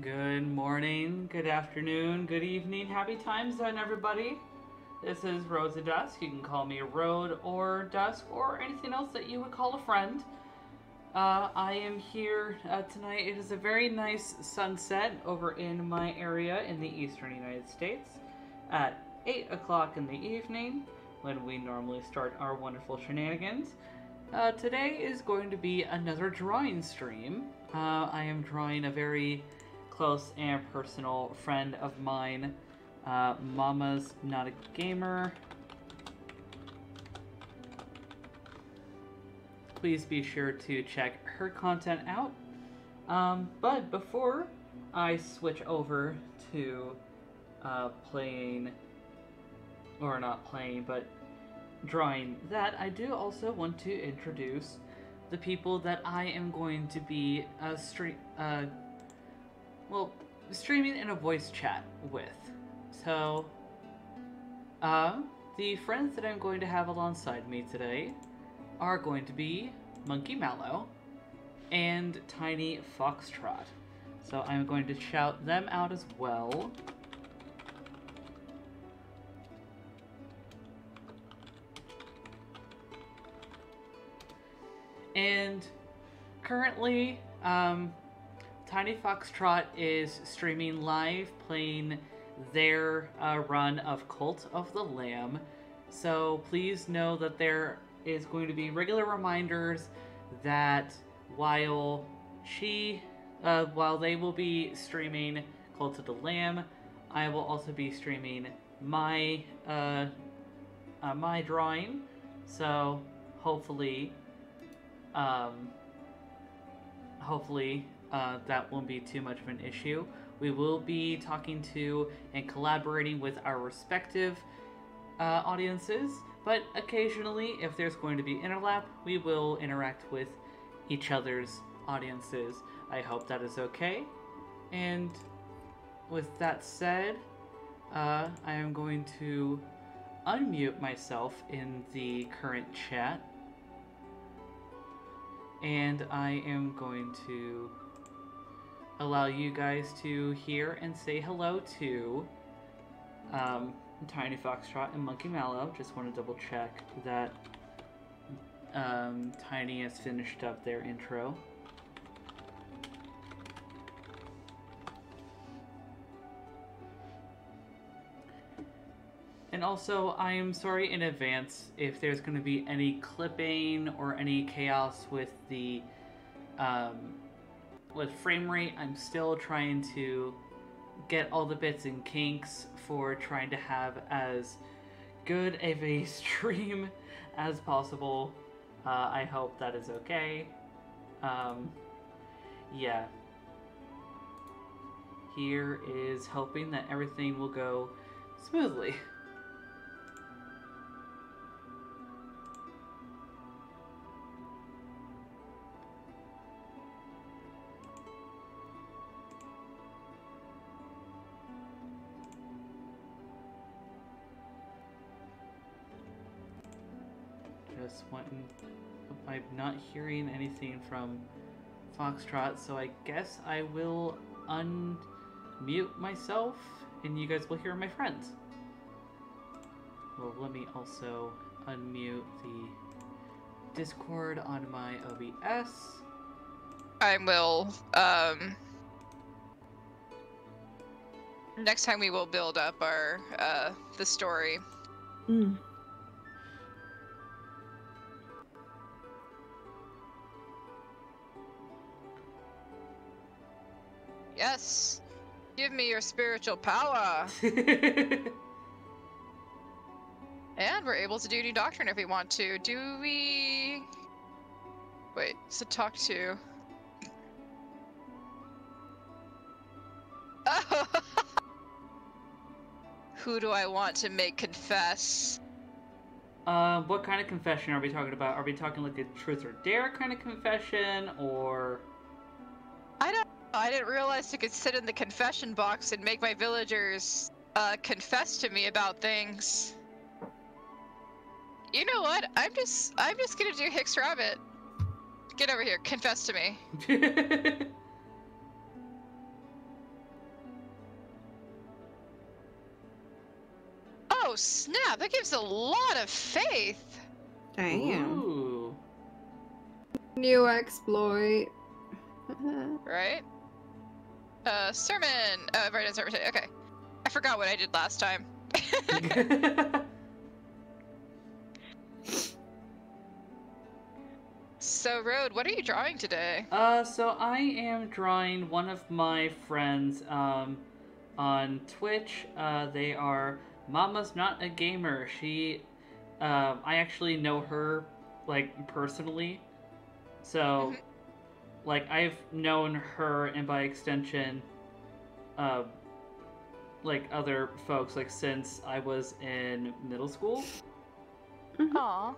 Good morning, good afternoon, good evening, happy time zone, everybody. This is Road to Dusk. You can call me Road or Dusk or anything else that you would call a friend. Uh, I am here uh, tonight. It is a very nice sunset over in my area in the eastern United States at 8 o'clock in the evening when we normally start our wonderful shenanigans. Uh, today is going to be another drawing stream. Uh, I am drawing a very close and personal friend of mine, uh, Mama's Not a Gamer. Please be sure to check her content out. Um, but before I switch over to uh, playing, or not playing, but drawing that, I do also want to introduce the people that I am going to be uh, stream, uh, well, streaming in a voice chat with. So, uh, the friends that I'm going to have alongside me today are going to be Monkey Mallow and Tiny Foxtrot. So I'm going to shout them out as well. And currently, um, Tiny Foxtrot is streaming live playing their uh, run of Cult of the Lamb. So please know that there is going to be regular reminders that while she, uh, while they will be streaming Cult of the Lamb, I will also be streaming my uh, uh, my drawing. So hopefully, um, hopefully uh, that won't be too much of an issue. We will be talking to and collaborating with our respective uh, audiences, but occasionally, if there's going to be interlap, we will interact with each other's audiences. I hope that is okay. And with that said, uh, I am going to unmute myself in the current chat. And I am going to allow you guys to hear and say hello to um, Tiny Foxtrot and Monkey Mallow. Just want to double check that um, Tiny has finished up their intro. And also, I am sorry in advance if there's going to be any clipping or any chaos with the um, with frame rate. I'm still trying to get all the bits and kinks for trying to have as good of a stream as possible. Uh, I hope that is okay. Um, yeah. Here is hoping that everything will go smoothly. Just wanting. I'm not hearing anything from Foxtrot, so I guess I will unmute myself and you guys will hear my friends. Well, let me also unmute the Discord on my OBS. I will. Um, next time we will build up our uh, the story. Mm. Yes, give me your spiritual power, and we're able to do new doctrine if we want to. Do we? Wait, so talk to. Oh. Who do I want to make confess? uh, what kind of confession are we talking about? Are we talking like a truth or dare kind of confession, or I don't. I didn't realize I could sit in the confession box and make my villagers uh, confess to me about things. You know what? I'm just I'm just gonna do Hicks Rabbit. Get over here. Confess to me. oh snap! That gives a lot of faith. Damn. Ooh. New exploit. right. Uh, sermon. Uh, already done sermon. Okay. I forgot what I did last time. So, Road, what are you drawing today? uh, so I am drawing one of my friends um, on Twitch. Uh, they are Mama's not a gamer. She, um, I actually know her like personally, so Mhm. Like I've known her and by extension, uh, like other folks like since I was in middle school. Aw,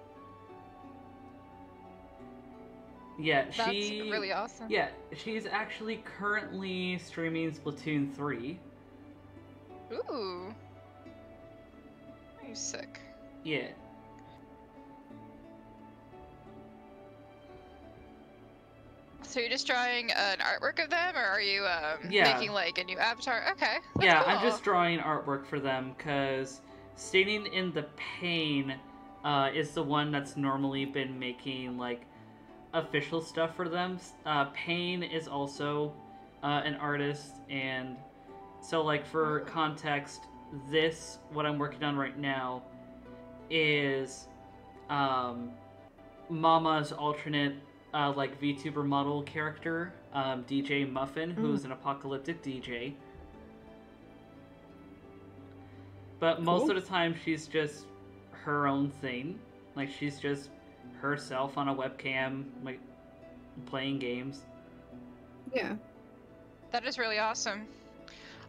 Yeah, that's she really awesome. Yeah, she's actually currently streaming Splatoon 3. Ooh. Are you sick? Yeah. So you're just drawing an artwork of them, or are you um, Yeah. making like a new avatar? Okay. yeah, I'm just drawing artwork for them because Standing in the Pain uh, is the one that's normally been making like official stuff for them. Uh, Pain is also uh, an artist, and so like for context, this what I'm working on right now is um, Mama's alternate uh, like VTuber model character, um, DJ Muffin, who's an apocalyptic DJ. But most of the time, she's just her own thing. Like she's just herself on a webcam, like playing games. Yeah. That is really awesome.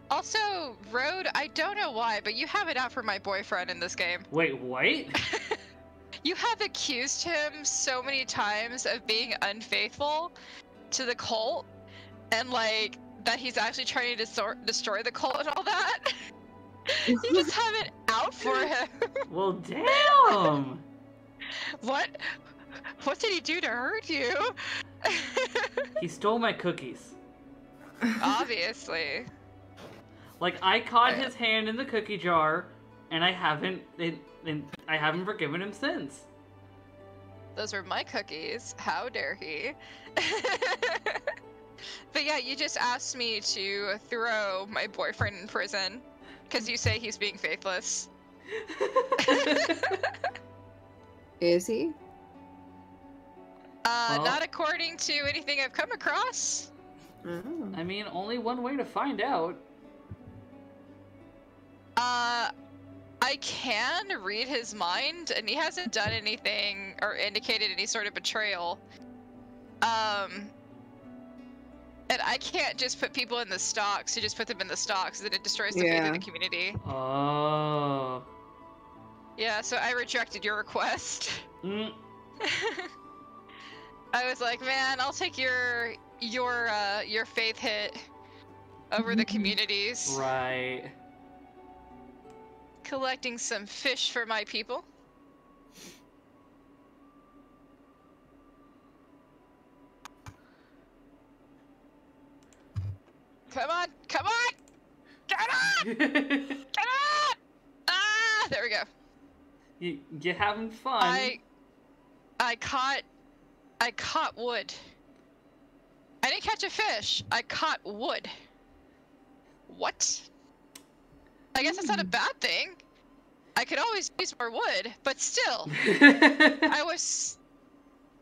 Also, Road, I don't know why, but you have it out for my boyfriend in this game. Wait, what? You have accused him so many times of being unfaithful to the cult, and like that he's actually trying to desor- destroy the cult and all that. you just have it out for him. well, damn. what? What did he do to hurt you? he stole my cookies. Obviously. Like I caught his hand in the cookie jar, and I haven't. And, and I haven't forgiven him since. Those were my cookies. How dare he? but yeah, you just asked me to throw my boyfriend in prison because you say he's being faithless. Is he? Uh, Well- not according to anything I've come across. Oh. I mean, only one way to find out. Uh, I can read his mind, and he hasn't done anything or indicated any sort of betrayal. Um, and I can't just put people in the stocks to just put them in the stocks, then it destroys the faith Yeah. of the community. Oh. Yeah, so I rejected your request. Mm. I was like, man, I'll take your your uh your faith hit over the communities. Right. Collecting some fish for my people. Come on, come on! Get on! Get on! Ah, there we go. you you having fun? I I caught I caught wood. I didn't catch a fish. I caught wood. What? I guess that's not a Hmm. bad thing. I could always use more wood, but still, I was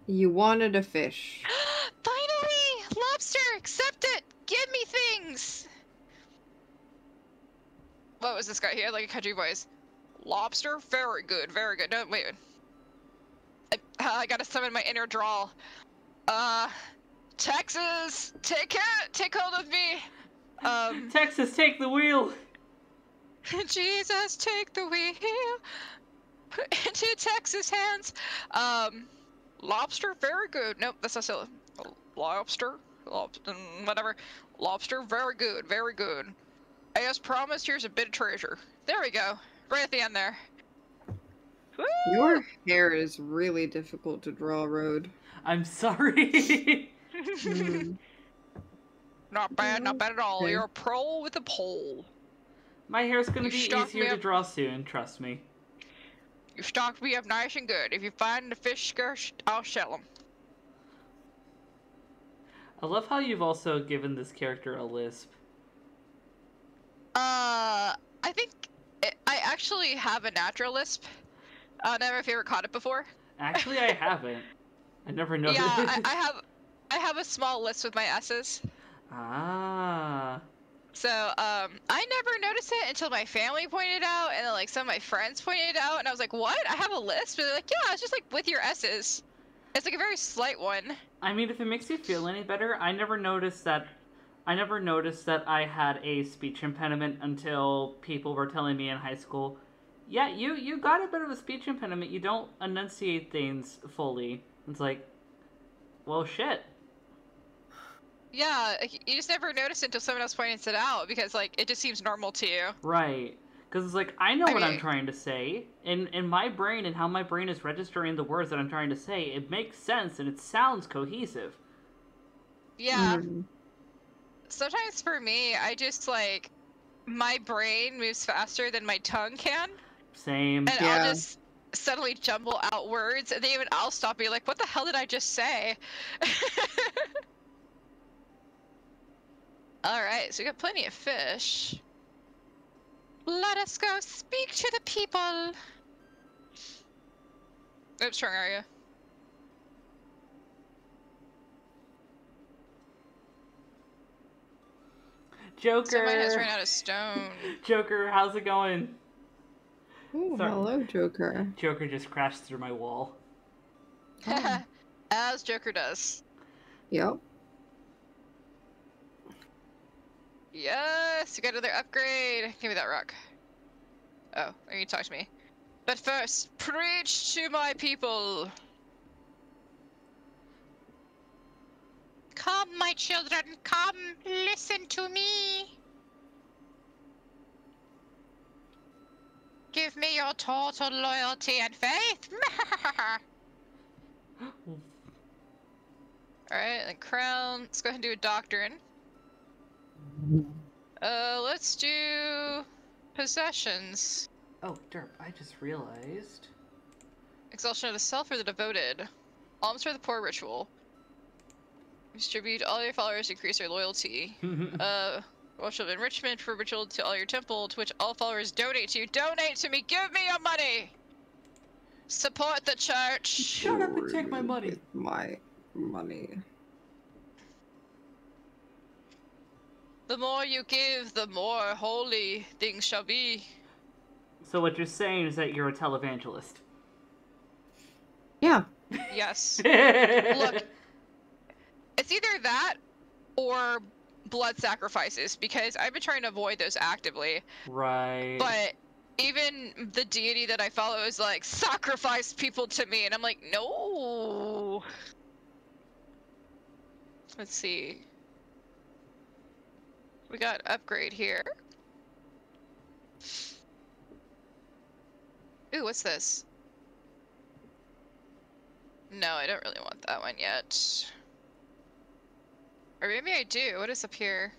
You wanted a fish. finally lobster. Accept it. Give me things. What was this guy? He had like a country voice. Lobster, very good, very good. No, wait. I, I gotta summon my inner drawl. Uh, Texas, take it, take hold of me. Um, Texas, take the wheel. Jesus, take the wheel into Texas hands. Um, lobster, very good. Nope, that's not silly. Lobster, lobster, whatever. Lobster, very good, very good. As promised, here's a bit of treasure. There we go, right at the end there. Woo! Your hair is really difficult to draw, Road. I'm sorry. Hmm. not bad, not bad at all. Okay. You're a pro with a pole. My hair's gonna You be easier to draw soon, trust me. You stocked me up nice and good. If you find the fish scarce, I'll sell them. I love how you've also given this character a lisp. Uh, I think it, I actually have a natural lisp. Uh, never if you ever caught it before. Actually, I haven't. I never noticed. Yeah, I, I have. I have a small lisp with my s's. ah. So um, I never noticed it until my family pointed out, and then like some of my friends pointed out, and I was like, "What? I have a list?" But they're like, "Yeah, it's just like with your s's. It's like a very slight one." I mean, if it makes you feel any better, I never noticed that. I never noticed that I had a speech impediment until people were telling me in high school. Yeah, you you got a bit of a speech impediment. You don't enunciate things fully. It's like, well, shit. Yeah, you just never notice it until someone else points it out because like it just seems normal to you. Right. Because it's like, I know I what I'm trying to say. In, in my brain and how my brain is registering the words that I'm trying to say, it makes sense and it sounds cohesive. Yeah. Mm. Sometimes for me, I just like my brain moves faster than my tongue can, Same. and Yeah. I'll just suddenly jumble out words, and then even I'll stop and be like, "What the hell did I just say?" All right, so we got plenty of fish. Let us go speak to the people. Oops, wrong area. Joker! Someone has run out of stone. Joker, how's it going? Ooh, hello, Joker. Joker just crashed through my wall. Oh. As Joker does. Yep. Yes, you got another upgrade. Give me that rock. Oh, you need to talk to me. But first, preach to my people. Come, my children, come, listen to me. Give me your total loyalty and faith. Alright, then crown. Let's go ahead and do a doctrine. Uh, let's do possessions. Oh, derp, I just realized. Exaltation of the self or the devoted. Alms for the poor ritual. Distribute all your followers, increase their loyalty. Uh, worship of enrichment for ritual to all your temple, to which all followers donate to you. Donate to me! Give me your money! Support the church! Shut up and take my money. With my money. The more you give, the more holy things shall be. so what you're saying is that you're a televangelist. Yeah. Yes. Look. It's either that or blood sacrifices, because I've been trying to avoid those actively. Right. But even the deity that I follow is like, sacrifice people to me, and I'm like, no. Let's see. We got upgrade here. Ooh, what's this? No, I don't really want that one yet. Or maybe I do. What is up here?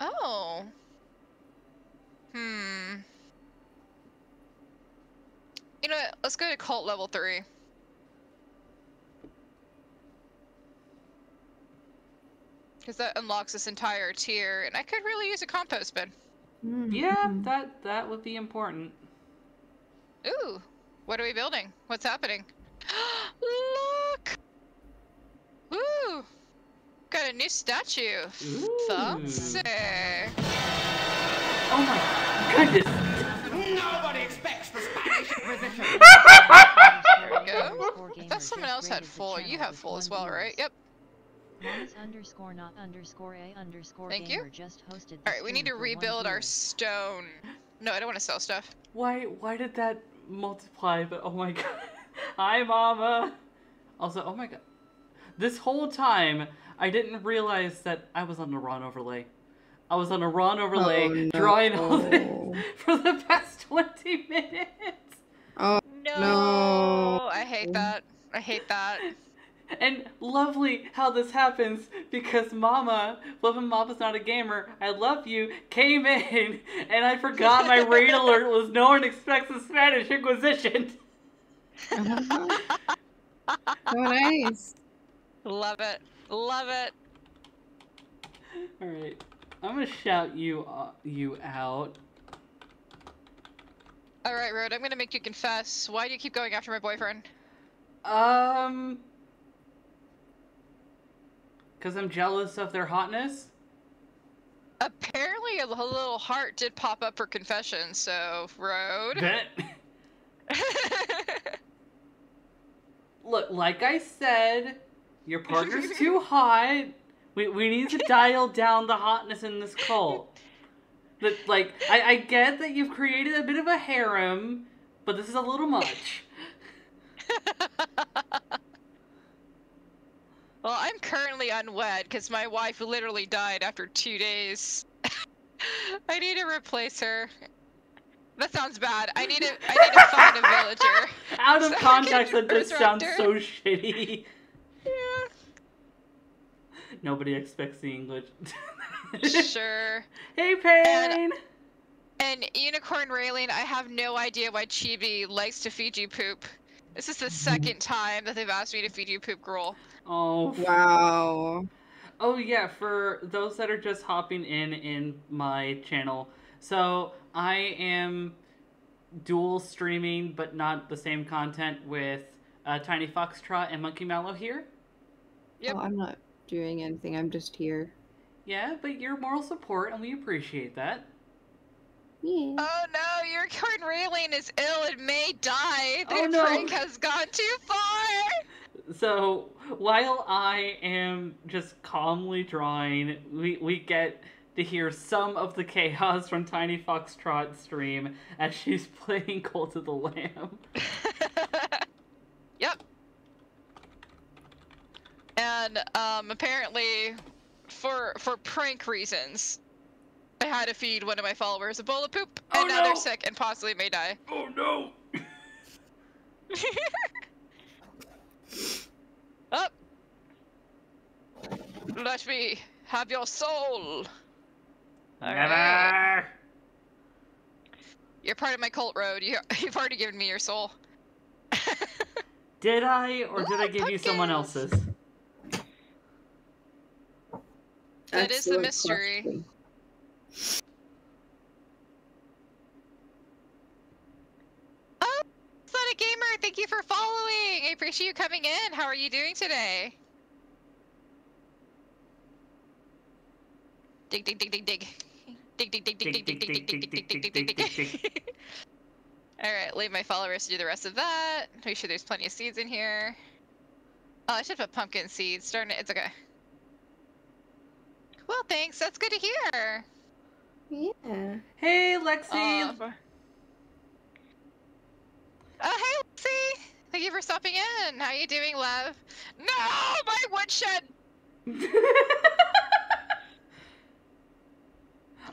Oh. Hmm. You know what? Let's go to cult level 3. Because that unlocks this entire tier, and I could really use a compost bin. yeah, Mhm. that that would be important. Ooh, what are we building? What's happening? Look! Ooh! Got a new statue. Ooh. Fancy. Oh my goodness. Nobody expects the Spanish Inquisition. There we go. I thought someone else had full. You have full as well, right? Yep. Moms underscore not underscore a underscore Thank you. just hosted. Alright, we need to rebuild our stone. No, I don't want to sell stuff. Why why did that multiply? But oh my god. Hi mama. Also, oh my god. This whole time I didn't realize that I was on a Ron overlay. I was on a Ron overlay Oh, no. drawing all this for the past 20 minutes. Oh, No, No. I hate that. I hate that. And lovely how this happens because Mama, Flippin' Mama's not a gamer, I love you, came in and I forgot my raid alert was no one expects the Spanish Inquisition. Oh, nice. Love it. Love it. Alright, I'm gonna shout you uh, you out. All right, Road. I'm gonna make you confess. Why do you keep going after my boyfriend? Um. Because I'm jealous of their hotness? Apparently, a little heart did pop up for confession. So, Road. Bet. Look, like I said, your partner's too hot. We, we need to dial down the hotness in this cult. But, like, I, I get that you've created a bit of a harem, but this is a little much. well, I'm currently unwed because my wife literally died after two days. I need to replace her. That sounds bad. I need to. I need to find a villager. Out of So context, that just sounds so shitty. Yeah. Nobody expects the English. Sure. hey, Pain! And Unicorn Railing, I have no idea why Chibi likes to feed you poop. This is the second time that they've asked me to feed you poop gruel. Oh, Wow. Oh yeah, for those that are just hopping in in my channel. So, I am dual streaming but not the same content with uh, Tiny Foxtrot and Monkey Mallow here. Yep. Oh, I'm not doing anything. I'm just here. Yeah, but you're moral support and we appreciate that. Yeah. Oh no, Unicorn Railing is ill and may die. The Oh, no. prank has gone too far. So, while I am just calmly drawing, we, we get to hear some of the chaos from Tiny Foxtrot's stream as she's playing Cult of the Lamb. yep. And um, apparently, for for prank reasons, I had to feed one of my followers a bowl of poop, Oh, and now they're sick and possibly may die. Oh no! Up. Let me have your soul. Alright. Never! You're part of my cult road. You, you've already given me your soul. Did I, or did I Ooh, give you someone pumpkins. else's? That is the mystery. question. Oh, Sonic Gamer, thank you for following. I appreciate you coming in. How are you doing today? Dig, dig, dig, dig, dig. Dig, dig, dig, dig, dig, dig, dig, dig, dig, dig, dig, dig, dig, dig. All right, leave my followers to do the rest of that. Make sure there's plenty of seeds in here. Oh, I should put pumpkin seeds. Darn it, it's okay. Well, thanks. That's good to hear. Yeah. Hey, Lexi! Uh, Oh, hey, Lexi! Thank you for stopping in. How you doing, love? No, my woodshed!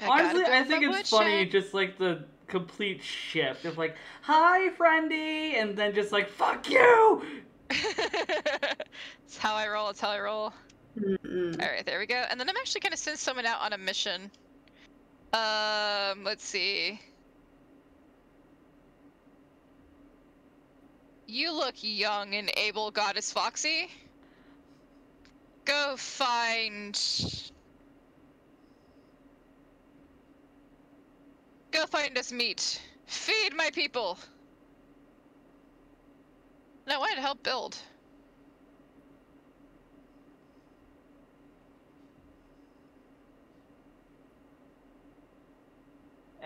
Honestly, I think my it's funny, woodshed. just like the complete shift of like, hi, friendy, and then just like, fuck you! it's how I roll. It's how I roll. Mm-mm. All right, there we go. And then I'm actually gonna send someone out on a mission. Um, let's see. You look young and able, Goddess Foxy. Go find. Go find us meat. Feed my people. No, I wanted to help build.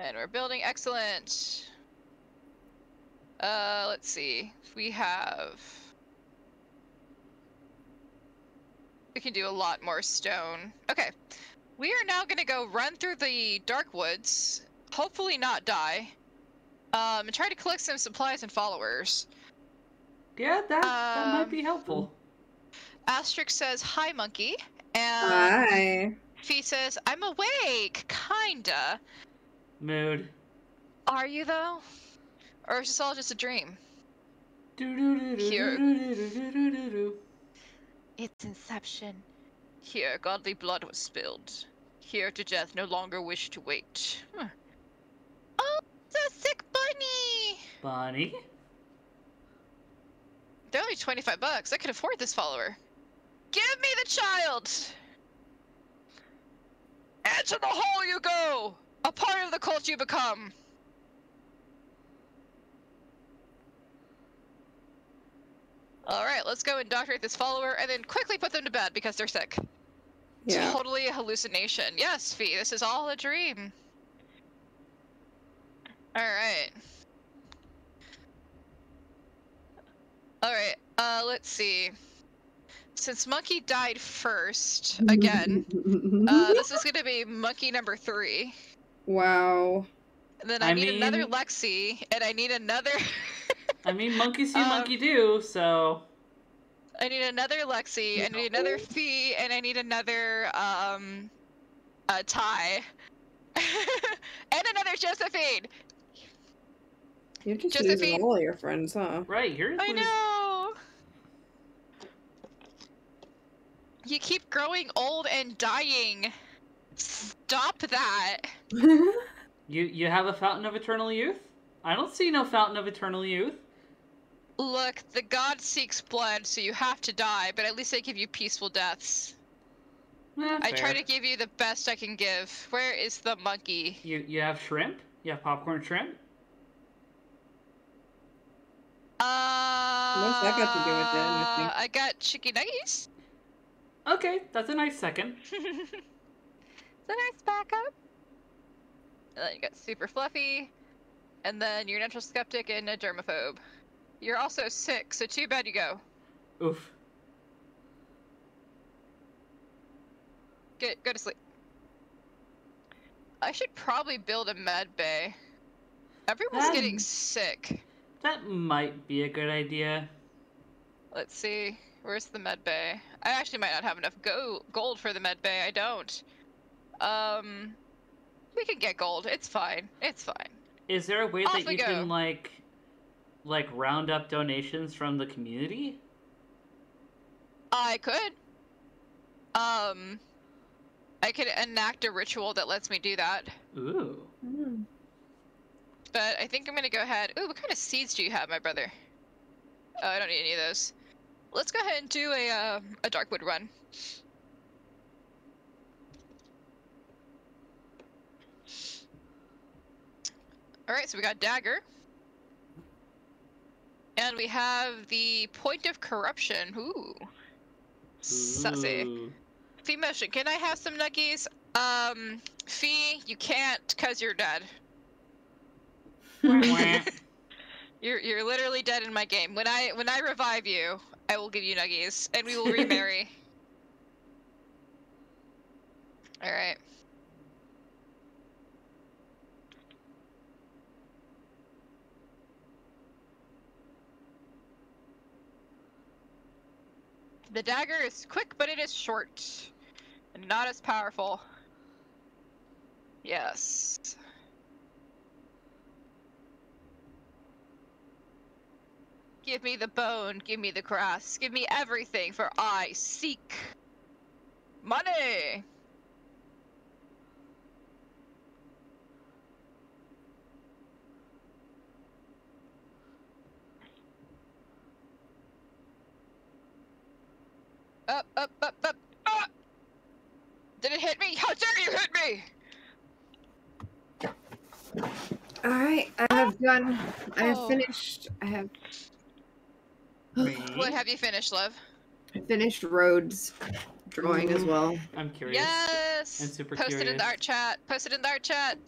And we're building excellent. Uh, let's see. We have. We can do a lot more stone. Okay. We are now gonna go run through the dark woods, hopefully not die, um, and try to collect some supplies and followers. Yeah, that, that might Um, be helpful. Asterix says, Hi, monkey. And Hi. Fee says, I'm awake, kinda. Mood. Are you, though? Or is this all just a dream? Here. its inception. Here, godly blood was spilled. Here to death no longer wish to wait. Huh. Oh, a sick bunny! Bunny? They're only 25 bucks. I could afford this follower. Give me the child! Into the hole you go! A part of the cult you become! Alright, let's go indoctrinate this follower and then quickly put them to bed because they're sick. Yeah. Totally a hallucination. Yes, Fee, this is all a dream. Alright. Alright, uh, let's see. Since Monkey died first, again, uh, this is gonna be Monkey number three. Wow. And then I, I need another Lexi, and I need another. I mean, monkey see, Um, monkey do, so. I need another Lexi, I need another Fee, and I need another um, uh, Ty, and another Josephine. You're just Josephine? losing all your friends, huh? Right, you're I know. You keep growing old and dying. Stop that. You you have a fountain of eternal youth? I don't see no fountain of eternal youth. Look, the god seeks blood, so you have to die, but at least they give you peaceful deaths. Eh, I try to give you the best I can give. Where is the monkey? You you have shrimp? You have popcorn shrimp? Uh, What's that got to do with it, I got chicken nuggies. Okay, that's a nice second. it's a nice backup. And then you got super fluffy, and then you're a natural skeptic and a germaphobe. You're also sick, so too bad you go. Oof. Get go to sleep. I should probably build a med bay. Everyone's getting sick. That might be a good idea. Let's see. Where's the med bay? I actually might not have enough go gold for the med bay. I don't. Um, we can get gold. It's fine. It's fine. Is there a way Off that you go. can like like round up donations from the community? I could. Um, I could enact a ritual that lets me do that. Ooh. Hmm. But I think I'm gonna go ahead. Ooh, what kind of seeds do you have, my brother? Oh, I don't need any of those. Let's go ahead and do a uh, a darkwood run. All right, so we got dagger, and we have the point of corruption. Ooh, sassy. Ooh. Fee motion. Can I have some nuggies? Um, Fee, you can't cause you're dead. You're you're literally dead in my game. When I when I revive you, I will give you nuggies, and we will remarry. All right. The dagger is quick, but it is short, and not as powerful. Yes. Give me the bone, give me the grass, give me everything, for I seek money. Up, up, up, up, up! Did it hit me? How dare you hit me! All right, I have done. I have Oh. finished. I have What have you finished, love? I finished roads drawing as well. I'm curious. Yes! I'm super Post it in the art chat. Post it in the art chat.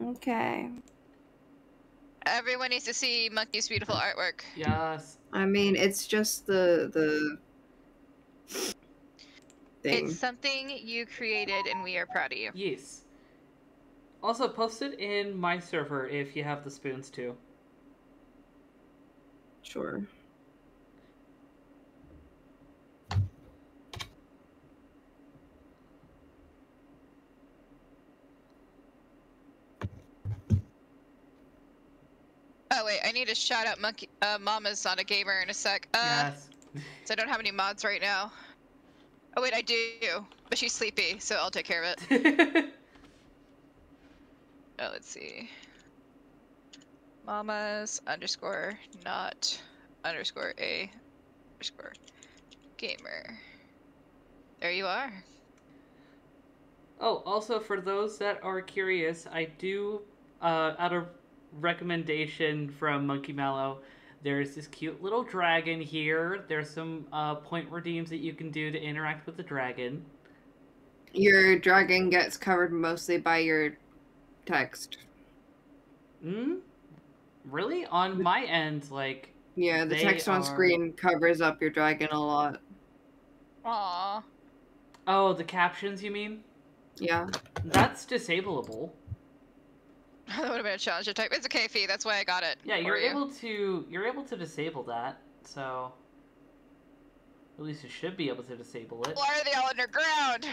Okay. Everyone needs to see Monkey's beautiful artwork. Yes. I mean, it's just the the thing. It's something you created, and we are proud of you. Yes. Also, post it in my server if you have the spoons too. Sure. Oh wait, I need to shout out Monkey uh, Mama's not a gamer in a sec. Uh, yes. so I don't have any mods right now. Oh wait, I do, but she's sleepy, so I'll take care of it. Oh, let's see. Mamas underscore not underscore a underscore gamer. There you are. oh, also for those that are curious, I do, uh, out of recommendation from Monkey Mallow, there's this cute little dragon here. There's some uh, point redeems that you can do to interact with the dragon. Your dragon gets covered mostly by your text. Hmm? Really? On my end, like, Yeah, the text on are- screen covers up your dragon a lot. Aww. oh, the captions, you mean? Yeah. That's disableable. that would have been a challenge to type. It's a K fee, that's why I got it. Yeah, you're you. able to you're able to disable that. So at least you should be able to disable it. Why are they all underground?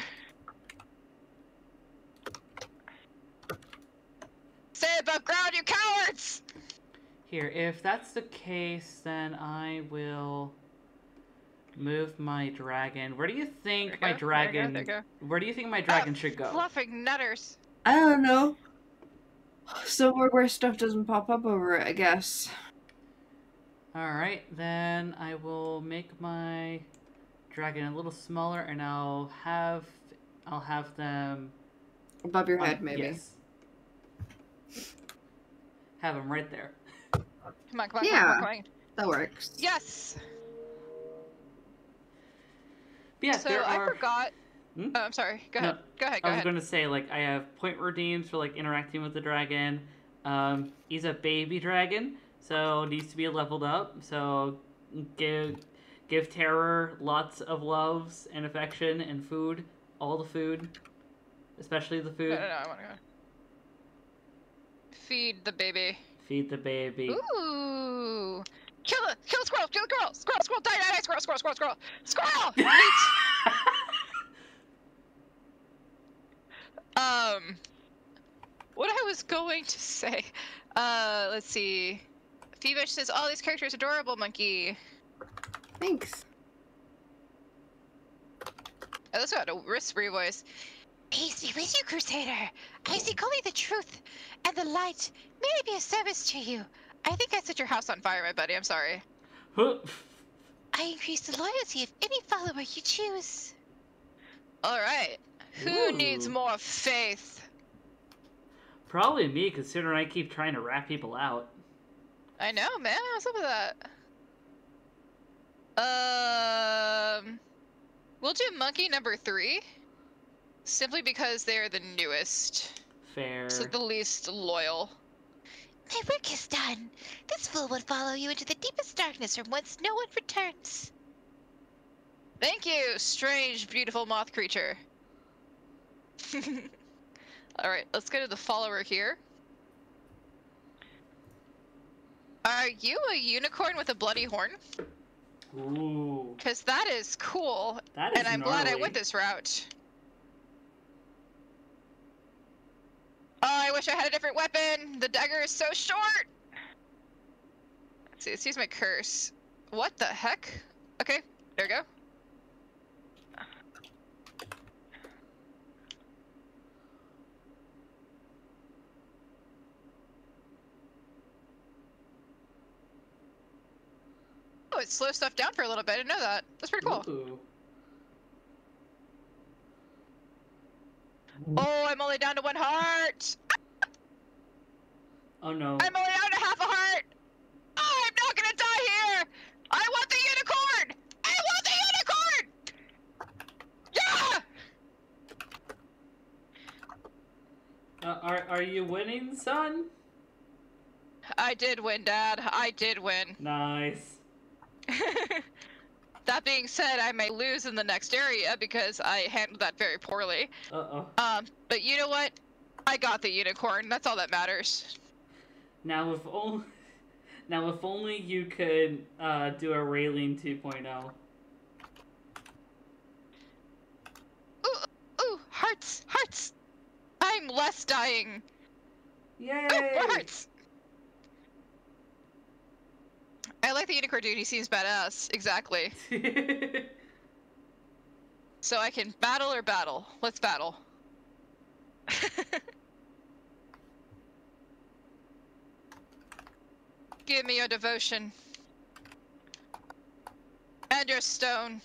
Say above ground, you cowards! Here, if that's the case, then I will move my dragon. Where do you think you my go, there you go, dragon there you go. Where do you think my dragon Ah, should go? Fluffing nutters. I don't know. Somewhere where stuff doesn't pop up over it, I guess. Alright, then I will make my dragon a little smaller and I'll have I'll have them Above your on- head, maybe. Yes. Have them right there. Come on, come on, Yeah. come on, come on. That works. Yes! But yeah, so there I forgot. Hmm? Oh, I'm sorry. Go No, ahead. Go ahead, go I was ahead. going to say, like, I have point redeems for, like, interacting with the dragon. Um, he's a baby dragon, so needs to be leveled up. So give give Terror lots of loves and affection and food. All the food. Especially the food. No, no, no, I want to go. Feed the baby. Feed the baby. Ooh! Kill the kill the squirrel! Kill the girl! Squirrel! Squirrel! Die! Die! Die! Squirrel! Squirrel! Squirrel! Squirrel! Squirrel! Um, what I was going to say. Uh, let's see. Phoebish says, "All these characters are adorable, monkey." Thanks. I also had a whispery voice. Peace be with you, Crusader. I seek only the truth and the light. May I be of service to you? I think I set your house on fire, my buddy. I'm sorry. Huh. I increase the loyalty of any follower you choose. All right. Who needs more faith? Probably me, considering I keep trying to rat people out. I know, man. What's up with that? Um, we'll do monkey number three, simply because they're the newest, Fair. so the least loyal. My work is done. This fool would follow you into the deepest darkness from whence no one returns. Thank you, strange, beautiful moth creature. All right, let's go to the follower here. Are you a unicorn with a bloody horn? Ooh. Because that is cool, That is and I'm glad I went this route. Oh, I wish I had a different weapon. The dagger is so short. Let's see, let's use my curse. What the heck? Okay, there we go. Oh, it slows stuff down for a little bit. I didn't know that. That's pretty cool. Ooh. Oh, I'm only down to one heart. Oh no. I'm only down to half a heart. Oh, I'm not gonna die here. I want the unicorn. I want the unicorn. Yeah. Uh, are are you winning, son? I did win, Dad. I did win. Nice. that being said, I may lose in the next area because I handled that very poorly. Uh oh. Um, but you know what? I got the unicorn. That's all that matters. Now if only, now if only you could uh, do a Raylene oh. 2.0. Ooh, ooh, hearts, hearts. I'm less dying. Yay! Oh, more hearts. I like the unicorn dude. He seems badass. Exactly. So I can battle or battle. Let's battle. Give me your devotion. And your stone.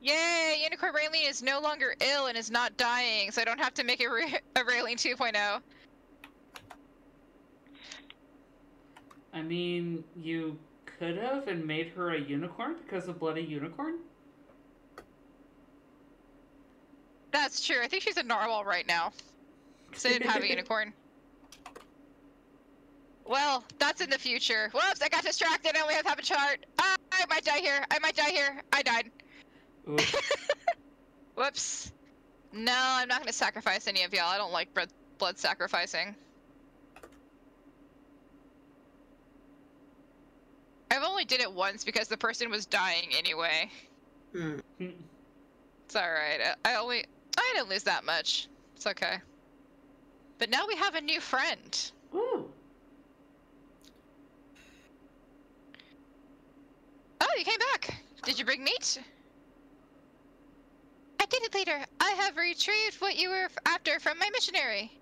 Yay! Unicorn Raylene is no longer ill and is not dying, so I don't have to make a, Ra- a Raylene 2.0. I mean, you could have and made her a unicorn because of Bloody Unicorn? That's true. I think she's a narwhal right now. Because they didn't have a unicorn. Well, that's in the future. Whoops, I got distracted. I only have half a chart. Ah, I might die here. I might die here. I died. Whoops. No, I'm not going to sacrifice any of y'all. I don't like blood sacrificing. I've only did it once because the person was dying anyway. Hmm. It's alright. I, I only... I didn't lose that much. It's okay. But now we have a new friend. Ooh. Oh, you came back. Did you bring meat? I did it later. I have retrieved what you were after from my missionary.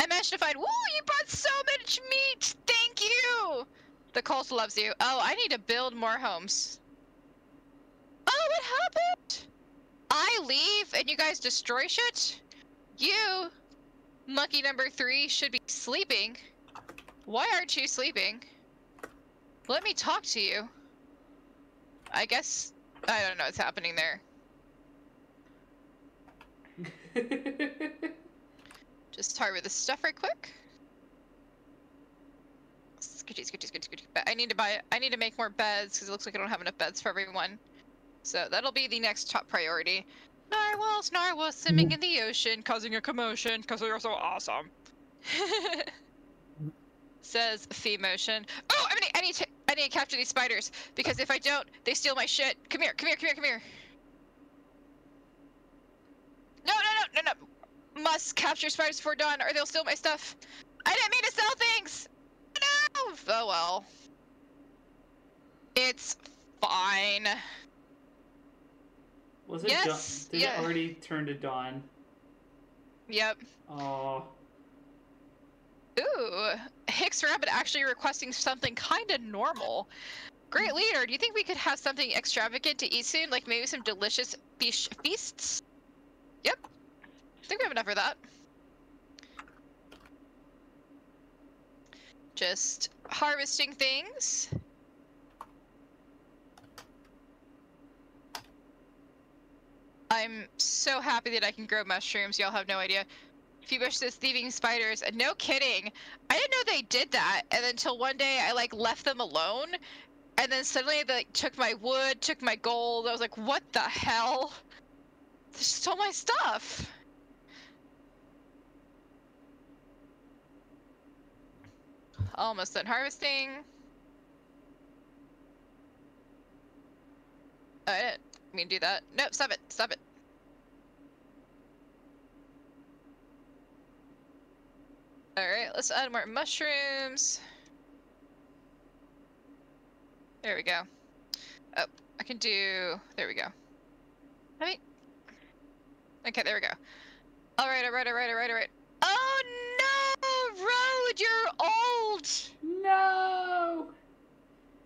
I managed to find. Woo! You brought so much meat. Thank you. The cult loves you. Oh, I need to build more homes. Oh, what happened? I leave and you guys destroy shit. You, monkey number three, should be sleeping. Why aren't you sleeping? Let me talk to you. I guess I don't know what's happening there. Just harvest this stuff right quick. Skitty, skitty, skitty, skitty. But I need to buy. I need to make more beds because it looks like I don't have enough beds for everyone. So that'll be the next top priority. Narwhals, narwhals swimming in the ocean, causing a commotion because they're so awesome. Says Fee Motion. Oh, I need, I need to, I need to capture these spiders because if I don't, they steal my shit. Come here, come here, come here, come here. No, no, no, no, no. Must capture spiders before dawn, or they'll steal my stuff. I didn't mean to sell things. Oh well. It's fine. Was it Yes, dawn? Did yeah. it already turn to dawn? Yep. Oh. Ooh, Hicks Rabbit actually requesting something kind of normal. Great hmm. leader, do you think we could have something extravagant to eat soon? Like maybe some delicious fish feasts? Yep. I think we have enough for that. Just harvesting things. I'm so happy that I can grow mushrooms. Y'all have no idea. Phoebus says thieving spiders. Uh, No kidding. I didn't know they did that. And until one day I like left them alone. And then suddenly they like, took my wood, took my gold. I was like, what the hell? They stole my stuff. Almost done harvesting. Oh, I didn't mean to do that. Nope, stop it, stop it. Alright, let's add more mushrooms. There we go. Oh, I can do... There we go. Let me... Okay, there we go. Alright, alright, alright, alright, alright. Oh no! Road, you're old! No!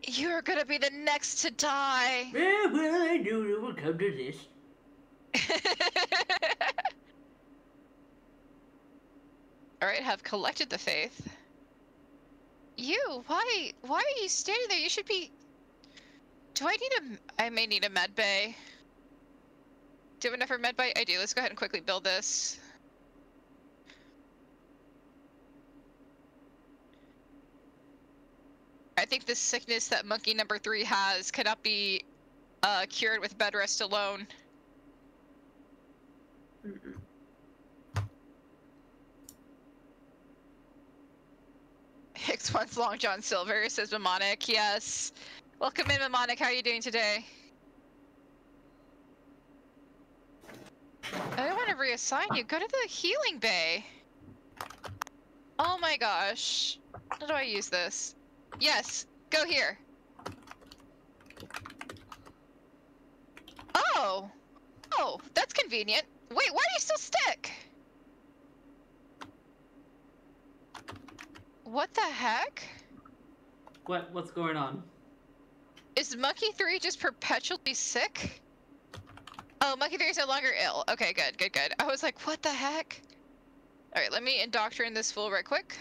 You're gonna be the next to die. Well, well, I knew it would come to this. Alright, have collected the faith. You, why, why are you standing there? You should be... Do I need a... I may need a med bay. Do you have enough for med bay? I do. Let's go ahead and quickly build this. I think the sickness that monkey number three has cannot be uh, cured with bed rest alone. Hicks wants Long John Silver, says Mnemonic. Yes. Welcome in, Mnemonic. How are you doing today? I don't want to reassign you. Go to the healing bay. Oh my gosh. How do I use this? Yes. Go here. Oh, Oh, that's convenient. Wait, why do you still stick? What the heck? What what's going on? Is Monkey 3 just perpetually sick? Oh, Monkey 3 is no longer ill. Okay, good, good, good. I was like, what the heck? Alright, let me indoctrinate this fool right quick.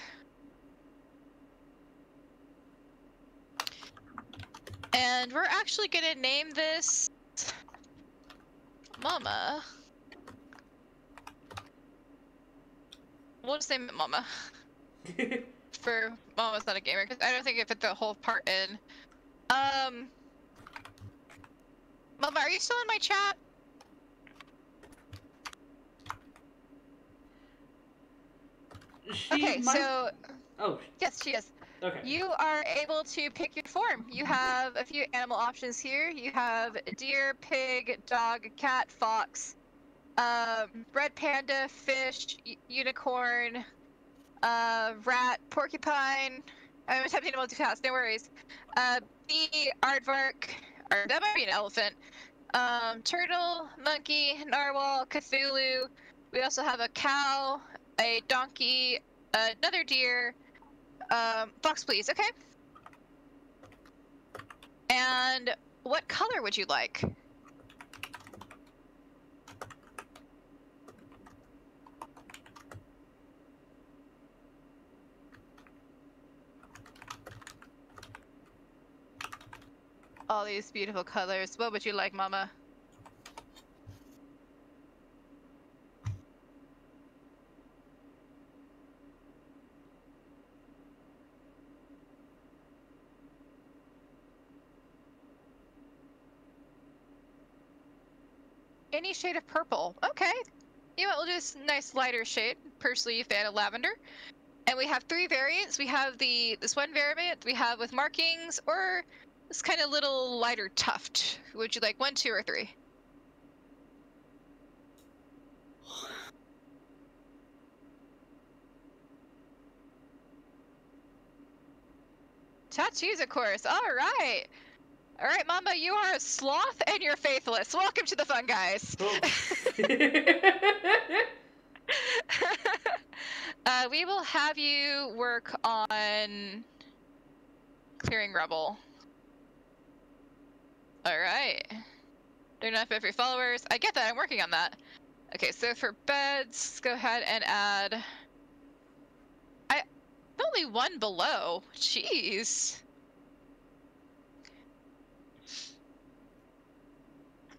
And we're actually gonna name this Mama. We'll just name it Mama. For Mama's not a gamer, because I don't think it fit the whole part in. Um. Mama, are you still in my chat? she Okay, might... so Oh, yes, she is. Okay. You are able to pick your form. You have a few animal options here. You have deer, pig, dog, cat, fox, um, red panda, fish, unicorn, uh, rat, porcupine. I'm attempting to multitask. No worries. Uh, bee, aardvark, or that might be an elephant. Um, turtle, monkey, narwhal, Cthulhu. We also have a cow, a donkey, another deer, um, fox, please. Okay. And what color would you like? All these beautiful colors. What would you like, Mama? Any shade of purple. Okay. You know what, we'll do this nice lighter shade. Personally, a fan of lavender. And we have three variants. We have the this one variant we have with markings or this kind of little lighter tuft. Would you like one, two, or three? Tattoos, of course. All right. All right, Mama, you are a sloth and you're faithless. Welcome to the fun, guys. Oh. uh, we will have you work on clearing rubble. All right. Do not for your followers. I get that. I'm working on that. Okay, so for beds, go ahead and add. I only one below. Jeez.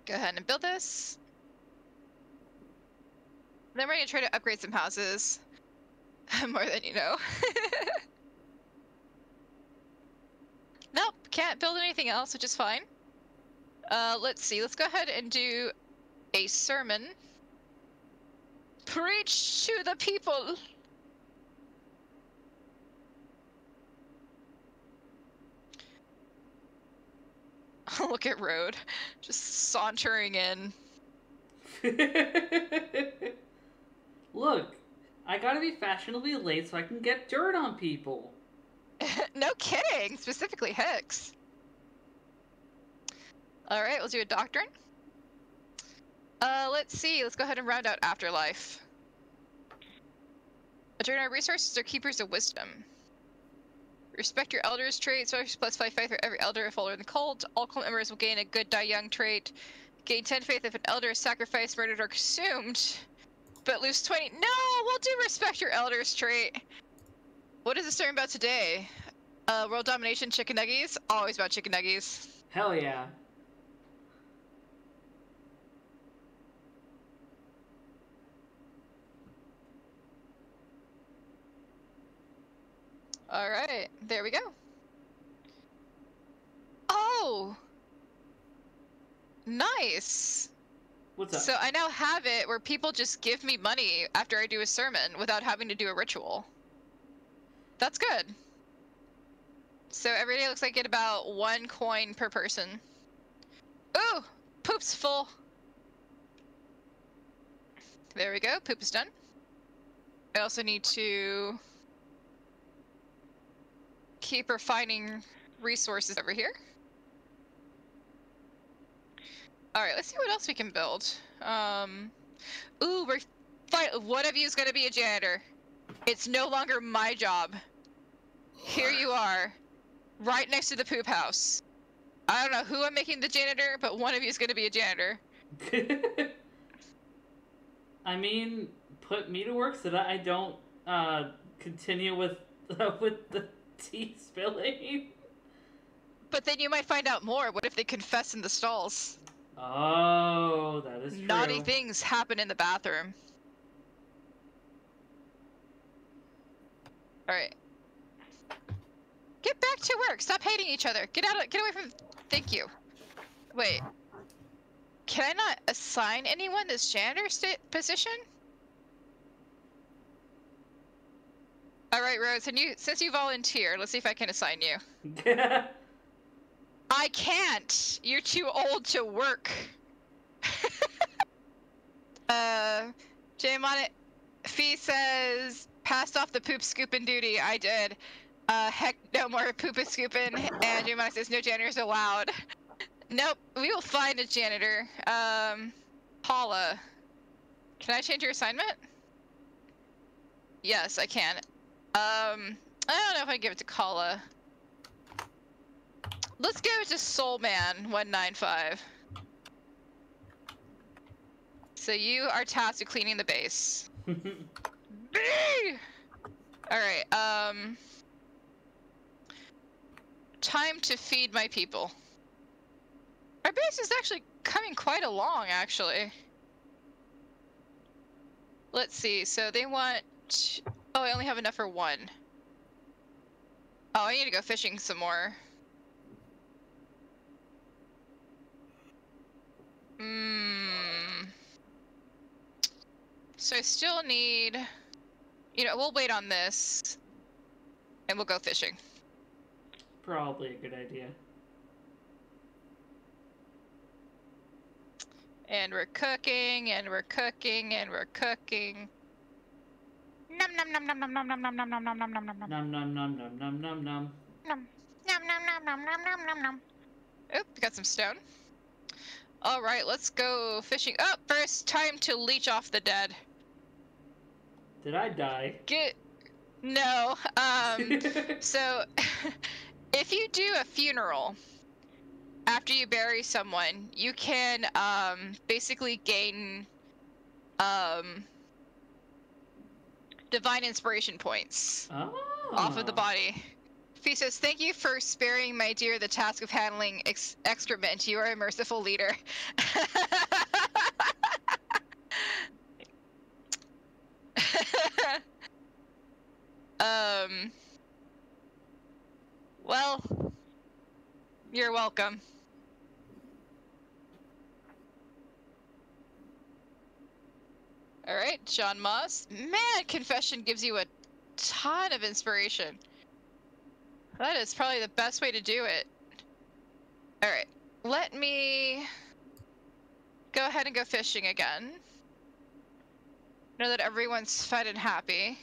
Go ahead and build this. Then we're gonna try to upgrade some houses. More than you know. nope, can't build anything else, which is fine. Uh, let's see, let's go ahead and do a sermon. Preach to the people! Look at Road, just sauntering in. Look, I gotta be fashionably late so I can get dirt on people. no kidding, specifically Hicks. Alright, we'll do a doctrine. Uh, let's see, let's go ahead and round out Afterlife. Adrenal resources are keepers of wisdom. Respect your elders trait, so plus 5 faith for every elder follower in the cult. All cult members will gain a good die young trait. Gain 10 faith if an elder is sacrificed, murdered, or consumed. But lose 20. No! We'll do respect your elders trait. What is the story about today? Uh, world domination, chicken nuggies? Always about chicken nuggies. Hell yeah. Alright, there we go. Oh! Nice! What's up? So I now have it where people just give me money after I do a sermon without having to do a ritual. That's good. So every day looks like I get about one coin per person. Ooh! Poop's full. There we go, poop is done. I also need to keep refining resources over here. All right, let's see what else we can build. Um, ooh, we're fi- one of you is gonna be a janitor. It's no longer my job. Here you are, right next to the poop house. I don't know who I'm making the janitor, but one of you is gonna be a janitor. I mean, put me to work so that I don't uh, continue with with the tea spilling. But then you might find out more. What if they confess in the stalls? Oh, that is true. Naughty things happen in the bathroom. Alright. Get back to work! Stop hating each other! Get out of- get away from- Thank you. Wait. Can I not assign anyone this janitor sta- position? Alright, Rose, and you- since you volunteered, let's see if I can assign you. I can't. You're too old to work. uh, on. Fee says passed off the poop scooping duty. I did. Uh, heck, no more poop scooping. And Jam on it says no janitors allowed. Nope. We will find a janitor. Um, Paula, can I change your assignment? Yes, I can. Um, I don't know if I give it to Kala. Let's go to Soul Man 195. So you are tasked with cleaning the base. Alright, um... Time to feed my people. Our base is actually coming quite along, actually. Let's see, so they want... Oh, I only have enough for one. Oh, I need to go fishing some more. Hmm. So I still need, you know, we'll wait on this, and we'll go fishing. Probably a good idea. And we're cooking, and we're cooking, and we're cooking. Num num num num num num num num num num num num num num num Num num num num num num num. num num num num num num num num. Oop, we got some stone. All right, let's go fishing. Oh, first time to leech off the dead. Did I die? Get no. Um. So, if you do a funeral after you bury someone, you can um, basically gain um, divine inspiration points oh. off of the body. Fee says, "Thank you for sparing my dear the task of handling ex- excrement. You are a merciful leader." um. Well, you're welcome. All right, John Moss. Man, confession gives you a ton of inspiration. That is probably the best way to do it. All right, let me go ahead and go fishing again. Know that everyone's fed and happy.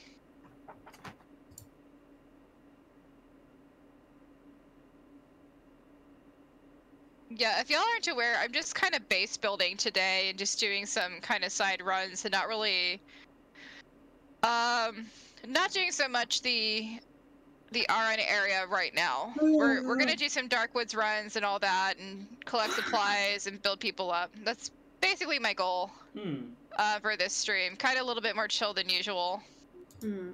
Yeah, if y'all aren't aware, I'm just kind of base building today and just doing some kind of side runs and not really um not doing so much the the Anura area right now. We're we're gonna do some Darkwoods runs and all that and collect supplies and build people up. That's basically my goal Hmm. uh, for this stream. Kind of a little bit more chill than usual. Hmm.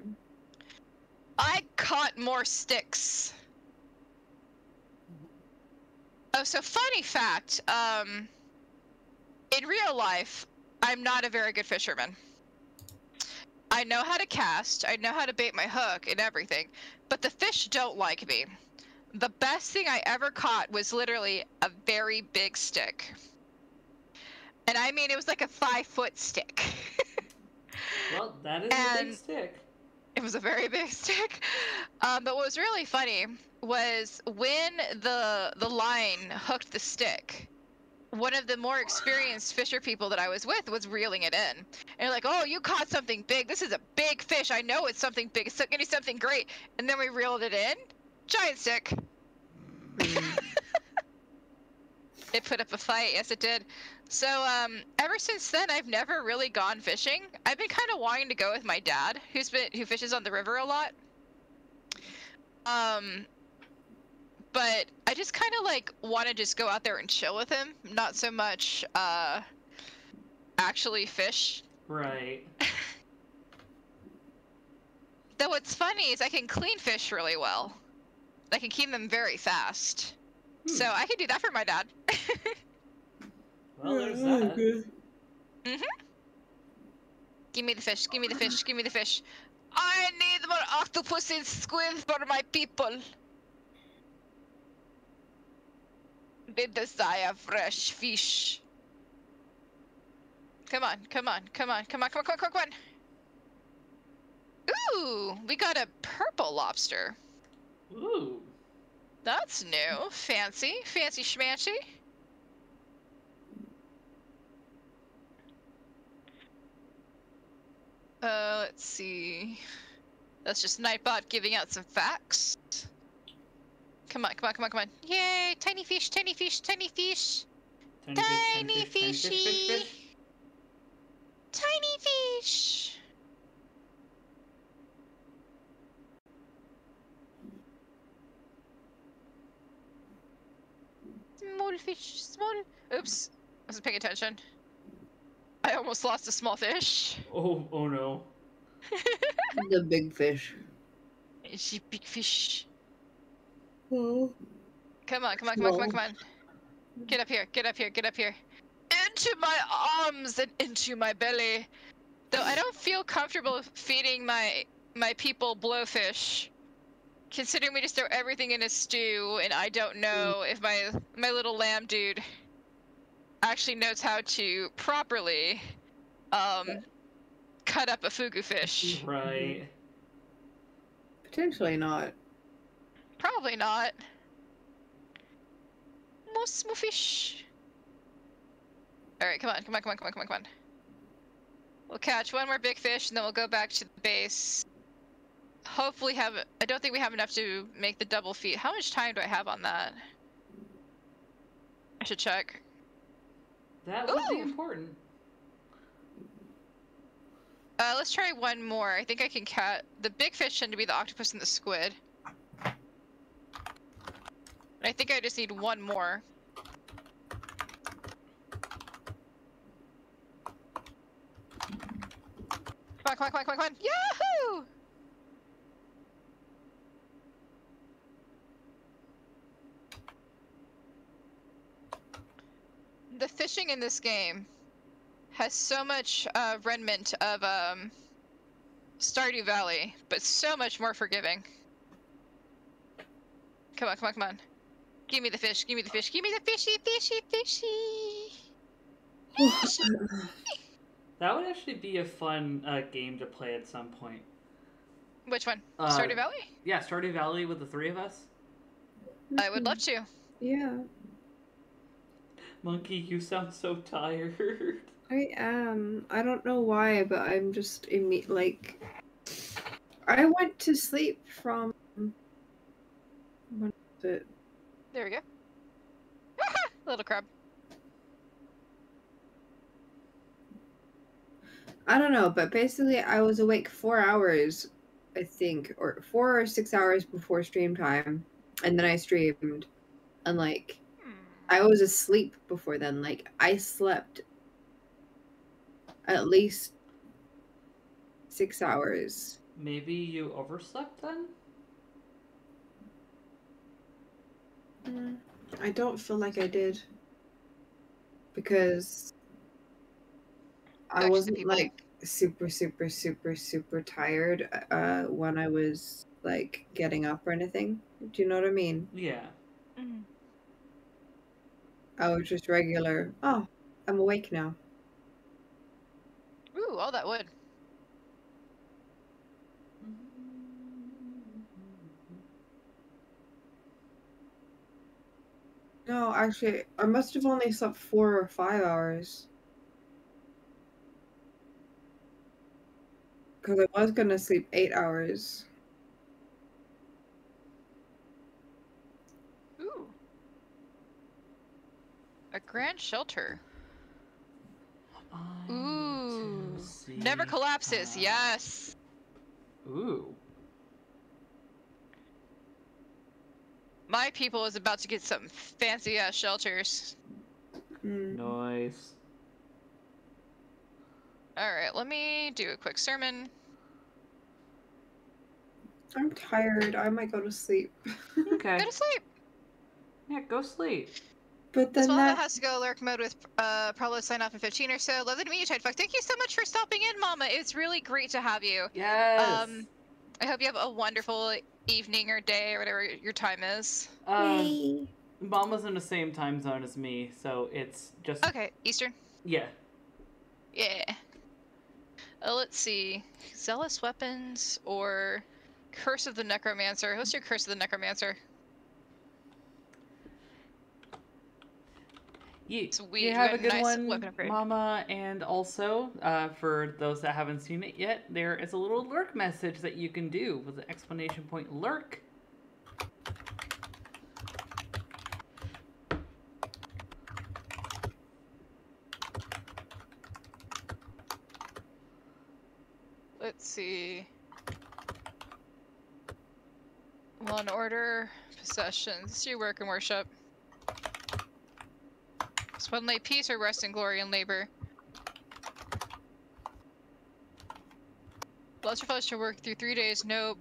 I caught more sticks. Oh, so funny fact. Um, in real life, I'm not a very good fisherman. I know how to cast, I know how to bait my hook and everything, but the fish don't like me. The best thing I ever caught was literally a very big stick. And I mean, it was like a five foot stick. Well, that is a big stick. It was a very big stick. Um, but what was really funny was when the the line hooked the stick. One of the more experienced fisher people that I was with was reeling it in, and like, "Oh, you caught something big. This is a big fish. I know it's something big. It's gonna be something great." And then we reeled it in. Giant stick. It put up a fight, yes it did. So um, ever since then, I've never really gone fishing. I've been kind of wanting to go with my dad, who's been who fishes on the river a lot. Um, but I just kind of like want to just go out there and chill with him, not so much uh, actually fish. Right. Though what's funny is I can clean fish really well. I can keep them very fast. Hmm. So I can do that for my dad. Well, there's that. Mm-hmm. Give me the fish, give me the fish, give me the fish. I need more octopus and squid for my people. They desire fresh fish. Come on, come on, come on, come on, come on, come on, come on, come on. Ooh, we got a purple lobster. Ooh. That's new. Fancy, fancy schmancy. Uh, let's see. That's just Nightbot giving out some facts. Come on, come on, come on, come on. Yay! Tiny fish, tiny fish, tiny fish! Tiny, fish, Tiny fish, tiny fish, fish, fishy. fish. Tiny fish! Small fish, small. Oops, I wasn't paying attention. I almost lost a small fish. Oh, oh no. The big fish. Is she big fish? Oh. Come on, come on, come on, come on, come on. Get up here, get up here, get up here. Into my arms and into my belly. Though I don't feel comfortable feeding my my people blowfish. Considering we just throw everything in a stew and I don't know hmm. if my my little lamb dude actually knows how to properly um cut up a fugu fish. Right. Potentially not. Probably not. Most small fish. Alright, come on, come on, come on, come on, come on, come on. We'll catch one more big fish and then we'll go back to the base. Hopefully have I don't think we have enough to make the double feet. How much time do I have on that? I should check. That would be important. Uh, let's try one more. I think I can cat. The big fish tend to be the octopus and the squid. I think I just need one more. Come on, come on, come on, come on, come on! Yahoo! The fishing in this game has so much uh, remnant of um, Stardew Valley, but so much more forgiving. Come on, come on, come on. Give me the fish, give me the fish, give me the fishy, fishy, fishy! That would actually be a fun uh, game to play at some point. Which one? Uh, Stardew Valley? Yeah, Stardew Valley with the three of us. I would love to. Yeah, Monkey, you sound so tired. I am. I don't know why, but I'm just imme- like. I went to sleep from. When was it? There we go. Little crab. I don't know, but basically, I was awake four hours, I think, or four or six hours before stream time, and then I streamed, and like, I was asleep before then. Like, I slept at least six hours. Maybe you overslept then? Mm, I don't feel like I did because I Back to the wasn't like super, super, super, super tired uh, when I was like getting up or anything. Do you know what I mean? Yeah. I was just regular. Oh, I'm awake now. Ooh, all that wood. No, actually, I must have only slept four or five hours. Because I was gonna sleep eight hours. Ooh. A grand shelter. I Ooh. Never collapses. uh, Yes. Ooh. My people is about to get some fancy ass shelters. Mm. Nice. All right, let me do a quick sermon. I'm tired. I might go to sleep. Okay. Go to sleep. Yeah, go sleep. But This then one that has to go lurk mode with uh probably sign off in 15 or so. Lovely to meet you, Tidefuck. Thank you so much for stopping in, Mama. It's really great to have you. Yes. Um, I hope you have a wonderful evening or day or whatever your time is. Yay. Mama's in the same time zone as me, so it's just Okay, Eastern. yeah. Yeah. Uh, let's see. Zealous weapons or Curse of the Necromancer. Let's do Curse of the Necromancer. You, Sweet, you we have a good nice one. Mama. And also, uh, for those that haven't seen it yet, there is a little lurk message that you can do with the exclamation point lurk. Let's see. One order, possessions, your work and worship. One lay peace or rest in glory and labor. Bless your flesh to work through three days. Nope.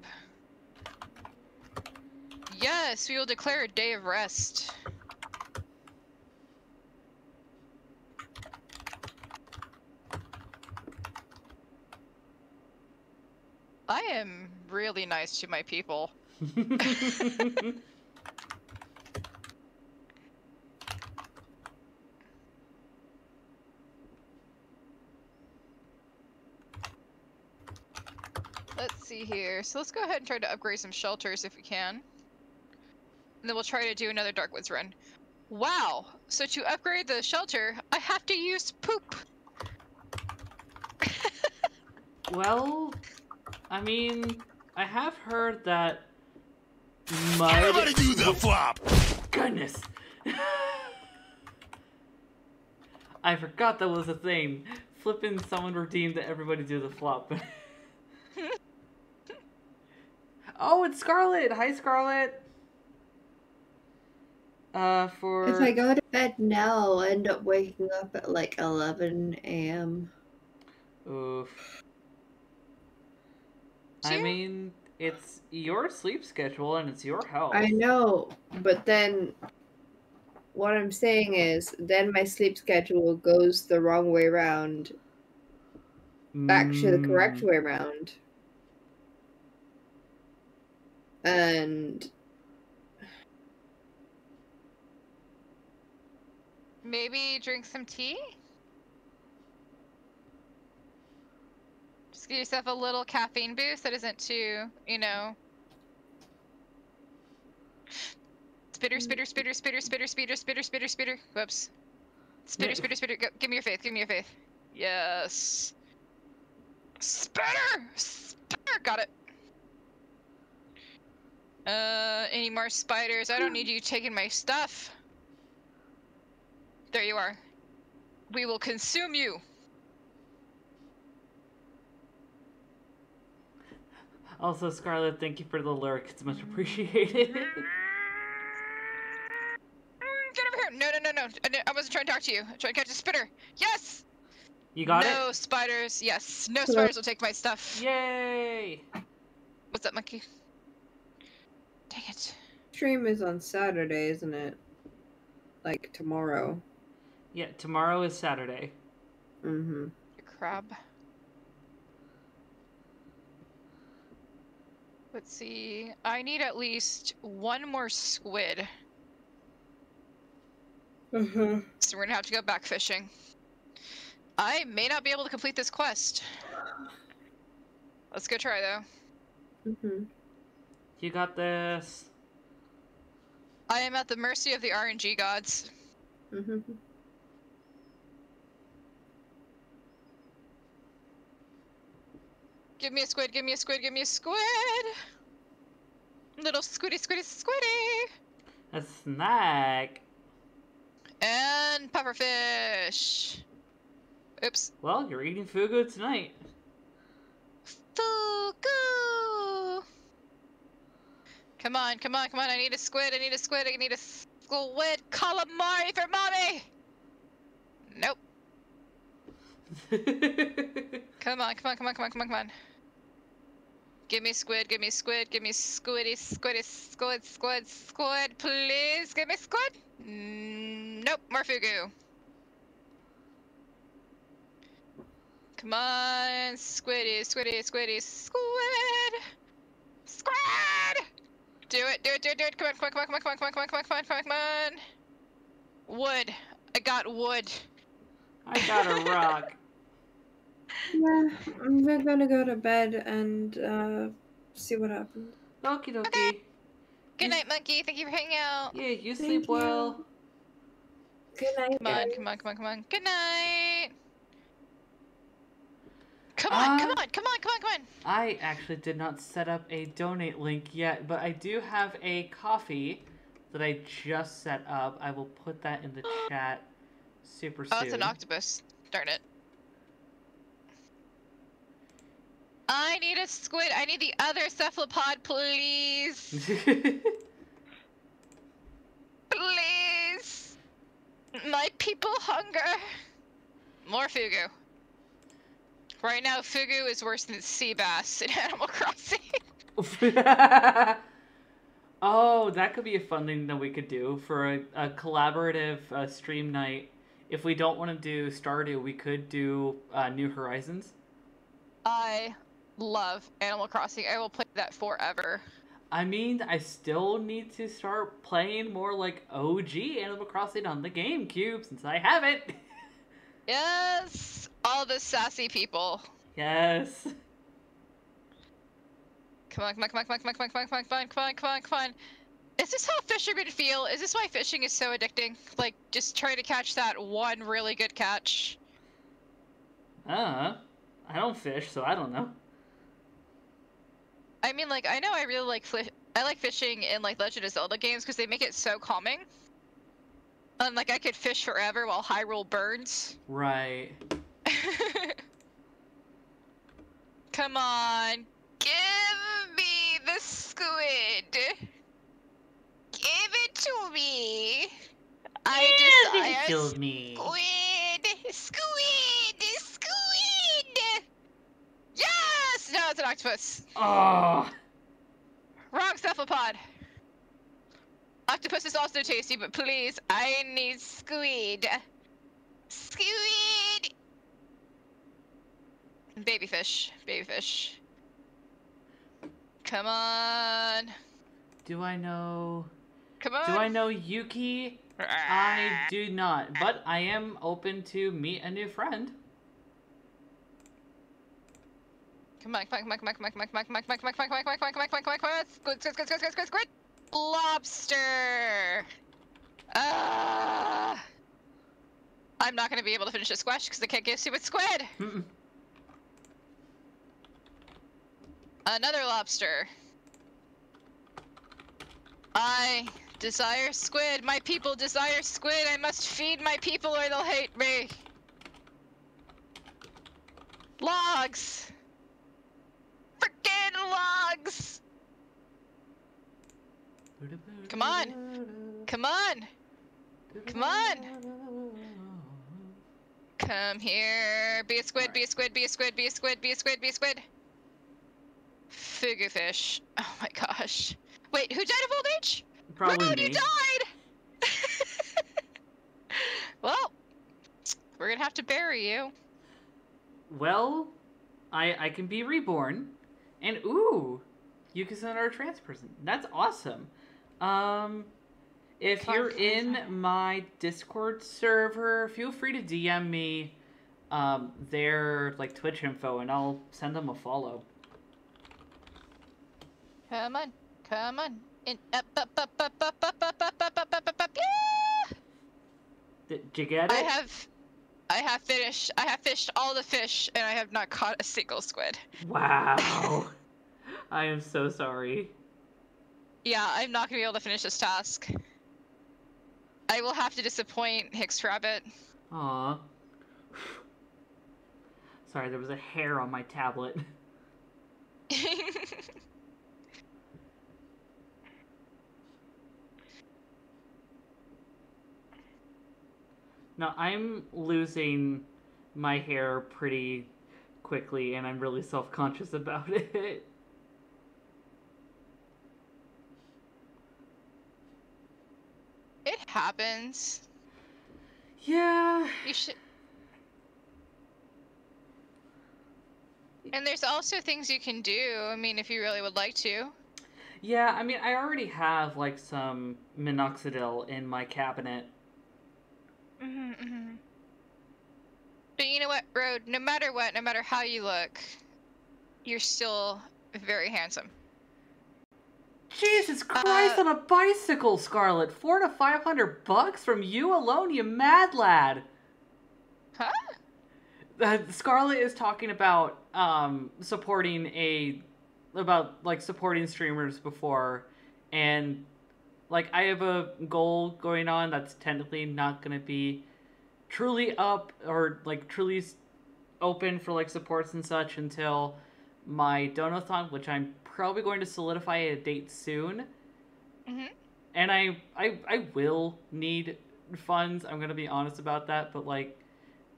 Yes, we will declare a day of rest. I am really nice to my people. Let's see here. So let's go ahead and try to upgrade some shelters if we can. And then we'll try to do another Darkwoods run. Wow! So to upgrade the shelter, I have to use poop! well, I mean, I have heard that Everybody mud. do the flop. Goodness. I forgot that was a thing. Flipping someone redeemed that everybody do the flop. oh, it's Scarlet. Hi, Scarlet. Uh, for If I go to bed now, I'll end up waking up at like 11 a.m. oof. I mean, it's your sleep schedule and it's your health. I know, but then what I'm saying is, then my sleep schedule goes the wrong way around, back to the correct Mm, way around. And Maybe drink some tea? Just give yourself a little caffeine boost that isn't too, you know. Spitter, mm. spitter, spitter, spitter, spitter, spitter, spitter, spitter, spitter. Whoops. Spitter, mm. spitter, spitter. Go, give me your faith. Give me your faith. Yes. Spitter! Spitter! Got it. Uh, any more spiders? I don't need you taking my stuff. There you are. We will consume you. Also, Scarlet, thank you for the lurk. It's much appreciated. Get over here! No, no, no, no! I, wasn't trying to talk to you. I'm trying to catch a spitter. Yes. you got it. no spiders. Yes. No spiders will take my stuff. Yay! What's up, monkey? Dang it. stream is on Saturday, isn't it? Like tomorrow. Yeah, tomorrow is Saturday. Mm-hmm. Crab. Let's see. I need at least one more squid. Uh-huh. So we're gonna have to go back fishing. I may not be able to complete this quest. Let's go try though. Mm-hmm. You got this. I am at the mercy of the RNG gods. Mm-hmm. Give me a squid, give me a squid, give me a squid! Little squiddy, squiddy, squiddy! A snack. And on, pufferfish. Oops. Well, you're eating fugu tonight. Fugu. Come on, come on, come on. I need a squid. I need a squid. I need a squid calamari for mommy. Nope. Come on, come on, come on, come on, come on, come on. Give me squid, give me squid, give me squiddy, squiddy, squid, squid, squid, please. Give me squid. Nope, more fugu. Come on, squiddy, squiddy, squiddy, squid. Squid! Do it, do it, do it, do it. Come on, come on, come on, come on, come on, come on, come on, come on, come on, come on. Wood. I got wood. I got a rock. Yeah, we're gonna go to bed and uh, see what happens. Okie dokie. Okay. Good night, monkey. Thank you for hanging out. Yeah, you Thank sleep well. Good night. Come on, guys. come on, come on, come on. Good night. Come on, come Uh, on, come on, come on, come on. I actually did not set up a donate link yet, but I do have a coffee that I just set up. I will put that in the chat super Oh, soon. it's an octopus. Darn it. I need a squid. I need the other cephalopod, please. Please. My people hunger. More fugu. Right now, fugu is worse than sea bass in Animal Crossing. oh, that could be a fun thing that we could do for a, a collaborative uh, stream night. If we don't want to do Stardew, we could do uh, New Horizons. I love Animal Crossing. I will play that forever. I mean, I still need to start playing more like OG Animal Crossing on the GameCube since I have it. Yes, all the sassy people. yes. Come on, come on, come on, come on, come on, come on, come on, come on, come on, come on, come on. Is this how fishermen feel? Is this why fishing is so addicting? Like, just trying to catch that one really good catch. Uh, I don't fish, so I don't know. I mean, like, I know I really like I like fishing in like Legend of Zelda games because they make it so calming. And like, I could fish forever while Hyrule burns. Right. Come on, give me the squid. Give it to me. I desire killed me. squid. Squid. Squid. Yes. No, it's an octopus. Oh. Wrong cephalopod. Octopus is also tasty, but please, I need squid. Squid. Baby fish. Baby fish. Come on. Do I know? Come on. Do I know Yuki? I do not, but I am open to meet a new friend. Come on, come on, come on, come on, come on, come on, come on, come on, come on, come on, come on, come on, come on, come on, come on, come on, come on, squid, squid, squid, squid, squid, squid, squid, lobster. Ah. I'm not gonna be able to finish this squash because I can't get stupid squid. Mm-mm. Another lobster. I desire squid. My people desire squid. I must feed my people or they'll hate me. Logs. Frickin' logs. Come on. Come on. Come on. Come here. Be a squid, be a squid, be a squid, be a squid, be a squid, be a squid. Fugu fish. Oh my gosh. Wait, who died of old age? Probably Rude, me. you died! well, we're gonna have to bury you. Well, I I can be reborn, and ooh, you can send our trans person. That's awesome. Um, if you're in my Discord server, feel free to DM me um their like Twitch info, and I'll send them a follow. Come on, come on. In, up, up, up, up, up, up, up, up, up, up, up, up, up, yeah! Did you get it? I have, I have finished. I have fished all the fish, and I have not caught a single squid. Wow. I am so sorry. Yeah, I'm not gonna be able to finish this task. I will have to disappoint Hicks Rabbit. Aw. Sorry, there was a hair on my tablet. No, I'm losing my hair pretty quickly, and I'm really self conscious about it. it happens. Yeah. You should. And there's also things you can do. I mean, if you really would like to. Yeah, I mean, I already have, like, some minoxidil in my cabinet. hmm hmm But you know what, Road? No matter what, no matter how you look, you're still very handsome. Jesus Christ Uh, on a bicycle, Scarlet! Four to five hundred bucks from you alone, you mad lad! Huh? uh, Scarlet is talking about um, supporting a about like supporting streamers before, and like I have a goal going on that's technically not gonna be truly up or like truly open for like supports and such until my donathon, which I'm probably going to solidify a date soon. Mhm. And I, I I will need funds. I'm gonna be honest about that, but like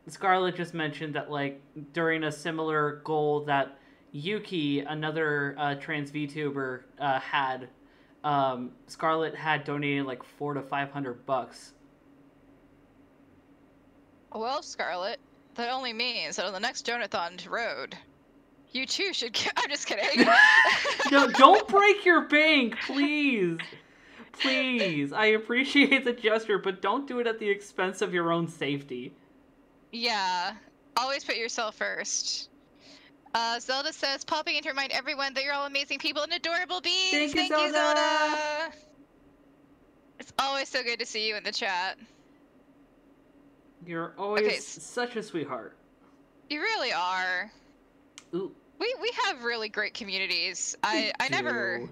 Scarlet just mentioned that like during a similar goal that Yuki, another uh, trans VTuber, uh, had, um, Scarlet had donated like four to five hundred bucks. Well, Scarlet, that only means that on the next Donathon Road, you too should get. I'm just kidding. no, don't break your bank, please. Please. I appreciate the gesture, but don't do it at the expense of your own safety. Yeah, always put yourself first. Uh, Zelda says, popping in to remind everyone that you're all amazing people and adorable beings. Thank you, Zelda. It's always so good to see you in the chat. You're always Okay, such a sweetheart. You really are. Ooh, We we have really great communities. I I never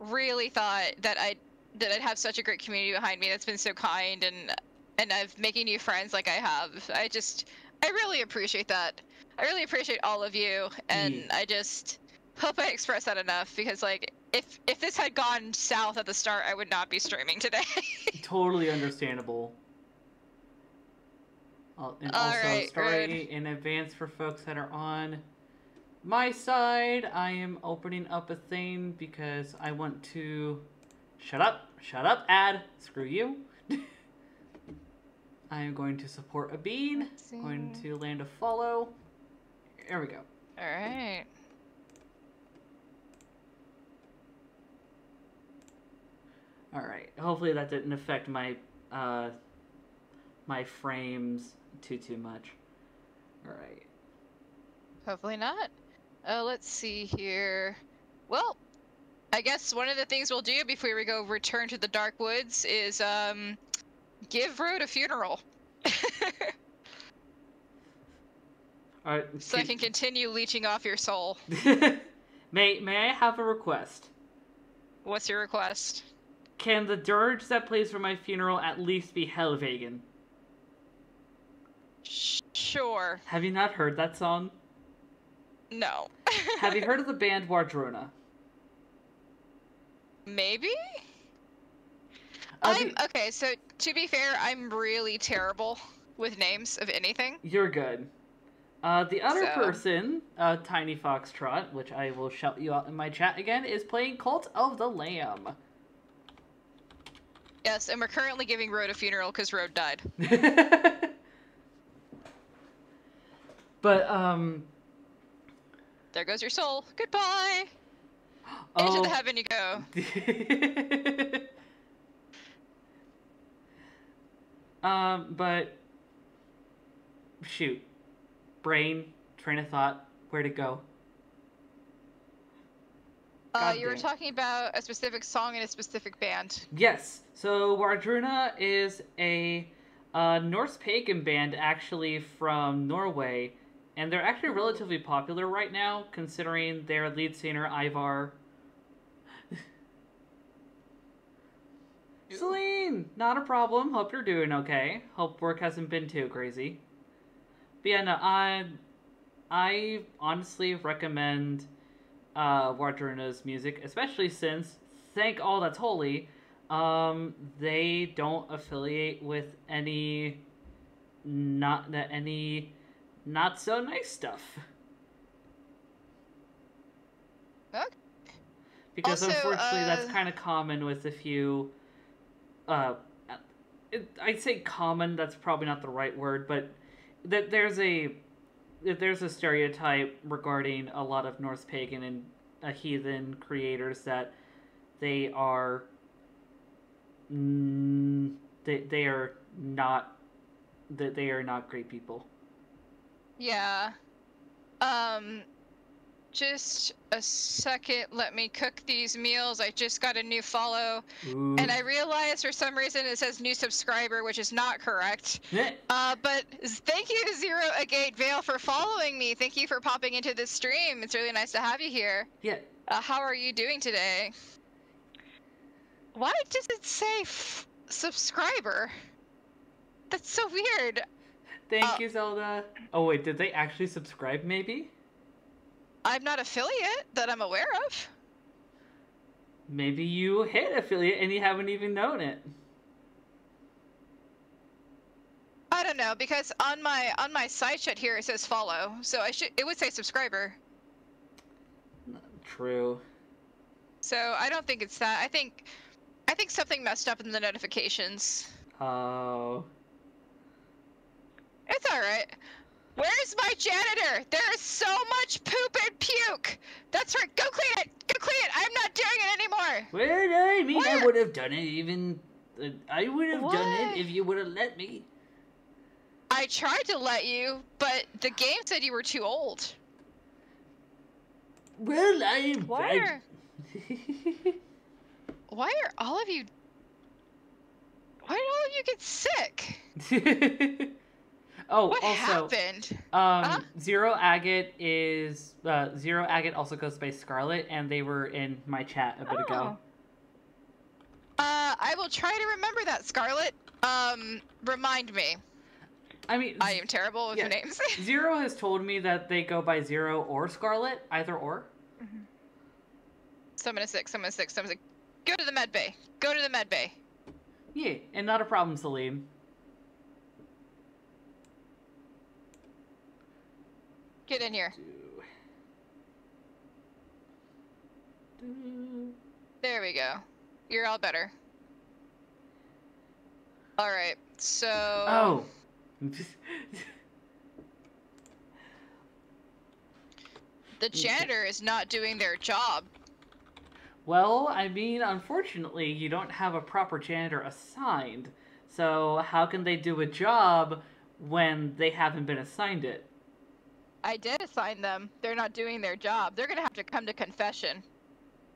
really thought that I that I'd have such a great community behind me that's been so kind and and I've making new friends like I have. I just I really appreciate that. I really appreciate all of you and I just hope I express that enough because like if if this had gone south at the start I would not be streaming today. Totally understandable. Al- And also, Alright, sorry good. in advance for folks that are on my side. I am opening up a thing because I want to. Shut up! Shut up, ad! Screw you! I am going to support a bean. Going to land a follow. There we go. all right. All right. Hopefully that didn't affect my uh, my frames too too much. All right. Hopefully not. Uh, let's see here. Well, I guess one of the things we'll do before we go return to the dark woods is um, give Road a funeral, All right. so I can continue leeching off your soul. may May I have a request? What's your request? Can the dirge that plays for my funeral at least be Helvegen? Sh- sure. Have you not heard that song? No. Have you heard of the band Wardruna? Maybe. I'm okay. So to be fair, I'm really terrible with names of anything. You're good. Uh, the other So- person, uh, Tiny Foxtrot, which I will shout you out in my chat again, is playing Cult of the Lamb. Yes, and we're currently giving Road a funeral because Road died. but um, There goes your soul. Goodbye. oh, Into the heaven you go. um, but shoot, brain, train of thought, where to go? Uh, you were talking about a specific song and a specific band. Yes. So Wardruna is a uh, Norse pagan band actually from Norway, and they're actually relatively popular right now considering their lead singer Ivar. Celine, not a problem. Hope you're doing okay. Hope work hasn't been too crazy. But yeah, no, I, I honestly recommend uh, Wardruna's music, especially since, thank all that's holy, um, they don't affiliate with any, not that any, not so nice stuff. Okay. Because Also, unfortunately, that's uh, kind of common with a few. Uh, it, I'd say common. That's probably not the right word, but that there's a that there's a stereotype regarding a lot of Norse pagan and uh, heathen creators that they are mm, they they are not that they are not great people. Yeah. Um, just a second. Let me cook these meals. I just got a new follow, Ooh. and I realized for some reason it says new subscriber, which is not correct. Eh, Uh, but thank you to Zero Agate Vale for following me. Thank you for popping into this stream. It's really nice to have you here. yeah, Uh, how are you doing today? Why does it say f- subscriber? That's so weird. Thank Uh, you, Zelda. Oh wait, did they actually subscribe? Maybe. I'm not affiliate that I'm aware of. Maybe you hit affiliate and you haven't even known it. I don't know because on my on my side chat here it says follow, so I should it would say subscriber. True. So I don't think it's that. I think I think something messed up in the notifications. Oh. It's all right. Where's my janitor? There is so much poop and puke. That's right. Go clean it. Go clean it. I'm not doing it anymore. Well, I mean, I would have done it even. Uh, I would have done it if you would have let me. I tried to let you, but the game said you were too old. Well, I. Why are why are all of you why did all of you get sick? Oh, What also, happened? um, Huh? Zero Agate is uh, Zero Agate also goes by Scarlet, and they were in my chat a bit ago. Uh, I will try to remember that, Scarlet. Um, remind me. I mean, I am terrible with Yeah. names. Zero has told me that they go by Zero or Scarlet, either or. summon a six, summon a six, summon a six. Go to the med bay. Go to the med bay. Yeah, and not a problem, Salim. Get in here. There we go. You're all better. Alright, so. Oh. The janitor is not doing their job. well, I mean, unfortunately, you don't have a proper janitor assigned. So, how can they do a job when they haven't been assigned it? I did assign them. They're not doing their job. They're gonna have to come to confession.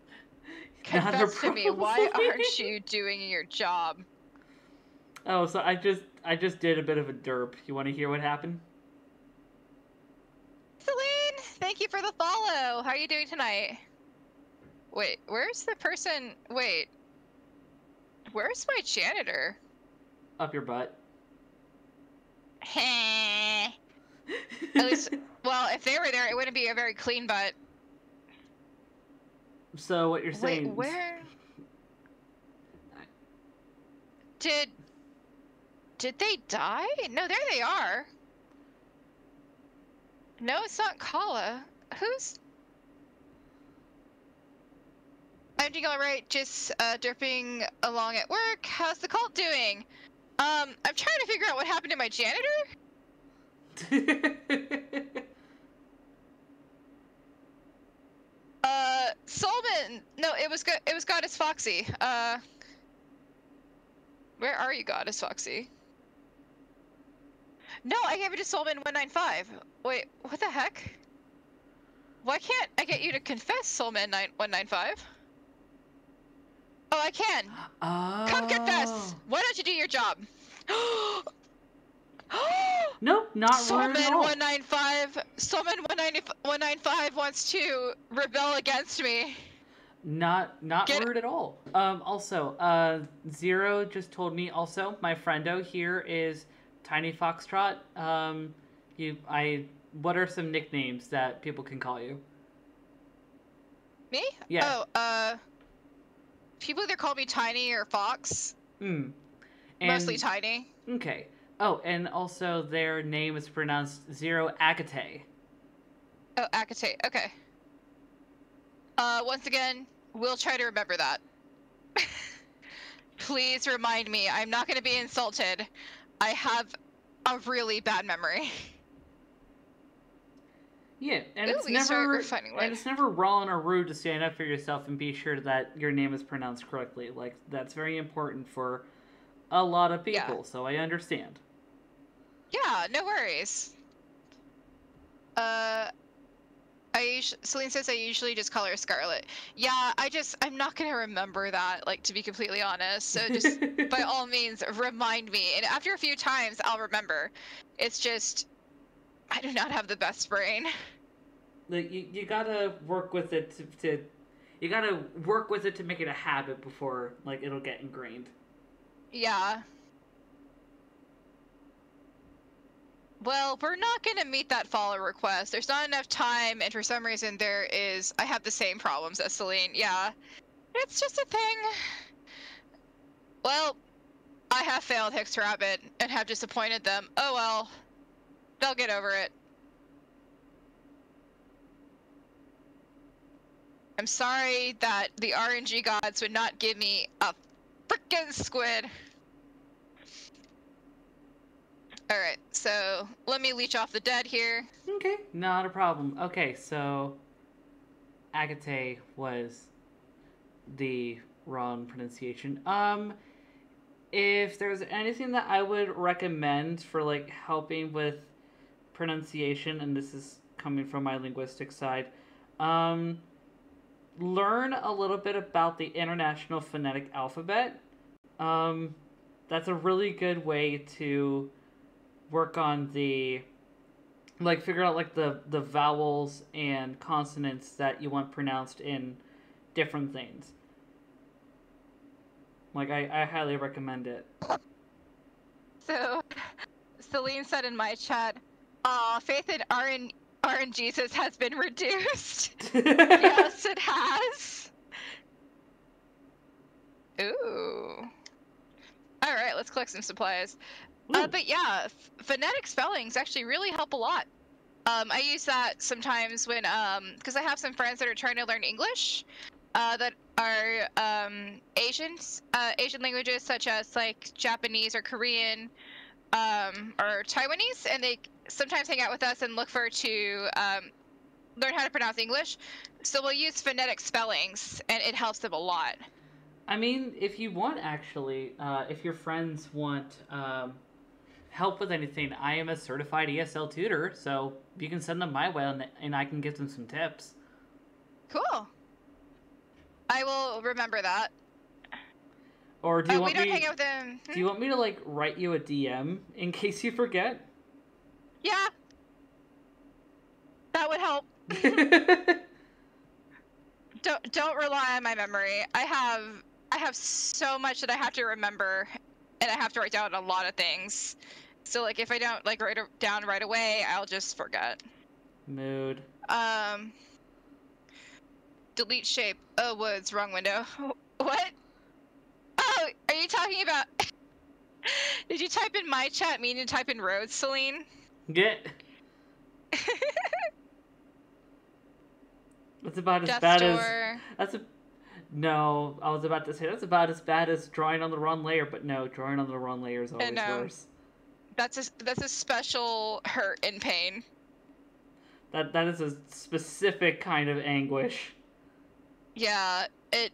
Confess to me, why aren't you doing your job? Oh, so I just I just did a bit of a derp. You want to hear what happened? Celine, thank you for the follow. How are you doing tonight? Wait, where's the person? Wait, where's my janitor? Up your butt. Heh. At least, well, if they were there, it wouldn't be a very clean butt. so what you're Wait, saying? where? Did did they die? No, there they are. No, it's not Kala. Who's? I'm doing all right. Just uh, derping along at work. How's the cult doing? Um, I'm trying to figure out what happened to my janitor. Uh, Solomon. No, it was. It was Goddess Foxy. Uh, where are you, Goddess Foxy? No, I gave it to Solomon one nine five. Wait, what the heck? Why can't I get you to confess, Solomon nine one nine five? Oh, I can. oh. Come confess. Why don't you do your job? No, not rude at Solomon all. one nine five. Solomon one ninety one nine five wants to rebel against me. Not not Get- rude at all. Um, also, uh, Zero just told me also my friendo here is Tiny Foxtrot. Um, you, I. What are some nicknames that people can call you? Me? Yeah. Oh, uh, people either call me Tiny or Fox. Hmm. Mostly Tiny. Okay. Oh, and also their name is pronounced Zero Akate. Oh, Akate. Okay. Uh, once again, we'll try to remember that. Please remind me. I'm not going to be insulted. I have a really bad memory. Yeah, and Ooh, it's never and it's never wrong or rude to stand up for yourself and be sure that your name is pronounced correctly. Like that's very important for a lot of Yeah. people, so I understand. Yeah, no worries. Uh, I Celine says I usually just call her Scarlet. Yeah, I just I'm not gonna remember that. Like to be completely honest, so just by all means remind me. And after a few times, I'll remember. It's just I do not have the best brain. like you, you gotta work with it to, to you gotta work with it to make it a habit before like it'll get ingrained. Yeah. Well, we're not gonna meet that follow request. There's not enough time, and for some reason, there is. I have the same problems as Celine. Yeah, it's just a thing. Well, I have failed Hicks Rabbit and have disappointed them. Oh well, they'll get over it. I'm sorry that the RNG gods would not give me a frickin' squid. Alright, so let me leech off the dead here. Okay, not a problem. Okay, so Agate was the wrong pronunciation. Um if there's anything that I would recommend for like helping with pronunciation and this is coming from my linguistic side, um learn a little bit about the International Phonetic Alphabet. Um that's a really good way to work on the like figure out like the the vowels and consonants that you want pronounced in different things like i, I highly recommend it So, Celine said in my chat, Aw, faith in RN- Jesus has been reduced. yes, it has. Ooh. Alright, let's collect some supplies. Uh, but yeah, phonetic spellings actually really help a lot. Um, I use that sometimes when, um, because I have some friends that are trying to learn English, uh, that are um, Asians, uh, Asian languages such as like Japanese or Korean, um, or Taiwanese, and they sometimes hang out with us and look for to um, learn how to pronounce English. So we'll use phonetic spellings, and it helps them a lot. i mean if you want actually uh, if your friends want um, help with anything i am a certified esl tutor so you can send them my way and, and i can give them some tips Cool. I will remember that. or do you oh, we want don't me hang out with them. do you want me to like write you a dm in case you forget Yeah. That would help. Don't don't rely on my memory. I have I have so much that I have to remember, and I have to write down a lot of things. So like if I don't like write it down right away, I'll just forget. mood Um. Delete shape. Oh, woods. Wrong window. What? Oh, are you talking about? Did you type in my chat meaning to type in roads, Celine? Get. That's about as Death bad as. That's a. No, I was about to say that's about as bad as drawing on the wrong layer, but no, drawing on the wrong layer is always know. worse. That's a that's a special hurt and pain. That that is a specific kind of anguish. Yeah, it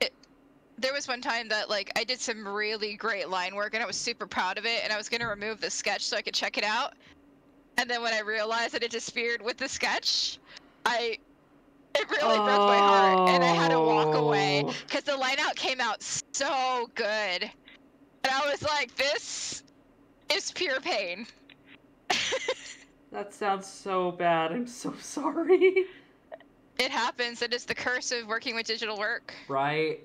it there was one time that like I did some really great line work and I was super proud of it and I was gonna remove the sketch so I could check it out. And then when I realized that it disappeared with the sketch, I it really broke my heart and I had to walk away Oh. because the line out came out so good. And I was like, this is pure pain. That sounds so bad. I'm so sorry. It happens. It is the curse of working with digital work. Right?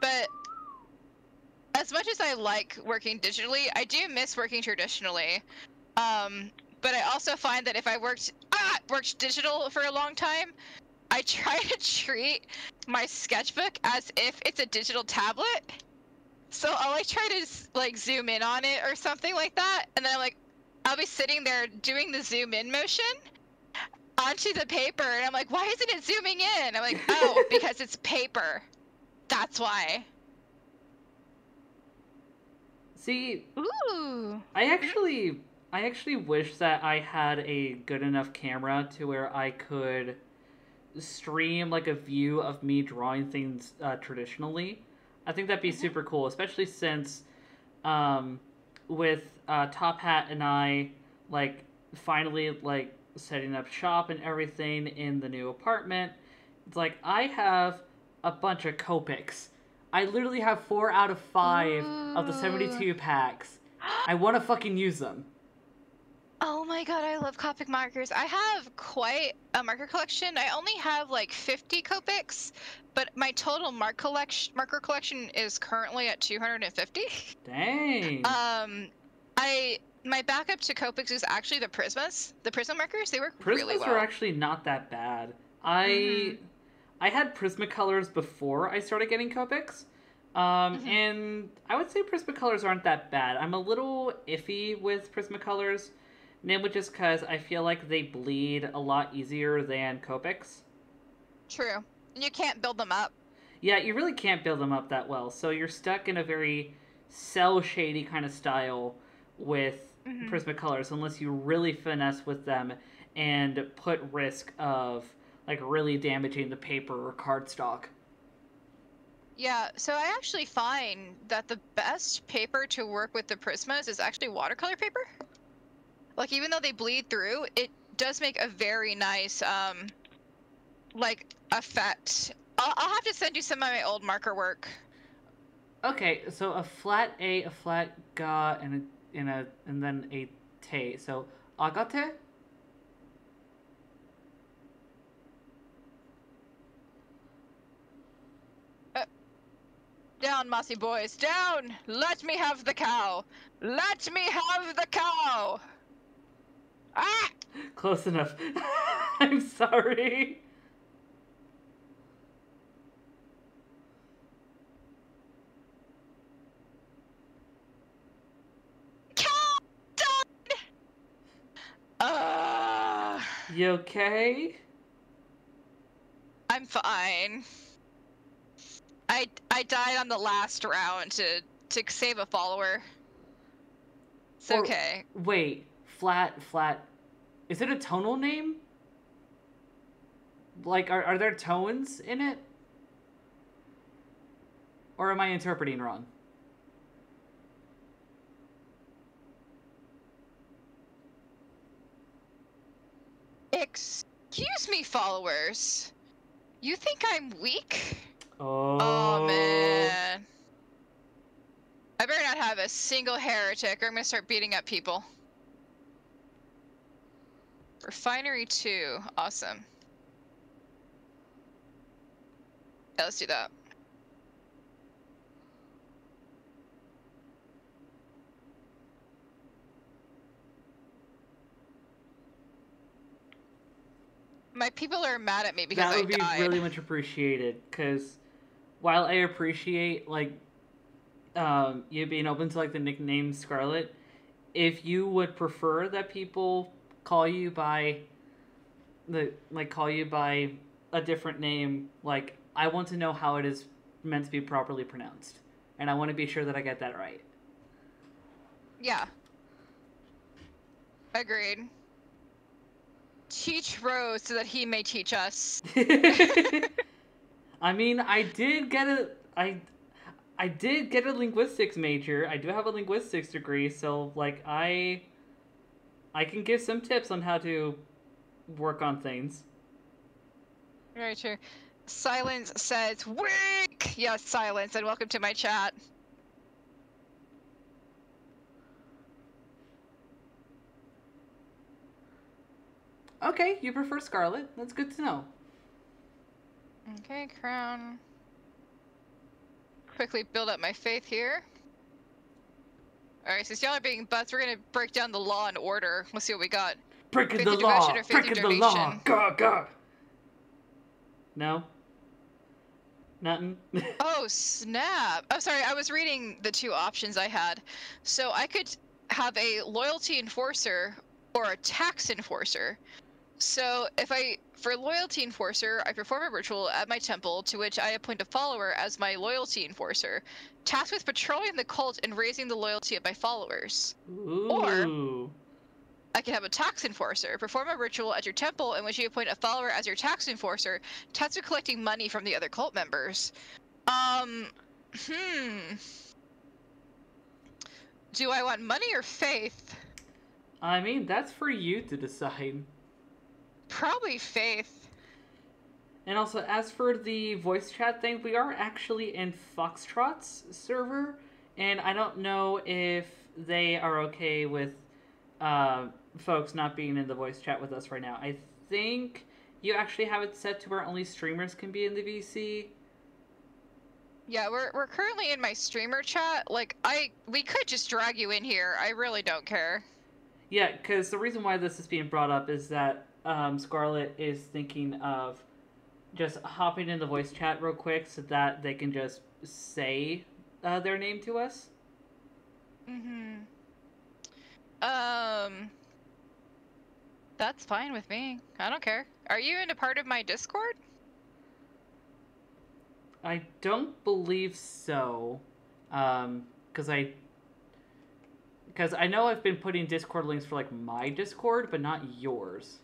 But as much as I like working digitally, I do miss working traditionally. Um, but I also find that if I worked ah, worked digital for a long time, I try to treat my sketchbook as if it's a digital tablet. So I'll like try to like zoom in on it or something like that, and then I'm like, I'll be sitting there doing the zoom in motion onto the paper, and I'm like, why isn't it zooming in? I'm like, oh, because it's paper. That's why. See, Ooh. I actually I actually wish that I had a good enough camera to where I could stream like a view of me drawing things uh, traditionally. I think that'd be super cool, especially since um, with uh, Top Hat and I like finally like setting up shop and everything in the new apartment. It's like I have a bunch of Copics. I literally have four out of five of the 72 packs. I want to fucking use them. Oh my god, I love Copic markers. I have quite a marker collection. I only have like 50 Copics, but my total mark collection marker collection is currently at 250. Dang. Um, I my backup to Copics is actually the Prismas. The Prisma markers, they work Prismas really well. are actually not that bad. I Mhm. I had Prismacolors before I started getting Copics. Um, Mhm. and I would say Prismacolors aren't that bad. I'm a little iffy with Prismacolors, namely just because I feel like they bleed a lot easier than Copics. True. And you can't build them up. Yeah, you really can't build them up that well, so you're stuck in a very cell shady kind of style with Mhm. Prismacolors unless you really finesse with them and put risk of like really damaging the paper or cardstock. Yeah, so I actually find that the best paper to work with the Prismas is actually watercolor paper. Like even though they bleed through, it does make a very nice um like effect. I'll, I'll have to send you some of my old marker work. Okay, so a flat A, a flat ga, and a and a and then a te. So agate. Down, mossy boys, down! Let me have the cow! Let me have the cow! Ah! Close enough. I'm sorry. Uh, You okay? I'm fine. I I died on the last round to to save a follower. It's Or- okay. Wait, flat, flat. Is it a tonal name? Like, are, are there tones in it? Or am I interpreting wrong? Excuse me, followers. You think I'm weak? Oh, Oh man. I better not have a single heretic or I'm gonna start beating up people. Refinery 2. Awesome. Yeah, let's do that. My people are mad at me because that would I be died. really much appreciated. Because while I appreciate like um, you being open to like the nickname Scarlet, if you would prefer that people call you by the like call you by a different name, like I want to know how it is meant to be properly pronounced, and I want to be sure that I get that right. Yeah. Agreed. Teach Rose so that he may teach us. I mean, I did get a I I did get a linguistics major. I do have a linguistics degree, so like I I can give some tips on how to work on things. Very true. Silence says weak. Yes, silence, and welcome to my chat. Okay, you prefer Scarlet. That's good to know. Okay, crown. Quickly build up my faith here. Alright, since y'all are being butts, we're gonna break down the law and order. Let's see what we got. Breaking the law! devotion or faith of Breaking the law! Gah, gah! No? Nothing? Oh, snap! I'm sorry, I was reading the two options I had. So I could have a loyalty enforcer or a tax enforcer. So if I, for loyalty enforcer, I perform a ritual at my temple to which I appoint a follower as my loyalty enforcer, tasked with patrolling the cult and raising the loyalty of my followers. Ooh. I can have a tax enforcer, perform a ritual at your temple in which you appoint a follower as your tax enforcer, tasked with collecting money from the other cult members. Um, hmm. Do I want money or faith? I mean, that's for you to decide. Probably faith. And also, as for the voice chat thing, we are actually in Foxtrot's server, and I don't know if they are okay with uh, folks not being in the voice chat with us right now. I think you actually have it set to where only streamers can be in the VC. Yeah, we're we're currently in my streamer chat. Like I we could just drag you in here. I really don't care. Yeah, because the reason why this is being brought up is that um, Scarlet is thinking of just hopping in the voice chat real quick so that they can just say uh, their name to us. Mhm. Um That's fine with me. I don't care. Are you in a part of my Discord? I don't believe so, um, because I, because I know I've been putting Discord links for like my Discord, but not yours.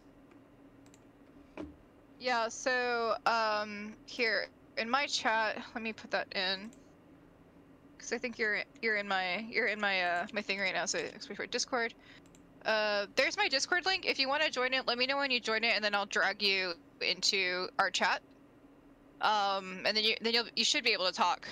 Yeah, so um here in my chat, let me put that in. Cuz I think you're you're in my you're in my uh my thing right now, so especially for Discord. Uh there's my Discord link. If you want to join it, let me know when you join it and then I'll drag you into our chat. Um and then you then you'll you should be able to talk.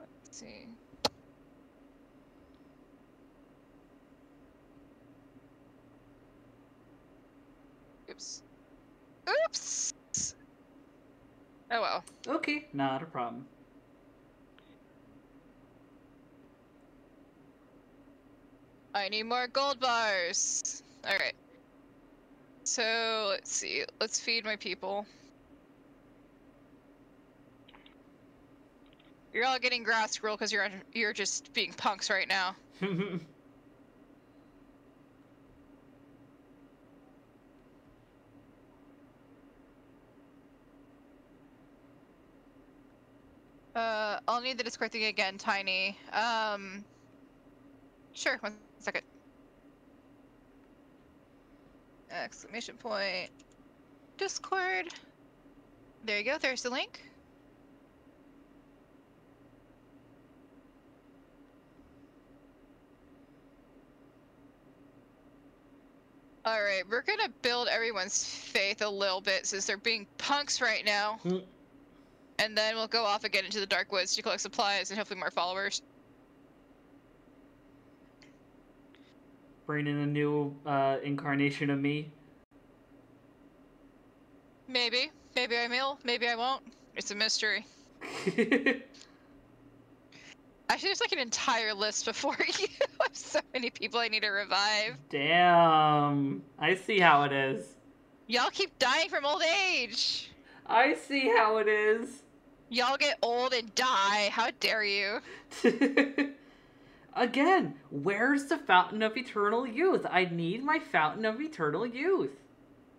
Let's see. Oops. Oops! Oh well. Okay, not a problem. I need more gold bars! Alright. So, let's see. Let's feed my people. You're all getting grass gruel because you're you're just being punks right now. Uh, I'll need the Discord thing again, Tiny. Um, sure, one second. Exclamation point. Discord. There you go, there's the link. Alright, we're gonna build everyone's faith a little bit since they're being punks right now. Hmm. And then we'll go off again into the dark woods to collect supplies and hopefully more followers. Bring in a new uh, incarnation of me. Maybe. Maybe I will. Maybe I won't. It's a mystery. Actually, there's like an entire list before you. Have so many people I need to revive. Damn, I see how it is. Y'all keep dying from old age. I see how it is. Y'all get old and die. How dare you? Again, where's the fountain of eternal youth? I need my fountain of eternal youth.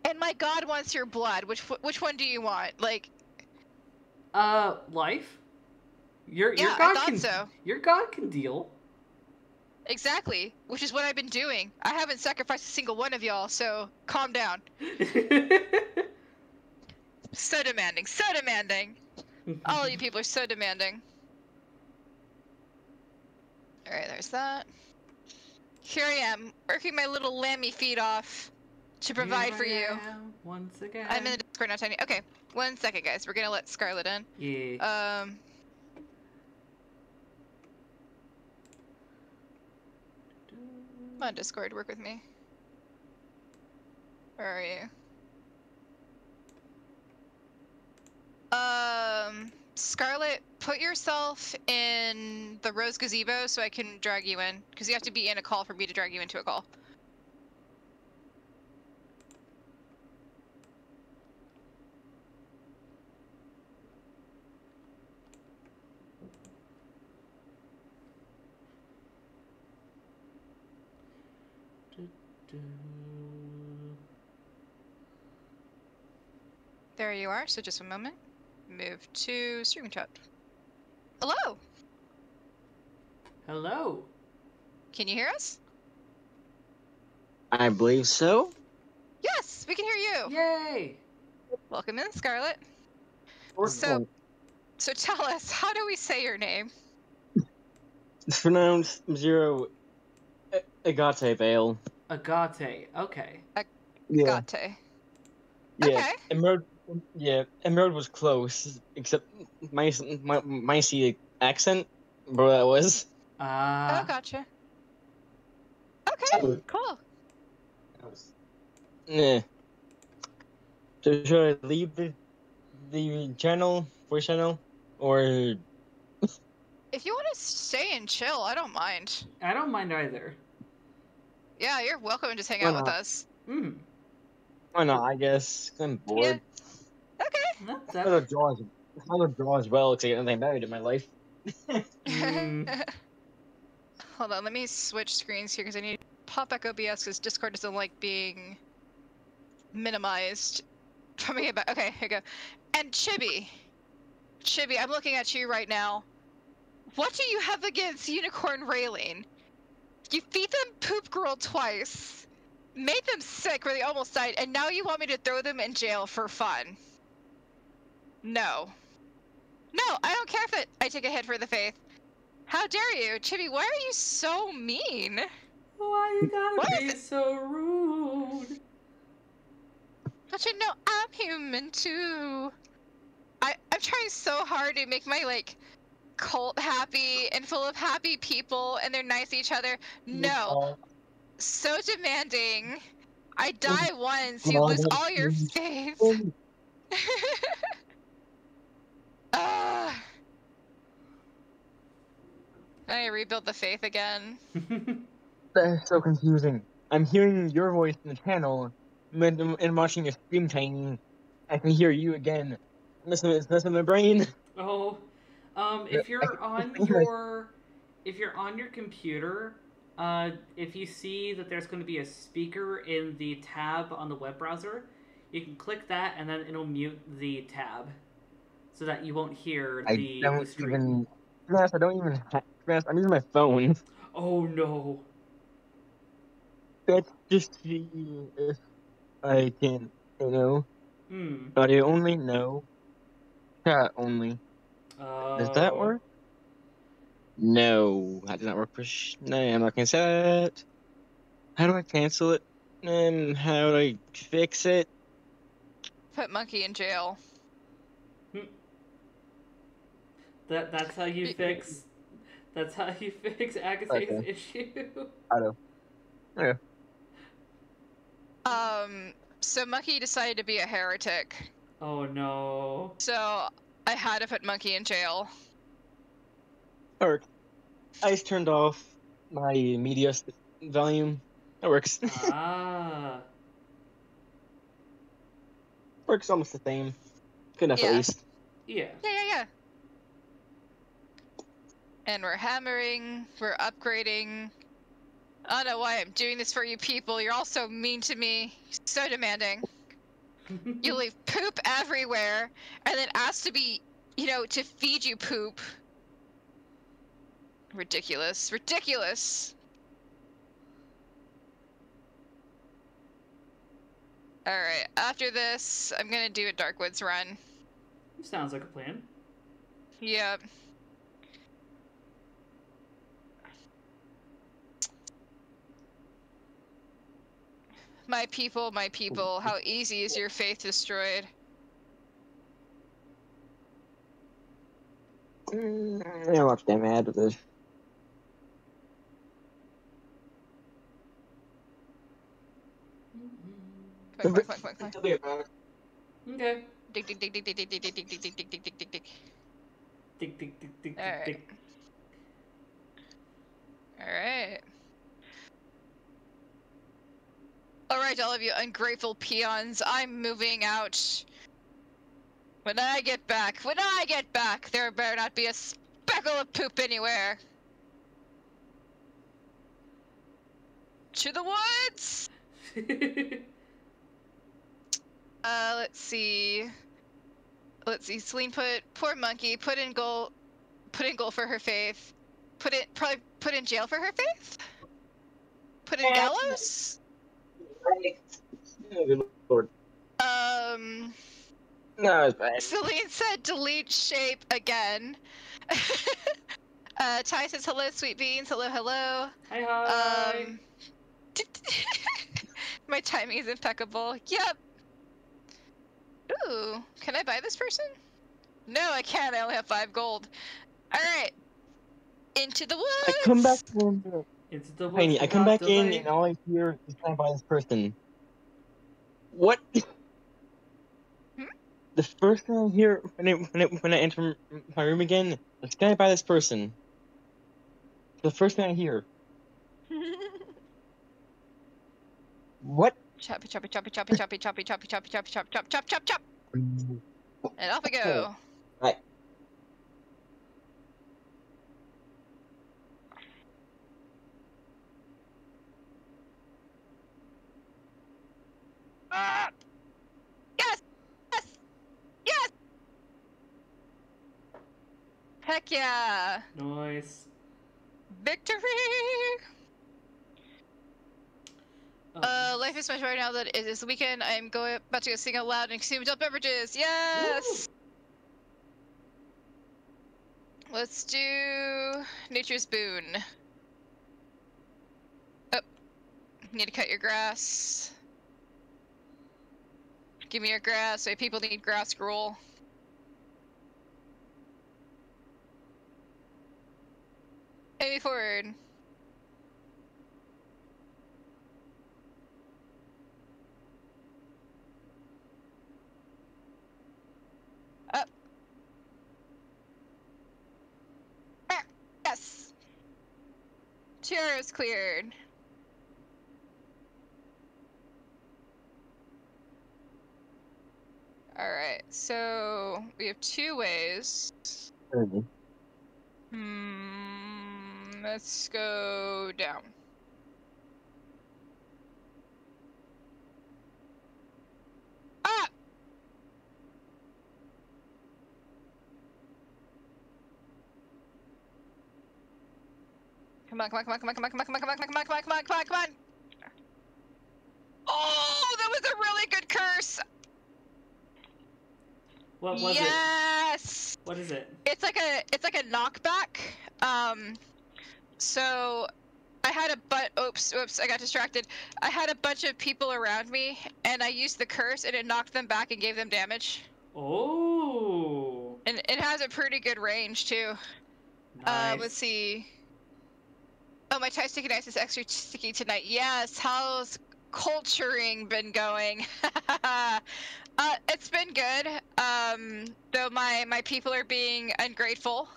And my god wants your blood. Which which one do you want? Like, Uh, life. Your your Yeah, I god thought can so. your god can deal. exactly. Which is what I've been doing. I haven't sacrificed a single one of y'all, so calm down. So demanding. So demanding. Mm-hmm. All you people are so demanding. Alright, there's that. Here I am, working my little lammy feet off to provide for you. Am, once again. I'm in the Discord now, Tiny. Okay, one second, guys. We're gonna let Scarlet in. Yeah. Um. Come on, Discord, work with me. Where are you? Um, Scarlet, put yourself in the Rose Gazebo so I can drag you in. Because you have to be in a call for me to drag you into a call. There you are, so just a moment. Move to streaming chat. Hello! Hello. Can you hear us? I believe so. Yes, we can hear you! Yay! Welcome in, Scarlet. Or- So- So tell us, how do we say your name? It's pronounced zero Agate Vale. Agate. Okay. Agate. Gate. Yeah. Okay. Emerald. Yeah. Emerald was close, except my my my see accent, bro. That was. Uh, oh, gotcha. Okay, cool. Yeah. So should I leave the the channel, voice channel, or If you want to stay and chill, I don't mind. I don't mind either. Yeah, you're welcome to just hang Why out with us. Hmm. why not? I guess I'm bored. Okay. That, I don't draw as I don't draw as well because I get nothing better in my life. Mm. Hold on, let me switch screens here because I need to pop back OBS because Discord doesn't like being minimized. Let me get back. Okay, here we go. And Chibi. Chibi, I'm looking at you right now. What do you have against Unicorn Railing? You feed them Poop Gruel twice, made them sick where they almost died, and now you want me to throw them in jail for fun. No. No, I don't care if it, I take a hit for the faith. How dare you, Chibi? Why are you so mean? Why you gotta What? be so rude? Don't you know I'm human too? I I'm trying so hard to make my like cult happy and full of happy people and they're nice to each other. No, so demanding. I die once, you lose all your faith. Ah. I rebuild the faith again. That's so confusing. I'm hearing your voice in the channel, and and watching your stream time. I can hear you again. Listen, it's messing my brain. oh, um, if you're on your, if you're on your computer, uh, if you see that there's going to be a speaker in the tab on the web browser, you can click that, and then it'll mute the tab, so that you won't hear I the, the don't stream. even. Yes, I don't even. Ha- I'm using my phone. Oh no. Let's just see if I can. You know, Hmm. audio only. No. Chat only. Uh, Does that work? No, that did not work for. Sh- no, I'm not gonna say that. How do I cancel it? And how do I fix it? Put monkey in jail. That that's how you fix. That's how you fix Agate's Okay. issue. I don't. Um, so Monkey decided to be a heretic. Oh no. So I had to put Monkey in jail. Or I just turned off my media volume. That works. Ah. works almost the same. Good enough Yeah. at least. Yeah. Yeah, yeah, yeah. And we're hammering, we're upgrading. I don't know why I'm doing this for you people. You're all so mean to me, so demanding. You leave poop everywhere, and then ask to be, you know, to feed you poop. Ridiculous. Ridiculous. Alright, after this, I'm gonna do a Darkwoods run. Sounds like a plan. Yep. My people, my people, how easy is your faith destroyed? Mm, I left them mad with this. Quick, quick, quick, quick, quick. Okay. Dig, dig, dig, dig, dig, dig, dig, dig, dig, dig, dig, dig, dig, dig, dig, dig. Dig, dig, dig, dig, dig, dig. All right. Tick, Alright. tick, tick. Alright. Alright, all of you ungrateful peons, I'm moving out. When I get back, when I get back, there better not be a speckle of poop anywhere. To the woods! Uh, let's see. Let's see. Celine put poor monkey put in goal, put in goal for her faith. Put it probably put in jail for her faith. Put in Yeah. Gallows. Oh, good lord. Um, No, it's bad. Celine said delete shape again. uh, Ty says hello, sweet beans. Hello, hello. Hi, hi. Um, my timing is impeccable. Yep. Ooh, can I buy this person? No, I can't. I only have five gold. All right. Into the woods. I come back in. It's the Tiny, I come without back in and all I hear is trying to buy this person. What? Hmm? The first thing I hear when I when I, when I enter my room again is can I buy this person? The first thing I hear. What? choppy, choppy, choppy, choppy, choppy, choppy, choppy, choppy, choppy, chop, chop, chop, chop, chop, and off we go. Right. Ah! Yes! Yes! Yes! Heck yeah! Nice. Victory! Oh, Uh, life is much better now that it is the weekend. I'm going about to go sing out loud and consume adult beverages. Yes! Let's do Nature's Boon. Oh, need to cut your grass. Give me your grass. Wait, people need grass gruel. Amy forward. Up. Ah, Yes. Chair is cleared. Alright, so we have two ways. Hmm, let's go down. Ah! Come on, come on, come on, come on, come on, come on, come on, come on, come on, come on, come on, come on, come on, come on. Oh, that was a really good curse. What was it? yes. What is it? It's like a it's like a knockback. Um, so I had a but oops oops I got distracted. I had a bunch of people around me, and I used the curse, and it knocked them back and gave them damage. Oh. And it has a pretty good range too. Nice. Uh, let's see. Oh, my Thai sticky nice is extra sticky tonight. Yes. How's culturing been going? uh, it's been good. Um, though my my people are being ungrateful,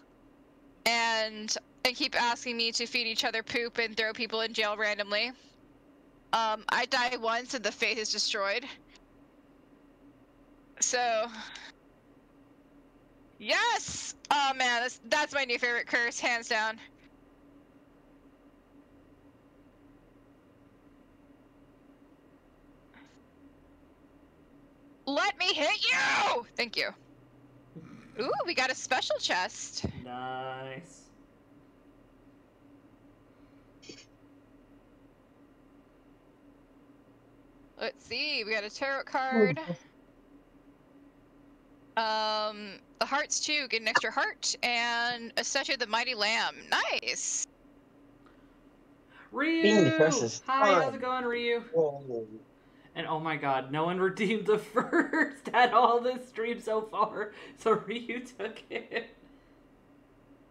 and and keep asking me to feed each other poop and throw people in jail randomly. Um, I die once and the faith is destroyed. So. Yes! Oh man, that's, that's my new favorite curse, hands down. Let me hit you! Thank you. Ooh, we got a special chest. Nice. Let's see, we got a tarot card. Um, the hearts too, get an extra heart, and a statue of the mighty lamb. Nice! Ryu! Hi, how's it going, Ryu? Whoa. And oh my god, no one redeemed the first at all this stream so far, so Ryu took it.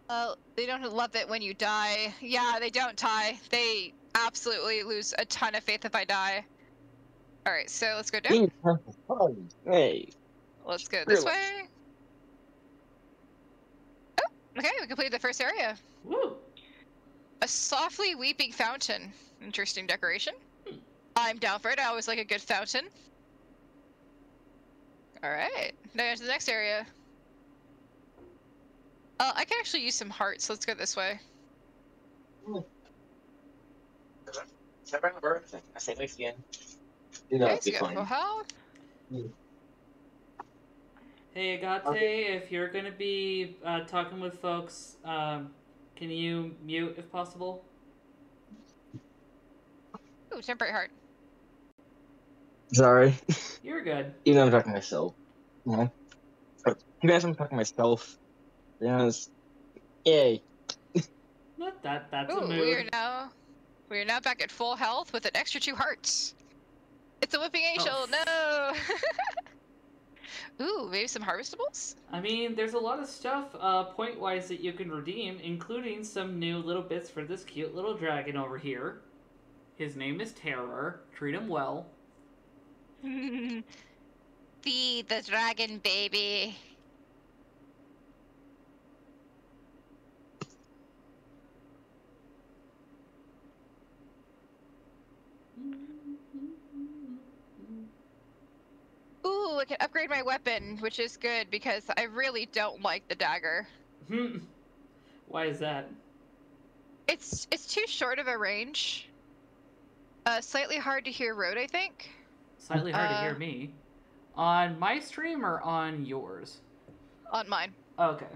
Uh, they don't love it when you die. Yeah, they don't die. They absolutely lose a ton of faith if I die. All right, so let's go down. Hey. Let's go this way. Oh, okay, we completed the first area. Woo! A softly weeping fountain. Interesting decoration. I'm down for it. I always like a good fountain. All right, now to the next area. Uh, I can actually use some hearts. Let's go this way. I say like again. You know, Okay, it'd so you got full fine. health. Hey, Agate, if you're gonna be uh, talking with folks, um, can you mute if possible? Ooh, temporary heart. Sorry. You're good. Even though I'm talking to myself. You know? But you guys, I'm talking to myself. Yes. Yay. Not that. That's Ooh, a we are now we are now back at full health with an extra two hearts. It's a whipping angel. Oh. No. Ooh, maybe some harvestables. I mean, there's a lot of stuff uh, point wise that you can redeem, including some new little bits for this cute little dragon over here. His name is Terror. Treat him well. Feed the dragon, baby. Ooh, I can upgrade my weapon, which is good because I really don't like the dagger. Why is that? It's it's too short of a range. Uh, slightly hard to hear road, I think. Slightly hard to Uh, hear me. On my stream or on yours? On mine. Okay.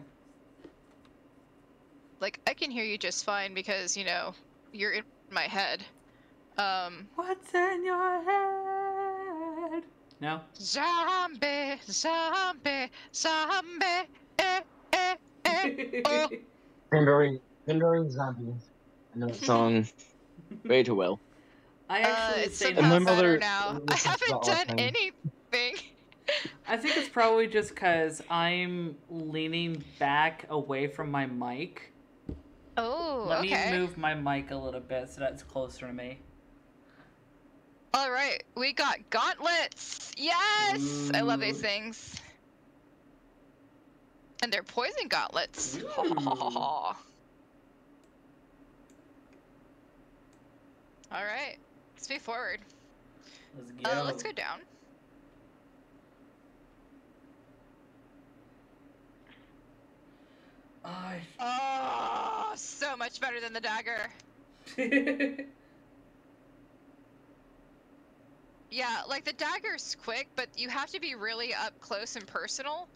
Like I can hear you just fine because you know you're in my head. Um, What's in your head? No? zombie, zombie, zombie. Eh, eh, eh. Oh. Pandering, Pandering Zombies. I know the song way too well. I Uh, actually it's say And somehow my mother better now. I haven't that done anything. I think it's probably just because I'm leaning back away from my mic. Oh, Let okay. me move my mic a little bit so that's closer to me. All right, we got gauntlets. Yes, I love these things. And they're poison gauntlets. All right, let's move forward. Let's go. Uh, let's go down. I... Oh, so much better than the dagger. Yeah, like the dagger's quick, but you have to be really up close and personal.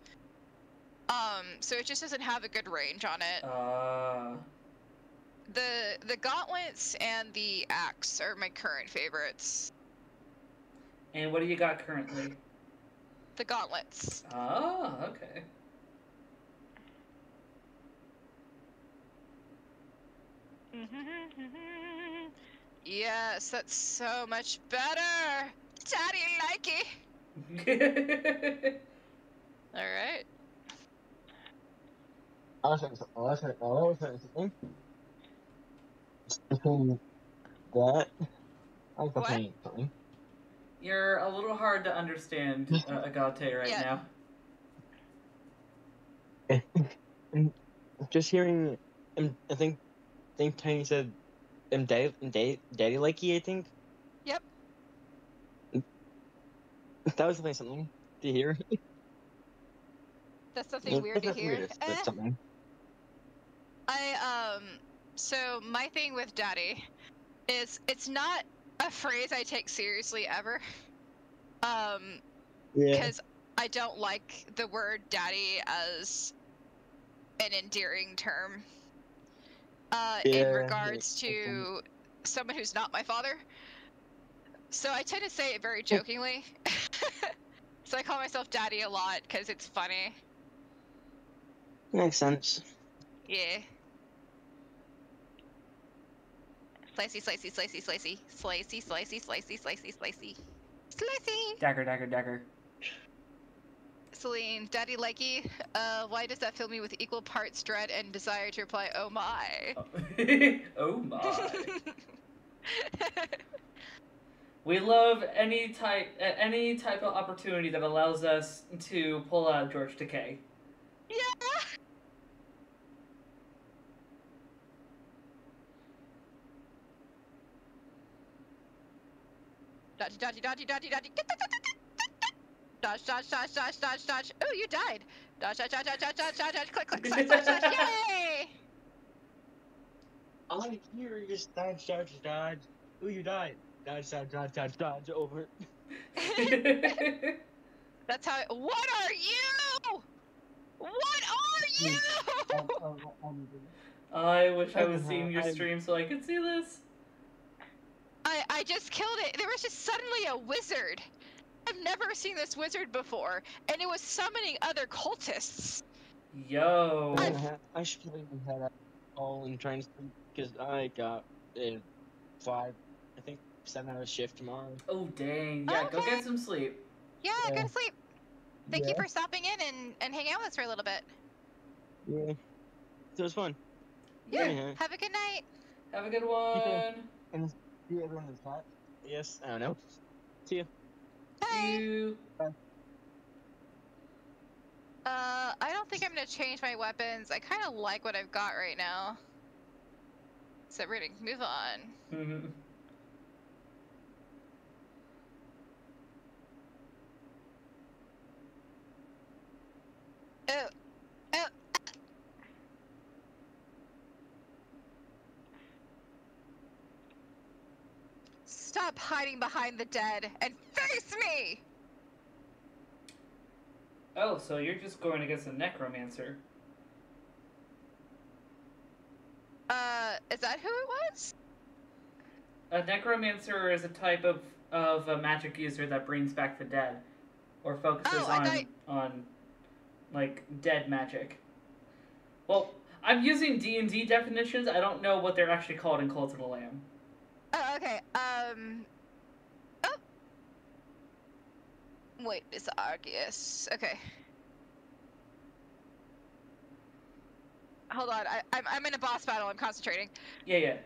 Um, so it just doesn't have a good range on it. uh, The the gauntlets and the axe are my current favorites. and what do you got currently? The gauntlets. Oh, okay. Mm-hmm, mm-hmm. Yes, that's so much better. Daddy likey. All right. I was saying something. I was saying, I was saying something. Between that, I was What? saying something. You're a little hard to understand, uh, Agate, right Yeah. now. Just hearing, um, I think, I think Tiny said, um, daddy, daddy, daddy likey, I think. Yep. That was definitely something to hear. That's something weird to hear. weird, Eh. That's something. I um so my thing with daddy is it's not a phrase I take seriously ever. Um Yeah. because I don't like the word daddy as an endearing term. Uh in regards yeah, to someone who's not my father. So I tend to say it very jokingly. so I call myself daddy a lot because it's funny. Makes sense. Yeah. Slicey, slicey, slicey, slicey. Slicey, slicey, slicey, slicey, slicey. Slicey! Dagger, dagger, dagger. Celine, Daddy Likey, uh, why does that fill me with equal parts dread and desire to reply, oh my? oh my. we love any type any type of opportunity that allows us to pull out George Takei. Yeah! Dodgy, dodgy, dodgy, dodgy, dodgy. Dodge, dodge, dodge, dodge, dodge, dodge. Oh, you died. Dodge, dodge, dodge, dodge, dodge, dodge, dodge, dodge. Click, click, dodge, dodge, dodge. Yay! All I hear is dodge, dodge, dodge. Ooh, you died. Dodge, dodge, dodge, dodge, dodge. Over. That's how. What are you? What are you? I wish I was Uh-huh, seeing your stream so I could see this. I I just killed it. There was just suddenly a wizard. I've never seen this wizard before, and it was summoning other cultists. Yo. I, I should have even had a call and trying to sleep because I got a five, I think seven hour shift tomorrow. Oh dang. Yeah, go get some sleep. Yeah, go to sleep. Thank you for stopping in and, and hanging out with us for a little bit. Yeah. So it was fun. Yeah. Anyhow, Have a good night. Have a good one. and see everyone in the chat. Yes, I don't know. See you. Bye. You. Uh, I don't think I'm gonna change my weapons. I kind of like what I've got right now. So we're gonna move on. Mhm. Oh, oh. Stop hiding behind the dead and face me! Oh, so you're just going against a necromancer. Uh, is that who it was? A necromancer is a type of of a magic user that brings back the dead, or focuses Oh, on thought- on like dead magic. Well, I'm using D and D definitions. I don't know what they're actually called in Cult of the Lamb. Oh, okay. Um. Oh. Wait, it's Arceus. Okay. Hold on. I, I'm I'm in a boss battle. I'm concentrating. Yeah, yeah.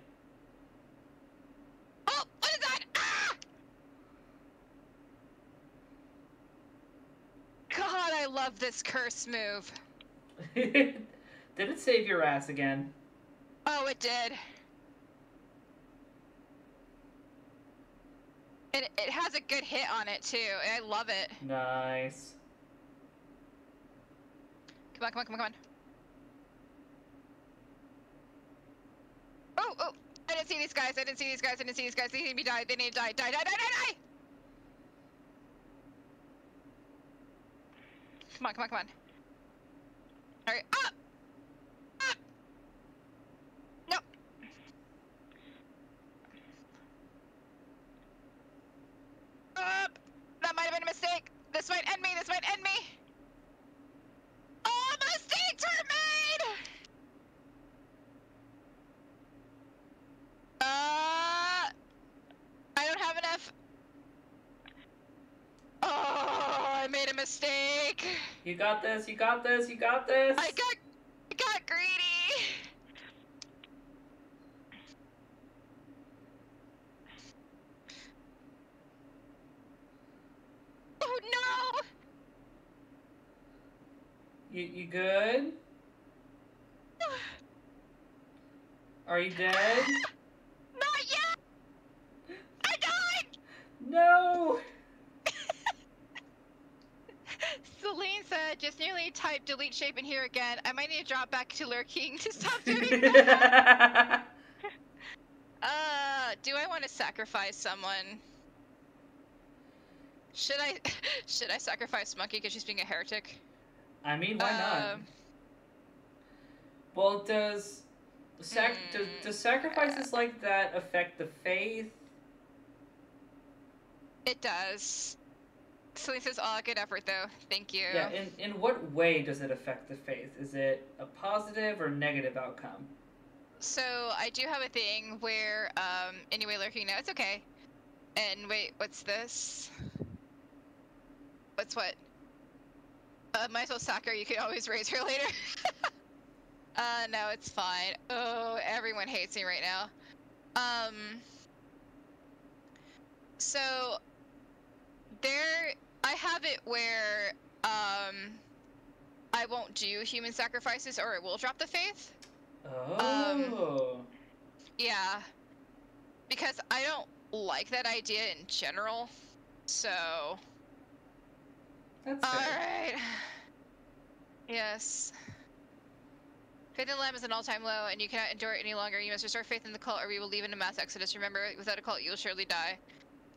Oh, what is that? Ah! God, I love this curse move. Did it save your ass again? Oh, it did. It, it has a good hit on it too, I love it. Nice. Come on, come on, come on, come on. Oh, oh! I didn't see these guys. I didn't see these guys. I didn't see these guys. They need to be die. They need to die. Die, die, die, die, die! Come on, come on, come on. Alright, up! Ah! Up! No! Up! That might have been a mistake. This might end me. This might end me. All mistakes were made! Uh, I don't have enough. Oh, I made a mistake. You got this. You got this. You got this. I got, I got greedy. Oh no! You you good? Are you dead? Not yet! I died! No. Celine said, just nearly typed delete shape in here again. I might need to drop back to lurking to stop doing that. uh, do I want to sacrifice someone? Should I, should I sacrifice Monkey because she's being a heretic? I mean, why not? Um, Well, does sac Hmm. does sacrifices like that affect the faith? It does. Celine says, oh, good effort though. Thank you. Yeah. In in what way does it affect the faith? Is it a positive or negative outcome? So I do have a thing where, um, anyway, lurking now. It's okay. And wait, what's this? What's what? Uh, might as well sack her. You can always raise her later. uh, no, it's fine. Oh, everyone hates me right now. Um. So there, I have it where um, I won't do human sacrifices, or it will drop the faith. Oh. Yeah, because I don't like that idea in general. So, That's all fair. right. Yes. Faith in the Lamb is an all-time low, and you cannot endure it any longer. You must restore faith in the cult, or we will leave in a mass exodus. Remember, without a cult, you will surely die.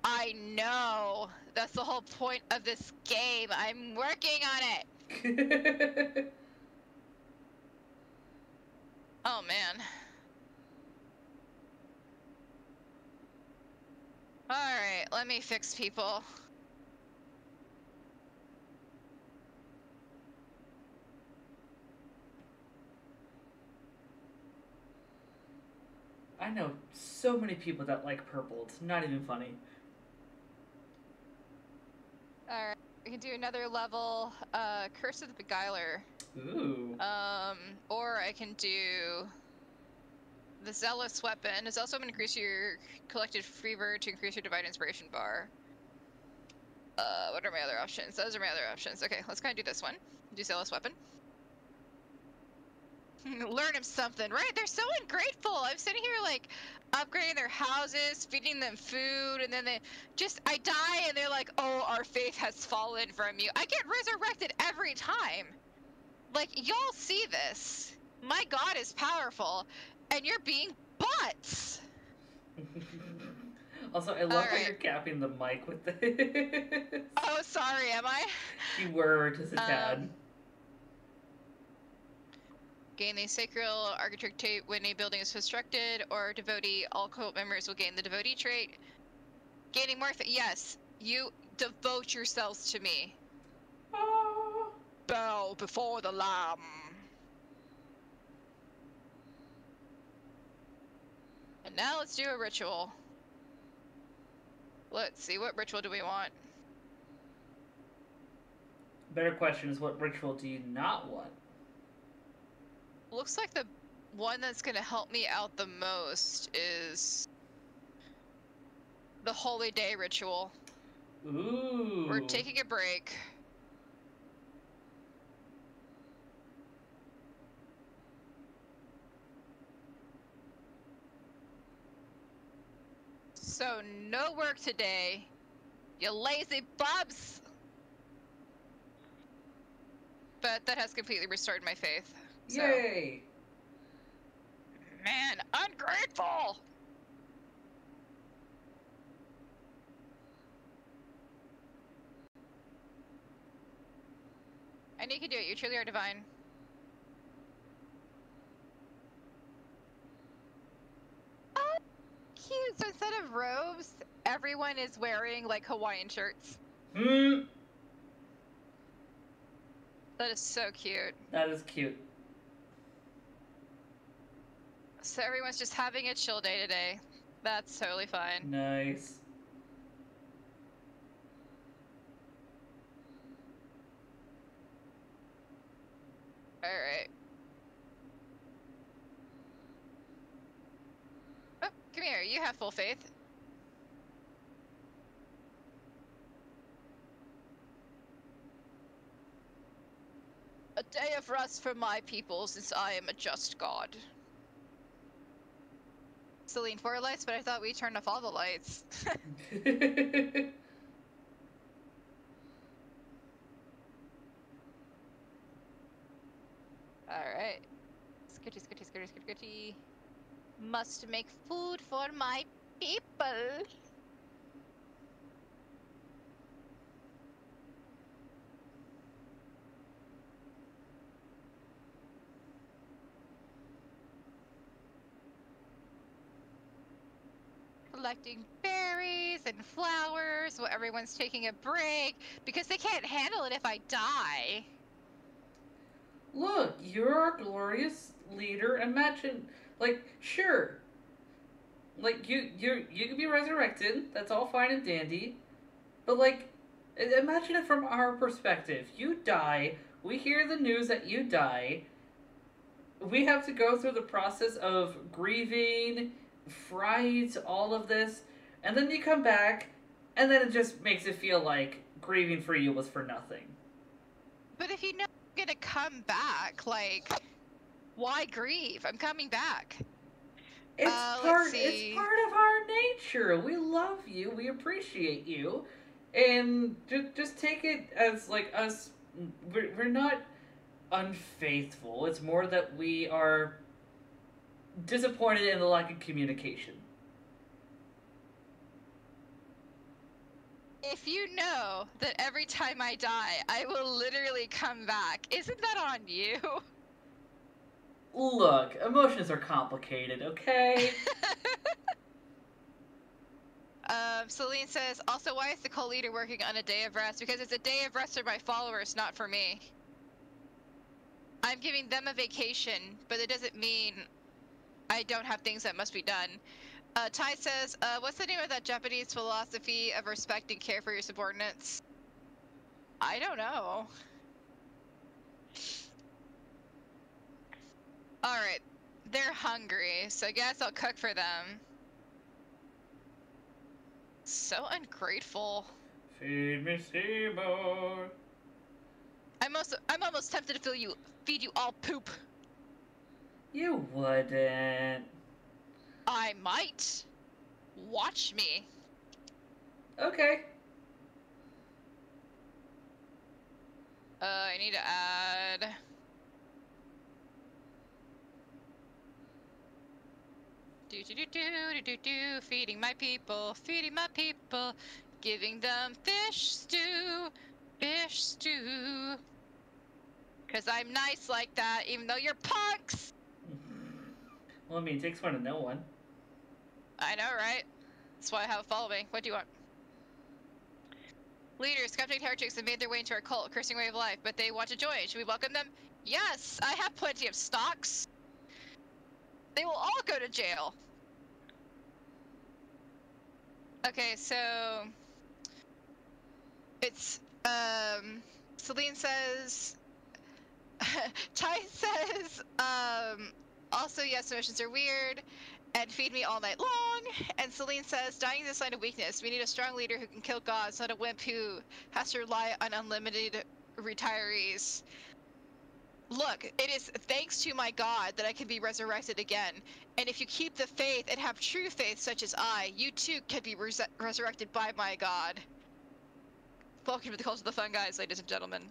I know. That's the whole point of this game. I'm working on it. Oh man. Alright, let me fix people. I know so many people that like purple. It's not even funny. Alright, we can do another level. Uh, Curse of the Beguiler. Ooh. Um, or I can do the Zealous Weapon. It's also going to increase your collected fever to increase your Divine Inspiration bar. Uh, what are my other options? Those are my other options. Okay, let's kind of do this one. Do Zealous Weapon. Learn them something, right? They're so ungrateful. I'm sitting here like upgrading their houses, feeding them food, and then they just I die and they're like, "Oh, our faith has fallen from you." I get resurrected every time. Like y'all see this. My God is powerful, and you're being butts. also, I love how you're capping the mic with this. Oh, sorry, am I? you were just a tad. Um, Gain the sacral architecture when a building is constructed, or devotee. All cult members will gain the devotee trait. Gaining more. Fa- yes, you devote yourselves to me. Oh. Bow before the lamb. And now let's do a ritual. Let's see, what ritual do we want? Better question is, what ritual do you not want? Looks like the one that's gonna help me out the most is the Holy Day ritual. Ooh. We're taking a break. So, no work today. You lazy bubs! But that has completely restored my faith. So. Yay! Man, ungrateful! And you can do it. You truly are divine. Oh, cute. So instead of robes, everyone is wearing like Hawaiian shirts. Hmm. That is so cute. That is cute. So everyone's just having a chill day today. That's totally fine. Nice. Alright. Oh, come here. You have full faith. A day of rest for my people, since I am a just god. Celine, four lights, but I thought we turned off all the lights. Alright. Skitty, skitty, skitty, skitty. Must make food for my people. Collecting berries and flowers while everyone's taking a break because they can't handle it if I die. Look, you're a glorious leader. Imagine, like, sure, like you, you, you can be resurrected. That's all fine and dandy, but like, imagine it from our perspective. You die. We hear the news that you die. We have to go through the process of grieving, fright, all of this, and then you come back and then it just makes it feel like grieving for you was for nothing. But if you know I'm gonna come back, like, why grieve? I'm coming back. It's Uh, part. It's part of our nature. We love you. We appreciate you, and ju- just take it as like us. We're, we're not unfaithful. It's more that we are disappointed in the lack of communication. If you know that every time I die, I will literally come back, isn't that on you? Look, emotions are complicated. Okay. um, Celine says, also, why is the cult leader working on a day of rest? Because it's a day of rest for my followers, not for me. I'm giving them a vacation, but it doesn't mean I don't have things that must be done. Uh, Ty says, uh, what's the name of that Japanese philosophy of respect and care for your subordinates? I don't know. Alright, they're hungry, so I guess I'll cook for them. So ungrateful. Feed me, Seymour. I'm also I'm almost tempted to feel you feed you all poop. You wouldn't. I might. Watch me. Okay. Uh, I need to add. Do do do do do do do. Feeding my people, feeding my people, giving them fish stew, fish stew. Cause I'm nice like that, even though you're punks. Well, I mean, it takes one to know one. I know, right? That's why I have a following. What do you want? Leaders, skeptic heretics have made their way into our cult, cursing way of life, but they want to join. Should we welcome them? Yes, I have plenty of stocks. They will all go to jail. Okay, so it's um Celine says Ty says um also yes emotions are weird and feed me all night long. And Celine says, dying is a sign of weakness. We need a strong leader who can kill gods, not a wimp who has to rely on unlimited retirees. Look, it is thanks to my God that I can be resurrected again. And if you keep the faith and have true faith, such as I, you too can be res- resurrected by my God. Welcome to the cult of the fun guys, ladies and gentlemen.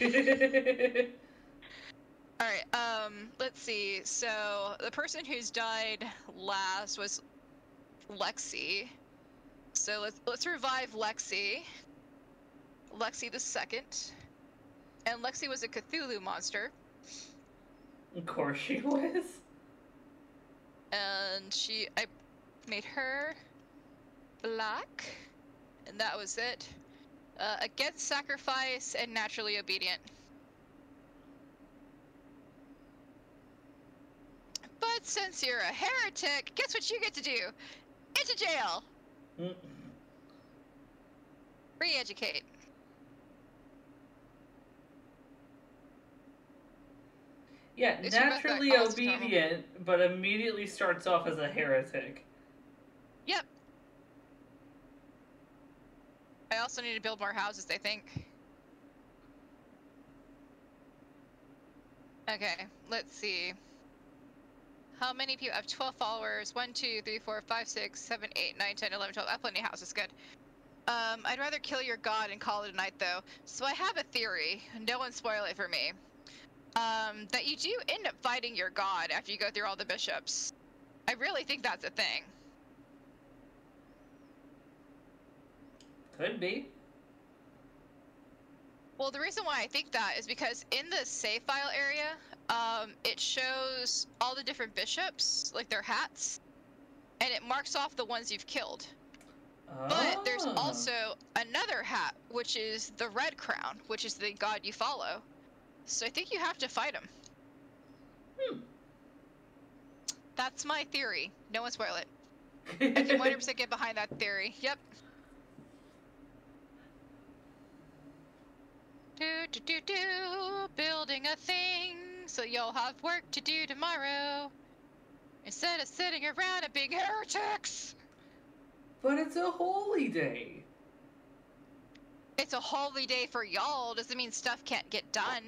All right. Um. Let's see. So the person who's died last was Lexi. So let's let's revive Lexi. Lexi the second. And Lexi was a Cthulhu monster, of course she was. and she I made her black, and that was it. Uh, against sacrifice and naturally obedient. But since you're a heretic, guess what you get to do? Into jail! Mm. Re-educate. Yeah, It's your best bet, naturally obedient, but immediately starts off as a heretic. Yep. I also need to build more houses, I think. Okay, let's see. How many people I have 12 followers? 1, 2, 3, 4, 5, 6, 7, 8, 9, 10, 11, 12. I have plenty of houses, good. Um, I'd rather kill your god and call it a night, though. So I have a theory. No one spoil it for me. Um, that you do end up fighting your god after you go through all the bishops. I really think that's a thing. Could be. Well, the reason why I think that is because in the save file area, um, it shows all the different bishops, like their hats, and it marks off the ones you've killed. But there's Ah. also another hat, which is the red crown, which is the god you follow. So I think you have to fight him. Hmm. That's my theory. No one spoil it. I can 100% get behind that theory. Yep. Do do do do, building a thing, so you'll have work to do tomorrow. Instead of sitting around and being heretics. But it's a holy day. it's a holy day for y'all. Doesn't mean stuff can't get done.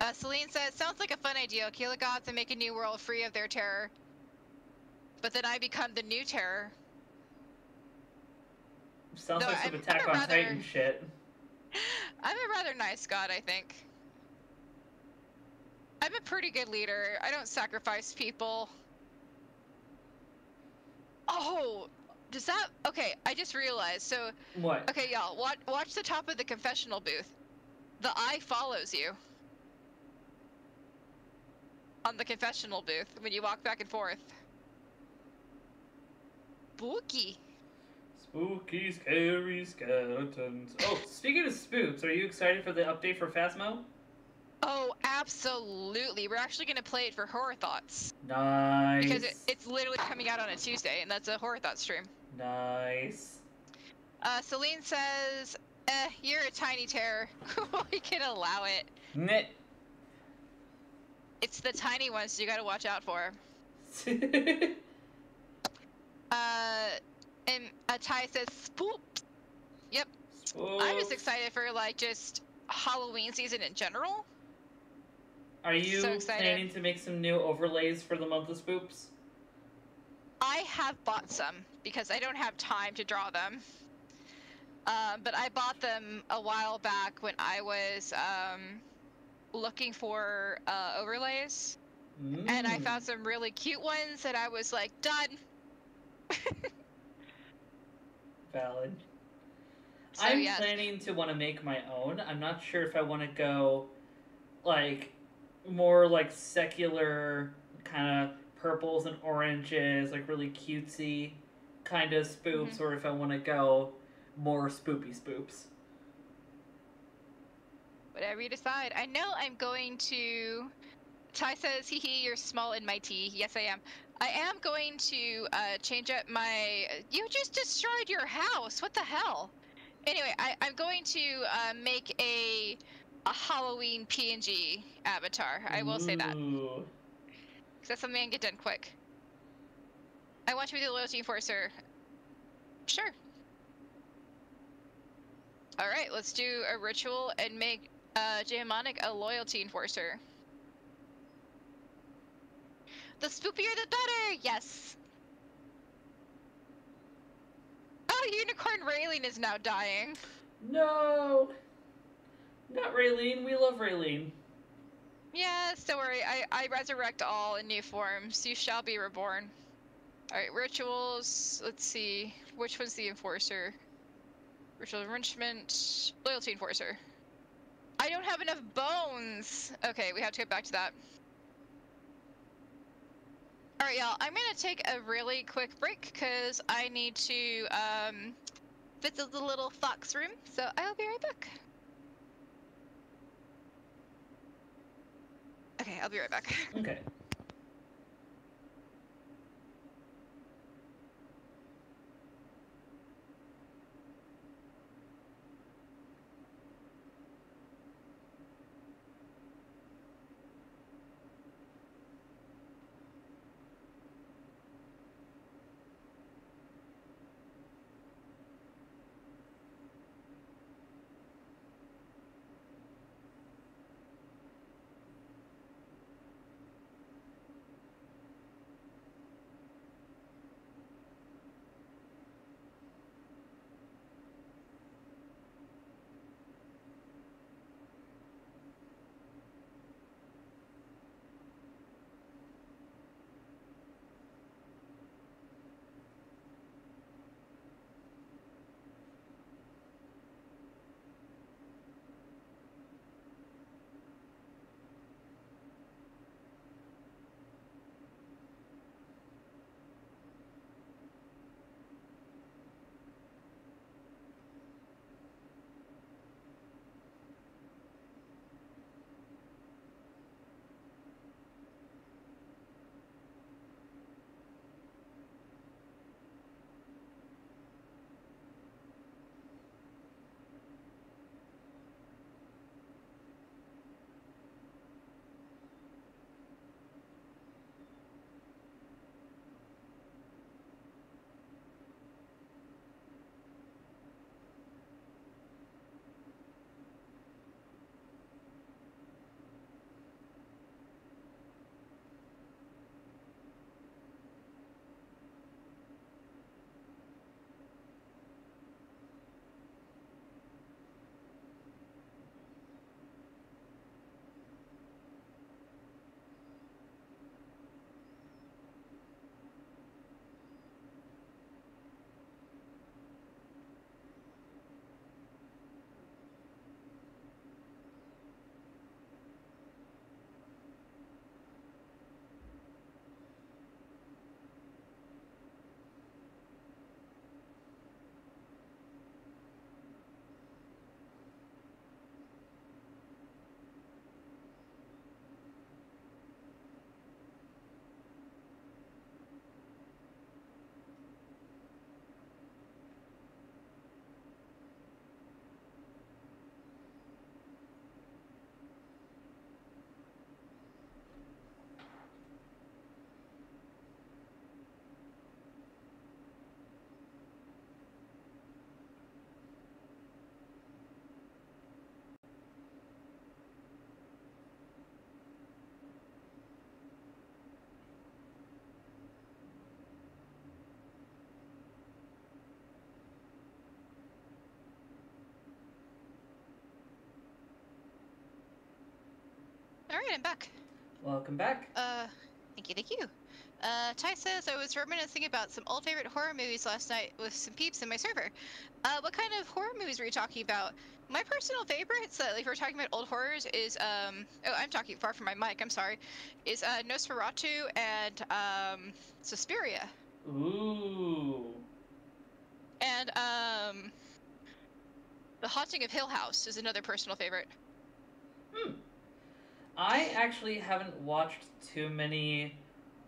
Uh, Celine says, sounds like a fun idea. Kill the gods and make a new world free of their terror. But then I become the new terror. Sounds No, like some I'm- Attack I'm on rather- Titan shit. I'm a rather nice god, I think. I'm a pretty good leader. I don't sacrifice people. Oh, does that? Okay, I just realized. So, What? okay, y'all, watch, watch the top of the confessional booth. The eye follows you. On the confessional booth when you walk back and forth. Spooky. Spooky, scary skeletons. Oh, speaking of spooks, are you excited for the update for Phasmo? Oh, absolutely. We're actually going to play it for Horror Thoughts. Nice. Because it, it's literally coming out on a Tuesday, and that's a Horror Thoughts stream. Nice. Uh, Celine says, eh, you're a tiny terror. we can allow it. Knit. It's the tiny ones you gotta watch out for. Uh, and uh, Ty says, spoop. I'm just excited for, like, just Halloween season in general. Are you so planning to make some new overlays for the month of spoops? I have bought some because I don't have time to draw them. Um, but I bought them a while back when I was um, looking for uh, overlays, and I Mm. found some really cute ones that I was like, done. Valid. So, I'm yes. planning to want to make my own. I'm not sure if I want to go like more like secular kind of purples and oranges, like really cutesy kind of spoops, or if I want to go more spoopy spoops. Whatever you decide. I know I'm going to. Ty says, hee hee, you're small and mighty. Yes, I am. I am going to uh, change up my. You just destroyed your house. What the hell? Anyway, I, I'm going to uh, make a a Halloween PNG avatar. I will say that. Because that's something I can get done quick. I want you to be the loyalty enforcer. Sure. All right, let's do a ritual and make uh, Jay Mnemonic a loyalty enforcer. The spoopier the better. Yes. Oh, Unicorn Raylene is now dying. No. Not Raylene. We love Raylene. Yes, don't worry. I, I resurrect all in new forms. You shall be reborn. Alright, rituals. Let's see. Which one's the enforcer? Ritual enrichment. Loyalty enforcer. I don't have enough bones! Okay, we have to get back to that. Alright, y'all. I'm gonna take a really quick break because I need to um, visit the little fox room. So I'll be right back. Okay, I'll be right back. Okay. Right, I'm back. Welcome back. Uh, thank you, thank you. Uh, Ty says I was reminiscing about some old favorite horror movies last night with some peeps in my server. Uh, what kind of horror movies were you talking about? My personal favorites, uh, if we're talking about old horrors, is um. Oh, I'm talking far from my mic. I'm sorry. Is uh Nosferatu and um Suspiria Ooh. and um. The Haunting of Hill House is another personal favorite. I actually haven't watched too many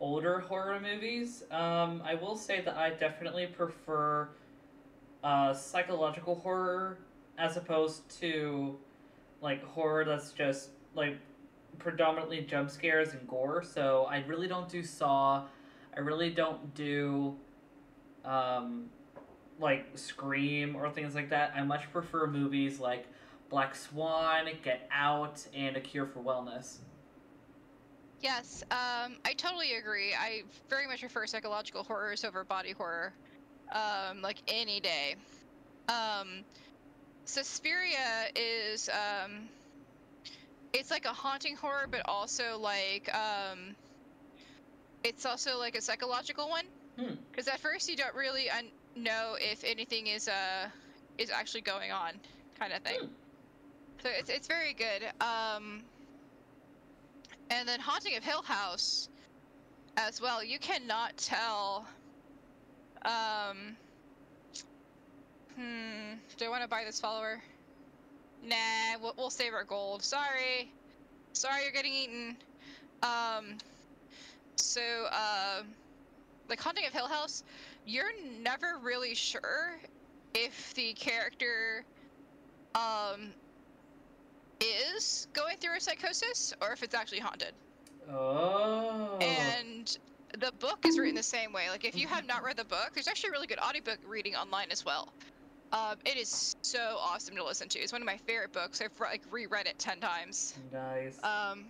older horror movies. Um, I will say that I definitely prefer uh, psychological horror as opposed to like horror that's just like predominantly jump scares and gore. So I really don't do Saw. I really don't do um, like Scream or things like that. I much prefer movies like Black Swan, Get Out, and A Cure for Wellness. Yes, um, I totally agree. I very much prefer psychological horrors over body horror, um, like any day. Um, Suspiria is, um, it's like a haunting horror, but also like, um, it's also like a psychological one. Hmm. Because at first you don't really un- know if anything is uh is actually going on, kind of thing. Hmm. So it's it's very good. Um, and then Haunting of Hill House, as well. You cannot tell. Um. Hmm. Do I want to buy this follower? Nah. We'll, we'll save our gold. Sorry. Sorry, you're getting eaten. Um. So, uh, like Haunting of Hill House, you're never really sure if the character, um, is going through a psychosis or if it's actually haunted. Oh. And the book is written the same way. Like, if you have not read the book, there's actually a really good audiobook reading online as well. Um, it is so awesome to listen to. It's one of my favorite books. I've like reread it ten times. nice. Um,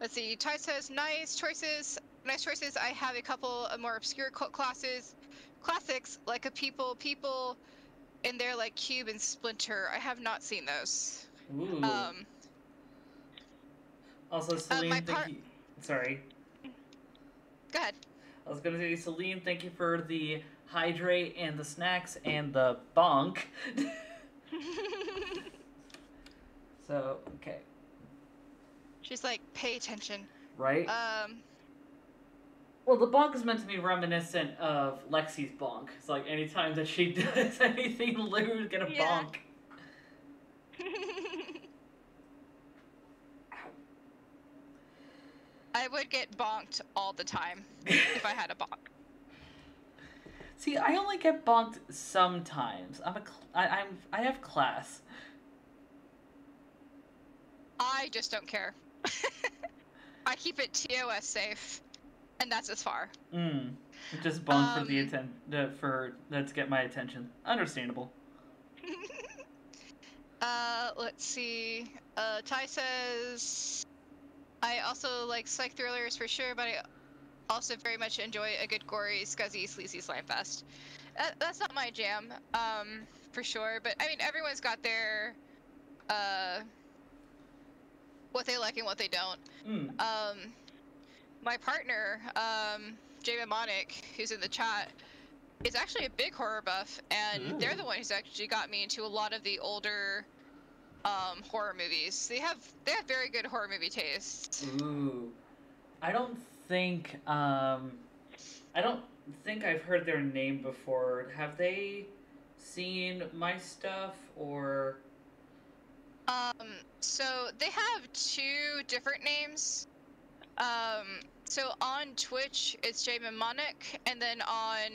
let's see. Ty says nice choices. Nice choices. I have a couple of more obscure cult classes, classics like a people, people, and they're like Cube and Splinter. I have not seen those. Ooh. Um, also, Celine, my thank you. Sorry. go ahead. I was gonna say, Celine, thank you for the hydrate and the snacks and the bonk. so, okay. She's like, pay attention. Right? Um, well, the bonk is meant to be reminiscent of Lexi's bonk. It's like anytime that she does anything lewd, get a Yeah. bonk. I would get bonked all the time if I had a bonk. See, I only get bonked sometimes. I'm a, I, I'm, I have class. I just don't care. I keep it TOS safe, and that's as far. Mm. Just bonk for the Um, atten- for to get my attention. Understandable. uh, let's see. Uh, Ty says, I also like psych thrillers for sure, but I also very much enjoy a good gory, scuzzy, sleazy slime fest. That, that's not my jam, um, for sure. But I mean, everyone's got their, uh, what they like and what they don't. Mm. Um, my partner, um, Jay Mnemonic, who's in the chat, is actually a big horror buff, and they're the one who's actually got me into a lot of the older um, horror movies. They have they have very good horror movie tastes. Ooh. I don't think um I don't think I've heard their name before. Have they seen my stuff or Um, so they have two different names. Um, so on Twitch it's Jay Mnemonic, and then on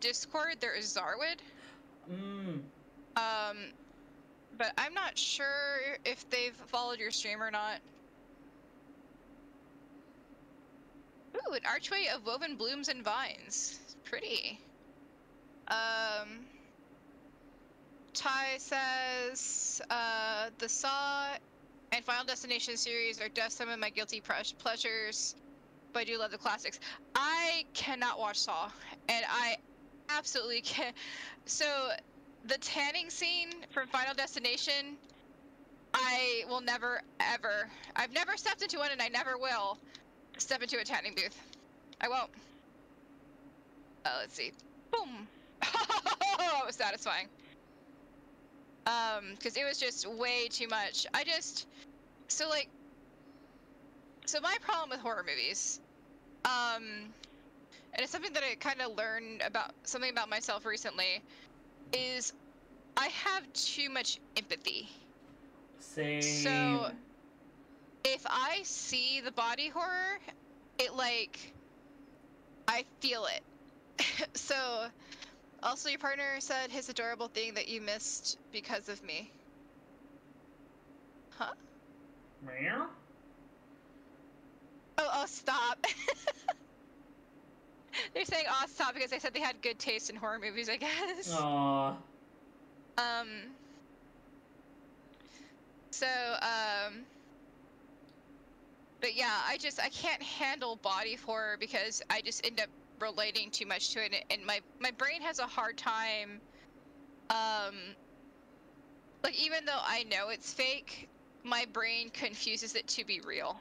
Discord there is Zarwood. mm, Um, but I'm not sure if they've followed your stream or not. Ooh, an archway of woven blooms and vines. Pretty. Um, Ty says, uh, the Saw and Final Destination series are just some of my guilty pleasures, but I do love the classics. I cannot watch Saw, and I absolutely can't. So, the tanning scene from Final Destination I will never, ever. I've never stepped into one, and I never will step into a tanning booth. I won't. Uh, let's see. Boom. that was satisfying. Um, because it was just way too much. I just, so like, so my problem with horror movies, um, and it's something that I kind of learned about something about myself recently, is I have too much empathy. Same. So, if I see the body horror, it like, I feel it. so, also your partner said his adorable thing that you missed because of me. Huh? Meow? Oh, oh, stop. They're saying, stop, because they said they had good taste in horror movies, I guess. Aw. Um. So, um. But yeah, I just I can't handle body horror because I just end up relating too much to it, and my my brain has a hard time. Um. Like even though I know it's fake, my brain confuses it to be real.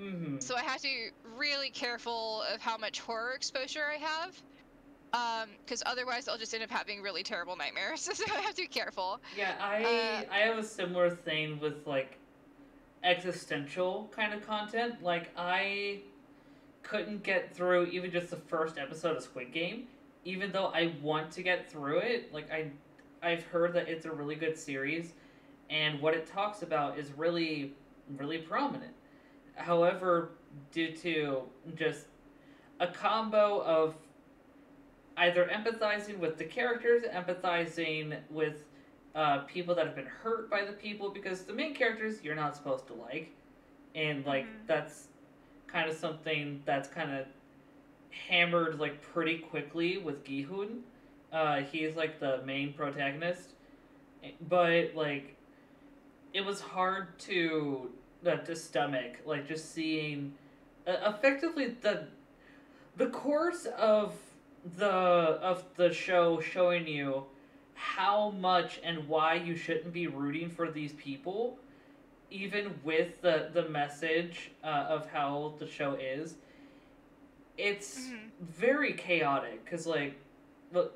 Mm-hmm. So I have to be really careful of how much horror exposure I have. Um, because otherwise I'll just end up having really terrible nightmares. so I have to be careful. Yeah, I Uh, I have a similar thing with like existential kind of content. Like I couldn't get through even just the first episode of Squid Game, even though I want to get through it. Like I I've heard that it's a really good series and what it talks about is really really prominent. However, due to just a combo of either empathizing with the characters, empathizing with uh, people that have been hurt by the people, because the main characters you're not supposed to like, and like Mhm. that's kind of something that's kind of hammered like pretty quickly with Gihun. Uh, he's like the main protagonist, but like it was hard to uh, to stomach like just seeing uh, effectively the the course of the of the show showing you how much and why you shouldn't be rooting for these people even with the the message uh, of how the show is it's Mhm. very chaotic because like look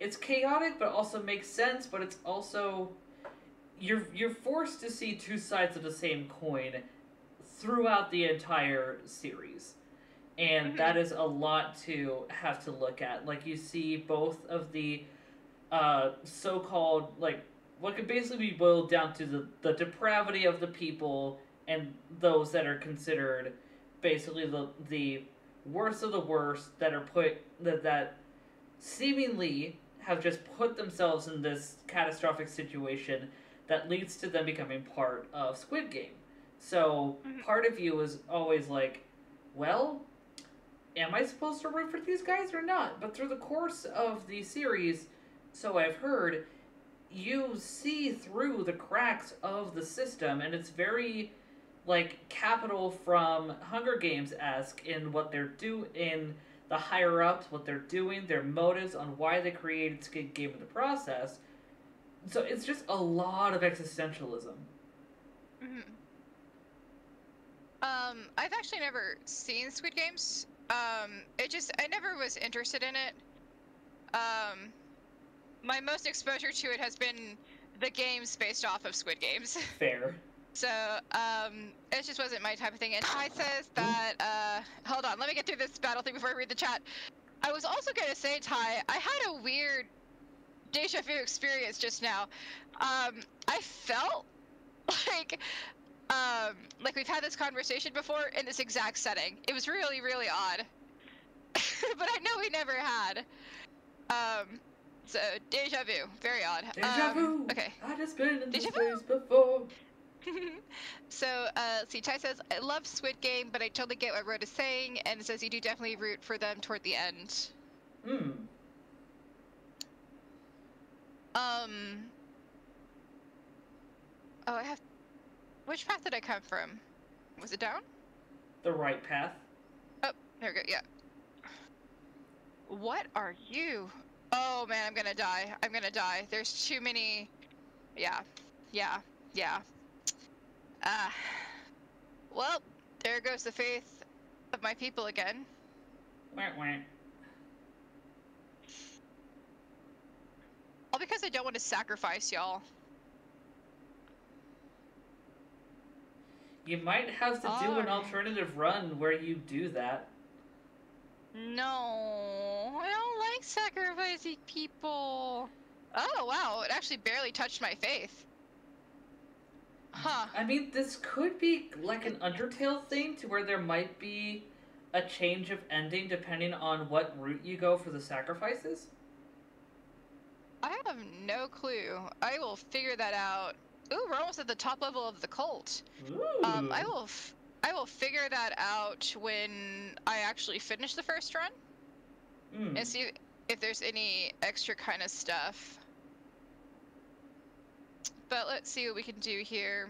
it's chaotic but also makes sense but it's also you're you're forced to see two sides of the same coin throughout the entire series and Mhm. that is a lot to have to look at like you see both of the uh so-called like what could basically be boiled down to the, the depravity of the people and those that are considered basically the the worst of the worst that are put that that seemingly have just put themselves in this catastrophic situation that leads to them becoming part of Squid Game. So Mhm. part of you is always like, well, am I supposed to root for these guys or not? But through the course of the series, so I've heard, you see through the cracks of the system, and it's very like capital from Hunger Games esque in what they're do in the higher ups, what they're doing, their motives on why they created Squid Game in the process. So it's just a lot of existentialism. Mhm. Um, I've actually never seen Squid Games. Um, it just I never was interested in it. Um, my most exposure to it has been the games based off of Squid Games. Fair. So, um, it just wasn't my type of thing. And Ty says that, uh, hold on, let me get through this battle thing before I read the chat. I was also gonna say, Ty, I had a weird deja vu experience just now. Um, I felt like, um, like we've had this conversation before in this exact setting. It was really, really odd. but I know we never had. Um, so deja vu, very odd. Deja Um, vu. Okay. I just been in this Deja place before. so, uh, see, Ty says, I love Squid Game, but I totally get what Rhoda is saying, and says you do definitely root for them toward the end. Hmm. Um. Oh, I have. Which path did I come from? Was it down? The right path. Oh, there we go, yeah. What are you? Oh man, I'm gonna die. I'm gonna die. There's too many. Yeah, yeah, yeah. Ah. Well, there goes the faith of my people again. Wah, wah. Because I don't want to sacrifice y'all. You might have to do an ah. alternative run where you do that. No, I don't like sacrificing people. Oh wow, it actually barely touched my faith. Huh. I mean, this could be like an Undertale thing to where there might be a change of ending depending on what route you go for the sacrifices. I have no clue. I will figure that out. Ooh, we're almost at the top level of the cult. Ooh. Um, I will, f- I will figure that out when I actually finish the first run Mm. and see if there's any extra kind of stuff. But let's see what we can do here.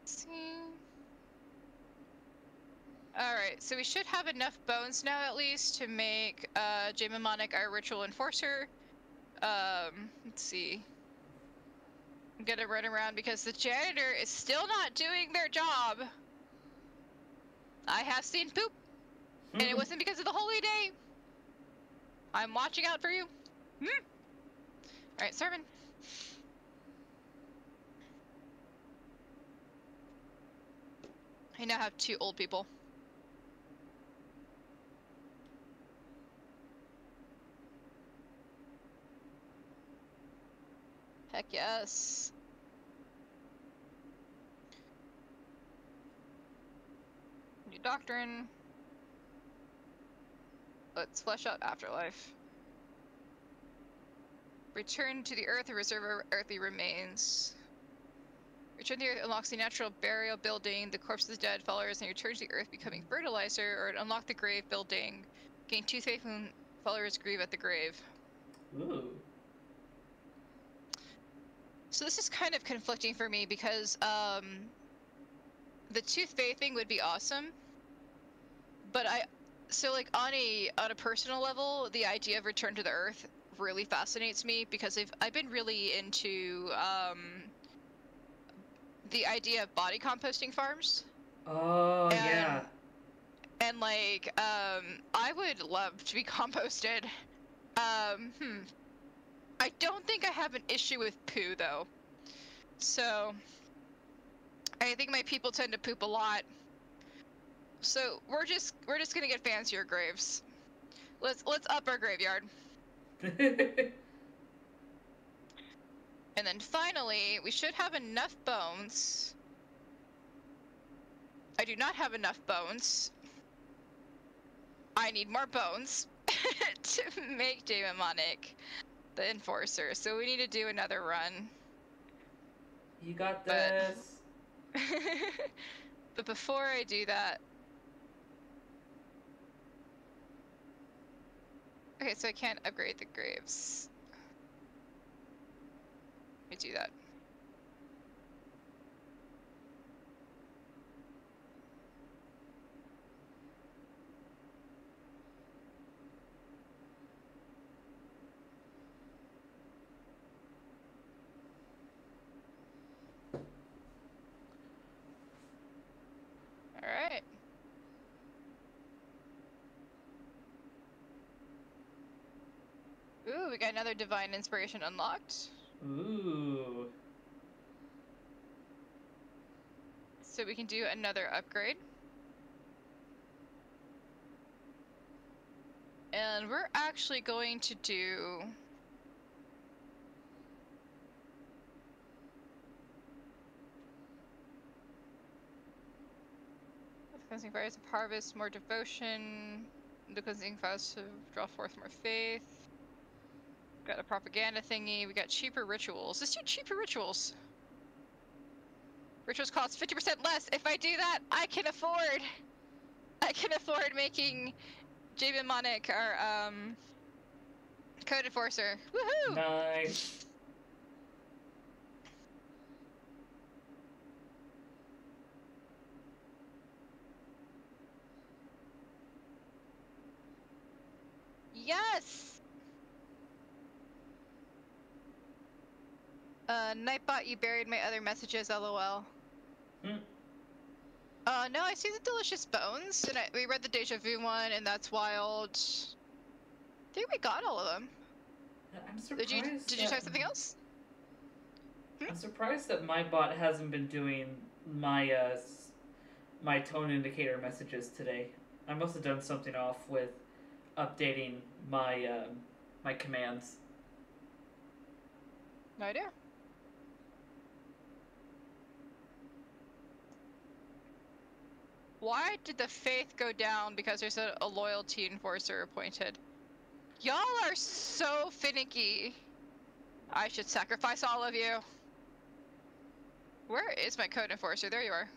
Let's see. Alright, so we should have enough bones now at least to make uh, Jay Mnemonic our ritual enforcer. Um, let's see. I'm gonna run around because the janitor is still not doing their job. I have seen poop, and it wasn't because of the holy day. I'm watching out for you. Hmm. Alright, sermon. I now have two old people. Heck yes. New doctrine. Let's flesh out afterlife. Return to the earth and reserve our earthly remains. Return to the earth unlocks the natural burial building, the corpse of the dead followers, and return to the earth becoming fertilizer, or unlock the grave building. Gain two faith when followers grieve at the grave. Ooh. So this is kind of conflicting for me because um, the tooth fairy thing would be awesome, but I so like on a on a personal level, the idea of return to the earth really fascinates me because I've I've been really into um, the idea of body composting farms. Oh, yeah. And like, um, I would love to be composted. Um, hmm. I don't think I have an issue with poo though. So, I think my people tend to poop a lot. So we're just we're just gonna get fancier graves. Let's let's up our graveyard. And then finally, we should have enough bones. I do not have enough bones. I need more bones to make Demonic the enforcer. So we need to do another run. you got But- this. but before I do that. Okay, so I can't upgrade the graves. Let me do that. Alright. Ooh, we got another divine inspiration unlocked. Ooh. So we can do another upgrade. And we're actually going to do The cleansing fires of harvest, more devotion. The cleansing fires to draw forth more faith. Got a propaganda thingy. We got cheaper rituals. Let's do cheaper rituals. Rituals cost 50% less. If I do that, I can afford. I can afford making Jay Mnemonic our um code enforcer. Woohoo! Nice. Yes. Uh, Nightbot, you buried my other messages, lol. Hmm. Uh, no, I see the delicious bones, and I, we read the deja vu one, and that's wild. I think we got all of them. I'm surprised. Did you did you that- something else? I'm surprised that my bot hasn't been doing my uh my tone indicator messages today. I must have done something off with updating my um, my commands. No idea. Why did the faith go down because there's a, a loyalty enforcer appointed? Y'all are so finicky. I should sacrifice all of you. Where is my code enforcer? There you are.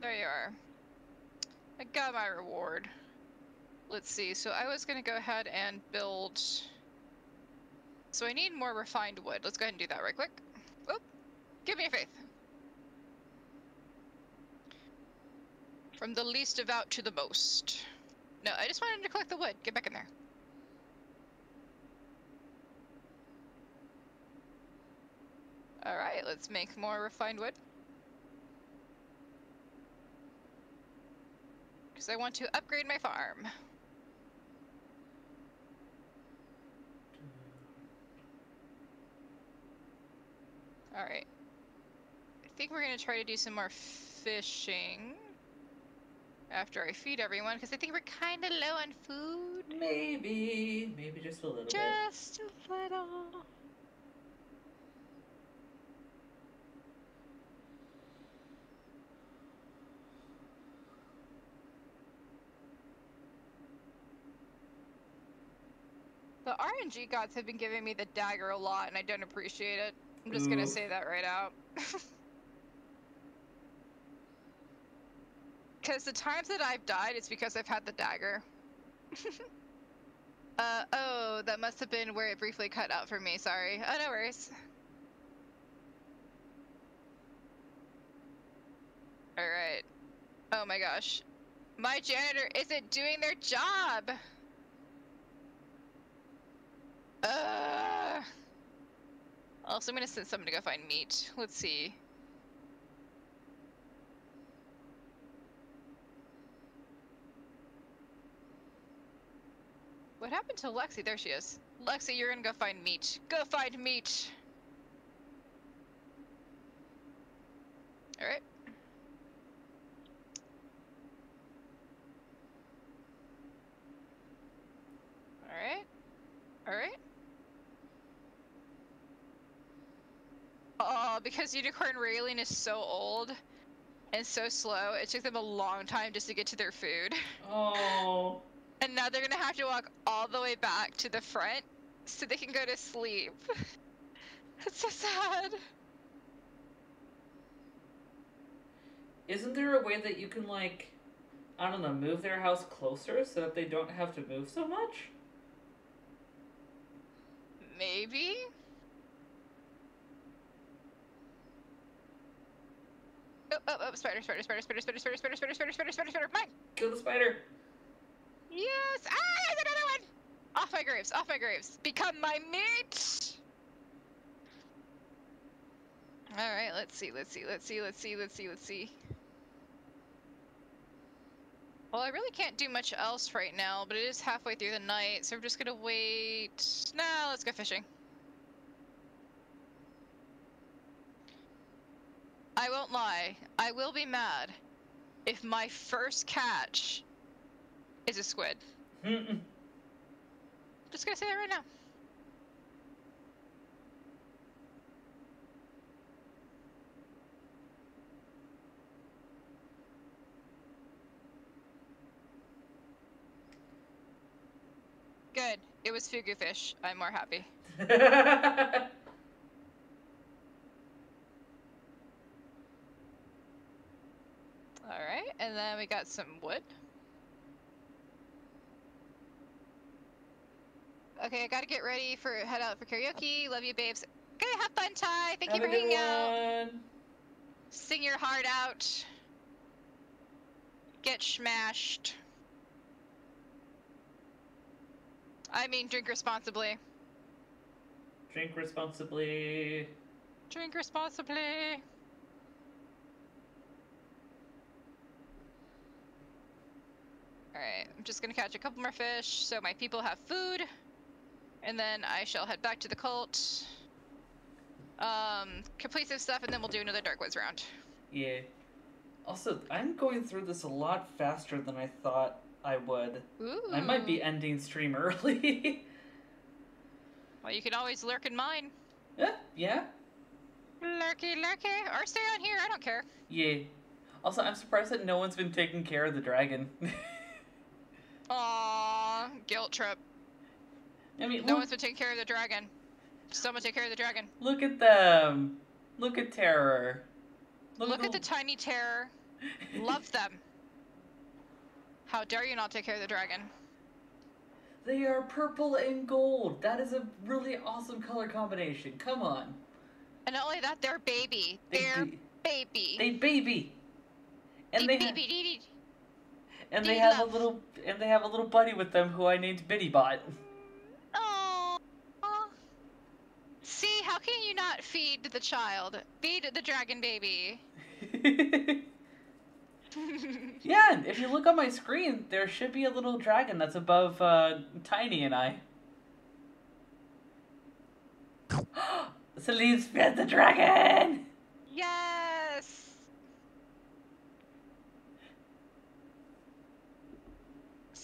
There you are. I got my reward. Let's see, so I was gonna go ahead and build... So I need more refined wood. Let's go ahead and do that right quick. Oop! Give me a faith! From the least devout to the most. No, I just wanted to collect the wood. Get back in there. Alright, let's make more refined wood. Because I want to upgrade my farm. Alright. I think we're gonna try to do some more fishing after I feed everyone, because I think we're kind of low on food. Maybe, maybe just a little bit. Just a little. The RNG gods have been giving me the dagger a lot, and I don't appreciate it. I'm just gonna say that right out. Because the times that I've died, it's because I've had the dagger. uh, oh, that must have been where it briefly cut out for me, sorry. Oh, no worries. Alright. Oh my gosh. My janitor isn't doing their job! Uh. Also, I'm gonna send someone to go find meat. Let's see. What happened to Lexi? There she is. Lexi, you're gonna go find meat. Go find meat! Alright. Alright. Oh, because Unicorn Raylene is so old and so slow, it took them a long time just to get to their food. Oh, And now they're gonna have to walk all the way back to the front so they can go to sleep. That's so sad. isn't there a way that you can like, I don't know, move their house closer so that they don't have to move so much? Maybe? Oh, oh, oh, spider, spider, spider, spider, spider, spider, spider, spider, spider, spider, spider, spider, mine! Kill the spider. Yes! Ah, there's another one! Off my graves, off my graves. Become my meat! Alright, let's see, let's see, let's see, let's see, let's see, let's see. Well, I really can't do much else right now, but it is halfway through the night, so I'm just gonna wait. Nah, let's go fishing. I won't lie, I will be mad if my first catch is a squid. Mm-mm. Just gonna say that right now. Good. It was fugu fish. I'm more happy. Alright, and then we got some wood. Okay, I gotta get ready for head out for karaoke. Love you, babes. Okay, have fun, Ty. Thank Have you for hanging out. Sing your heart out. Get smashed. I mean, drink responsibly. Drink responsibly. Drink responsibly. Alright, I'm just gonna catch a couple more fish so my people have food. And then I shall head back to the cult. Um, complete some stuff and then we'll do another Dark Woods round. Yeah. Also, I'm going through this a lot faster than I thought I would. Ooh. I might be ending stream early. Well, you can always lurk in mine. yeah, yeah, Lurky, lurky. Or stay on here, I don't care. yeah. Also, I'm surprised that no one's been taking care of the dragon. Aww, guilt trip. I mean, No look, one's been taking care of the dragon. Someone take care of the dragon. look at them. Um, look at Terror. Look at the tiny terror. Love them. How dare you not take care of the dragon? They are purple and gold. That is a really awesome color combination. Come on. And not only that, they're baby. They They're ba- baby. They baby. And they, ha- baby. And they have love. a little and they have a little buddy with them who I named Bittybot. Aw. See, how can you not feed the child? Feed the dragon baby. yeah, and if you look on my screen, there should be a little dragon that's above uh, Tiny and I. Celine's fed the dragon! yes.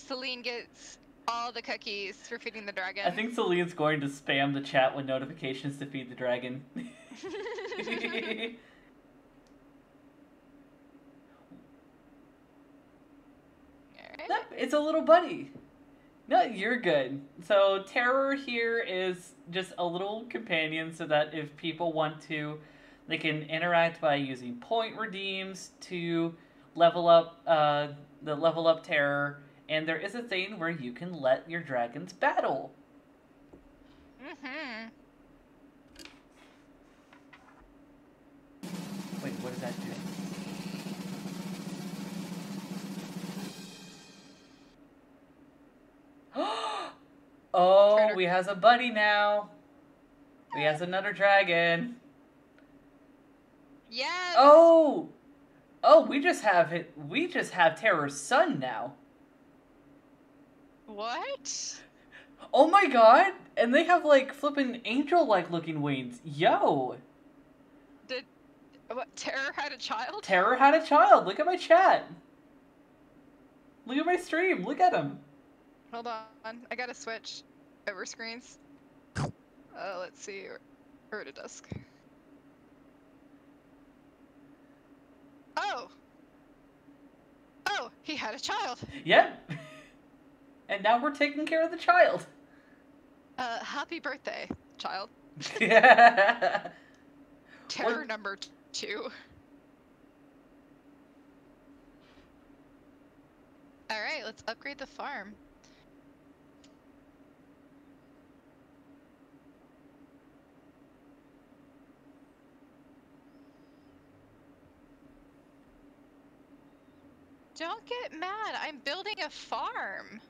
Celine gets all the cookies for feeding the dragon. I think Celine's going to spam the chat with notifications to feed the dragon. Nope, it's a little buddy. No, you're good. So terror here is just a little companion so that if people want to, they can interact by using point redeems to level up uh, the level up terror. And there is a thing where you can let your dragons battle. Mm-hmm. Wait, what is that doing? oh, we has a buddy now. We has another dragon. Yes. Oh, oh, we just have it. We just have Terror's son now. What? Oh my god! And they have like flippin' angel-like looking wings. Yo, Did what? Terror had a child? Terror had a child. Look at my chat. Look at my stream. Look at him. Hold on, I gotta switch over screens. Uh, let's see. Road to Dusk. Oh. Oh, he had a child. Yep. And now we're taking care of the child. Uh, happy birthday, child. yeah. Terror What- number two. All right, let's upgrade the farm. Don't get mad. I'm building a farm.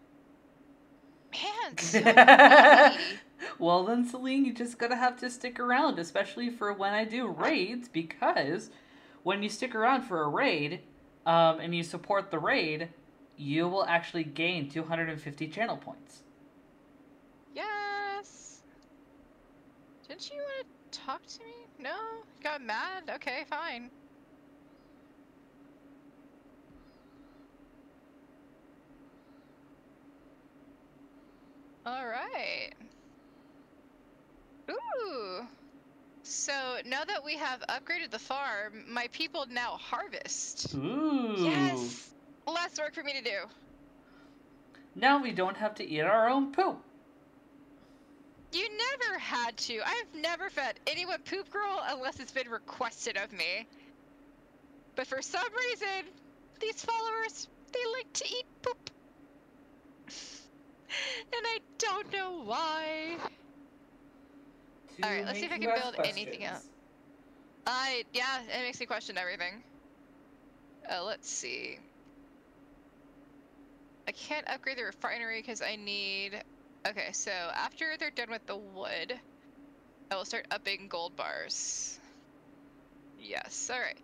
Man, so well then, Celine, you just gotta have to stick around, especially for when I do raids, because when you stick around for a raid, um, and you support the raid, you will actually gain 250 channel points. Yes. Didn't you want to talk to me? No? Got mad? Okay, fine. Alright. Ooh. So now that we have upgraded the farm, my people now harvest. Ooh. Yes! Less work for me to do. Now we don't have to eat our own poop. You never had to. I've never fed anyone poop gruel unless it's been requested of me. But for some reason, these followers, they like to eat poop. And I don't know why. To Alright, let's see if I can build anything questions. else. I, yeah, it makes me question everything. Uh, let's see. I can't upgrade the refinery because I need Okay, so after they're done with the wood, I will start upping gold bars. Yes, alright.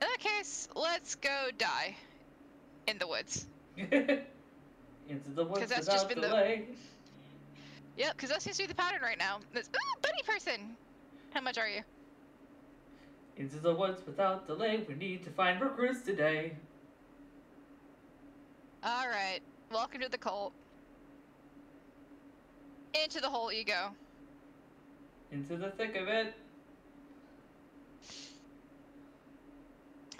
In that case, let's go die in the woods. Into the woods that's without just been the- delay. Yep, because that seems to be the pattern right now. This, ooh, bunny person! How much are you? Into the woods without delay. We need to find recruits today. Alright, welcome to the cult. Into the hole you go. Into the thick of it.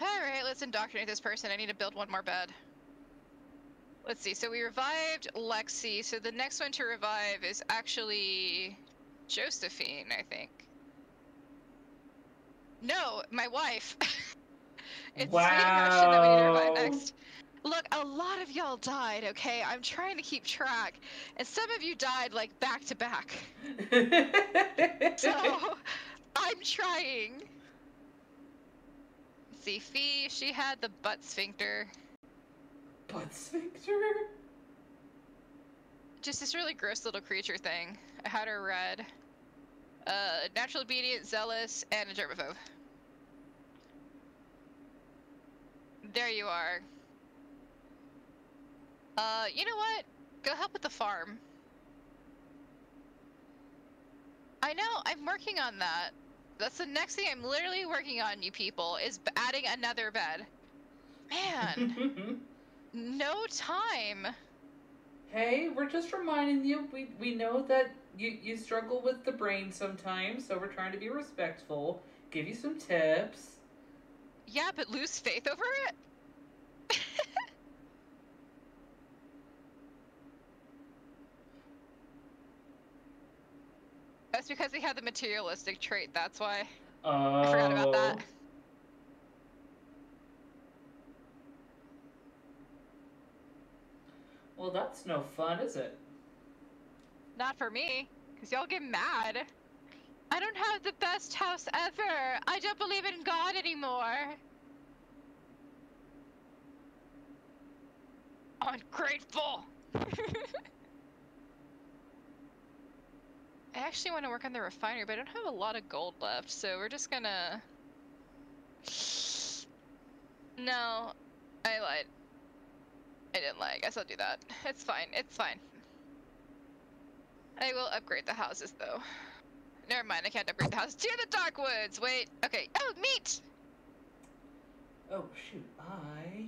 Alright, let's indoctrinate this person. I need to build one more bed. Let's see, so we revived Lexi, so the next one to revive is actually Josephine, I think. No, my wife. it's Sweet Russian that we need to revive next. Look, a lot of y'all died, okay? I'm trying to keep track. And some of you died like back to back. So I'm trying. Let's see, Fee, she had the butt sphincter. Butt sphincter? Just this really gross little creature thing. I had her read. Uh, natural obedient, zealous, and a germaphobe. There you are. Uh, you know what? Go help with the farm. I know, I'm working on that. That's the next thing I'm literally working on, you people, is adding another bed. Man, no time. hey, we're just reminding you. We we know that you you struggle with the brain sometimes, so we're trying to be respectful. Give you some tips. Yeah, but lose faith over it? That's because he had the materialistic trait, that's why. Oh. I forgot about that. Oh. Well, that's no fun, is it? Not for me, because y'all get mad. I don't have the best house ever. I don't believe in God anymore. Ungrateful. I actually want to work on the refinery, but I don't have a lot of gold left, so we're just gonna. No, I lied. I didn't lie. I guess I'll do that. It's fine. It's fine. I will upgrade the houses though. Never mind, I can't upgrade the house. To the dark woods! Wait, okay. Oh, meat! Oh shoot, I.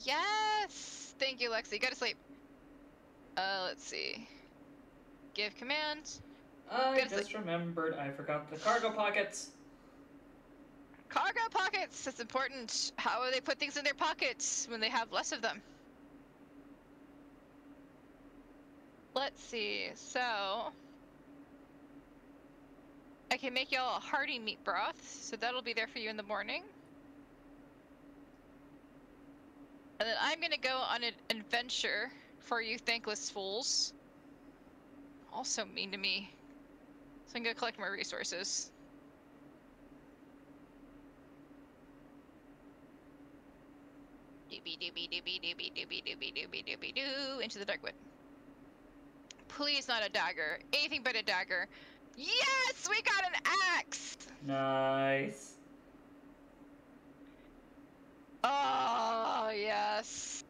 Yes! Thank you, Lexi. Go to sleep. Uh, let's see. Give command. I just remembered I forgot the cargo pockets. Cargo pockets! It's important. How will they put things in their pockets when they have less of them? Let's see, so... I can make y'all a hearty meat broth, so that'll be there for you in the morning. And then I'm gonna go on an adventure for you thankless fools. Also mean to me. So I'm gonna collect more resources. Dooby dooby dooby dooby dooby dooby dooby dooby doo into the dark wood. Please not a dagger. Anything but a dagger. Yes, we got an axe. Nice. Oh yes.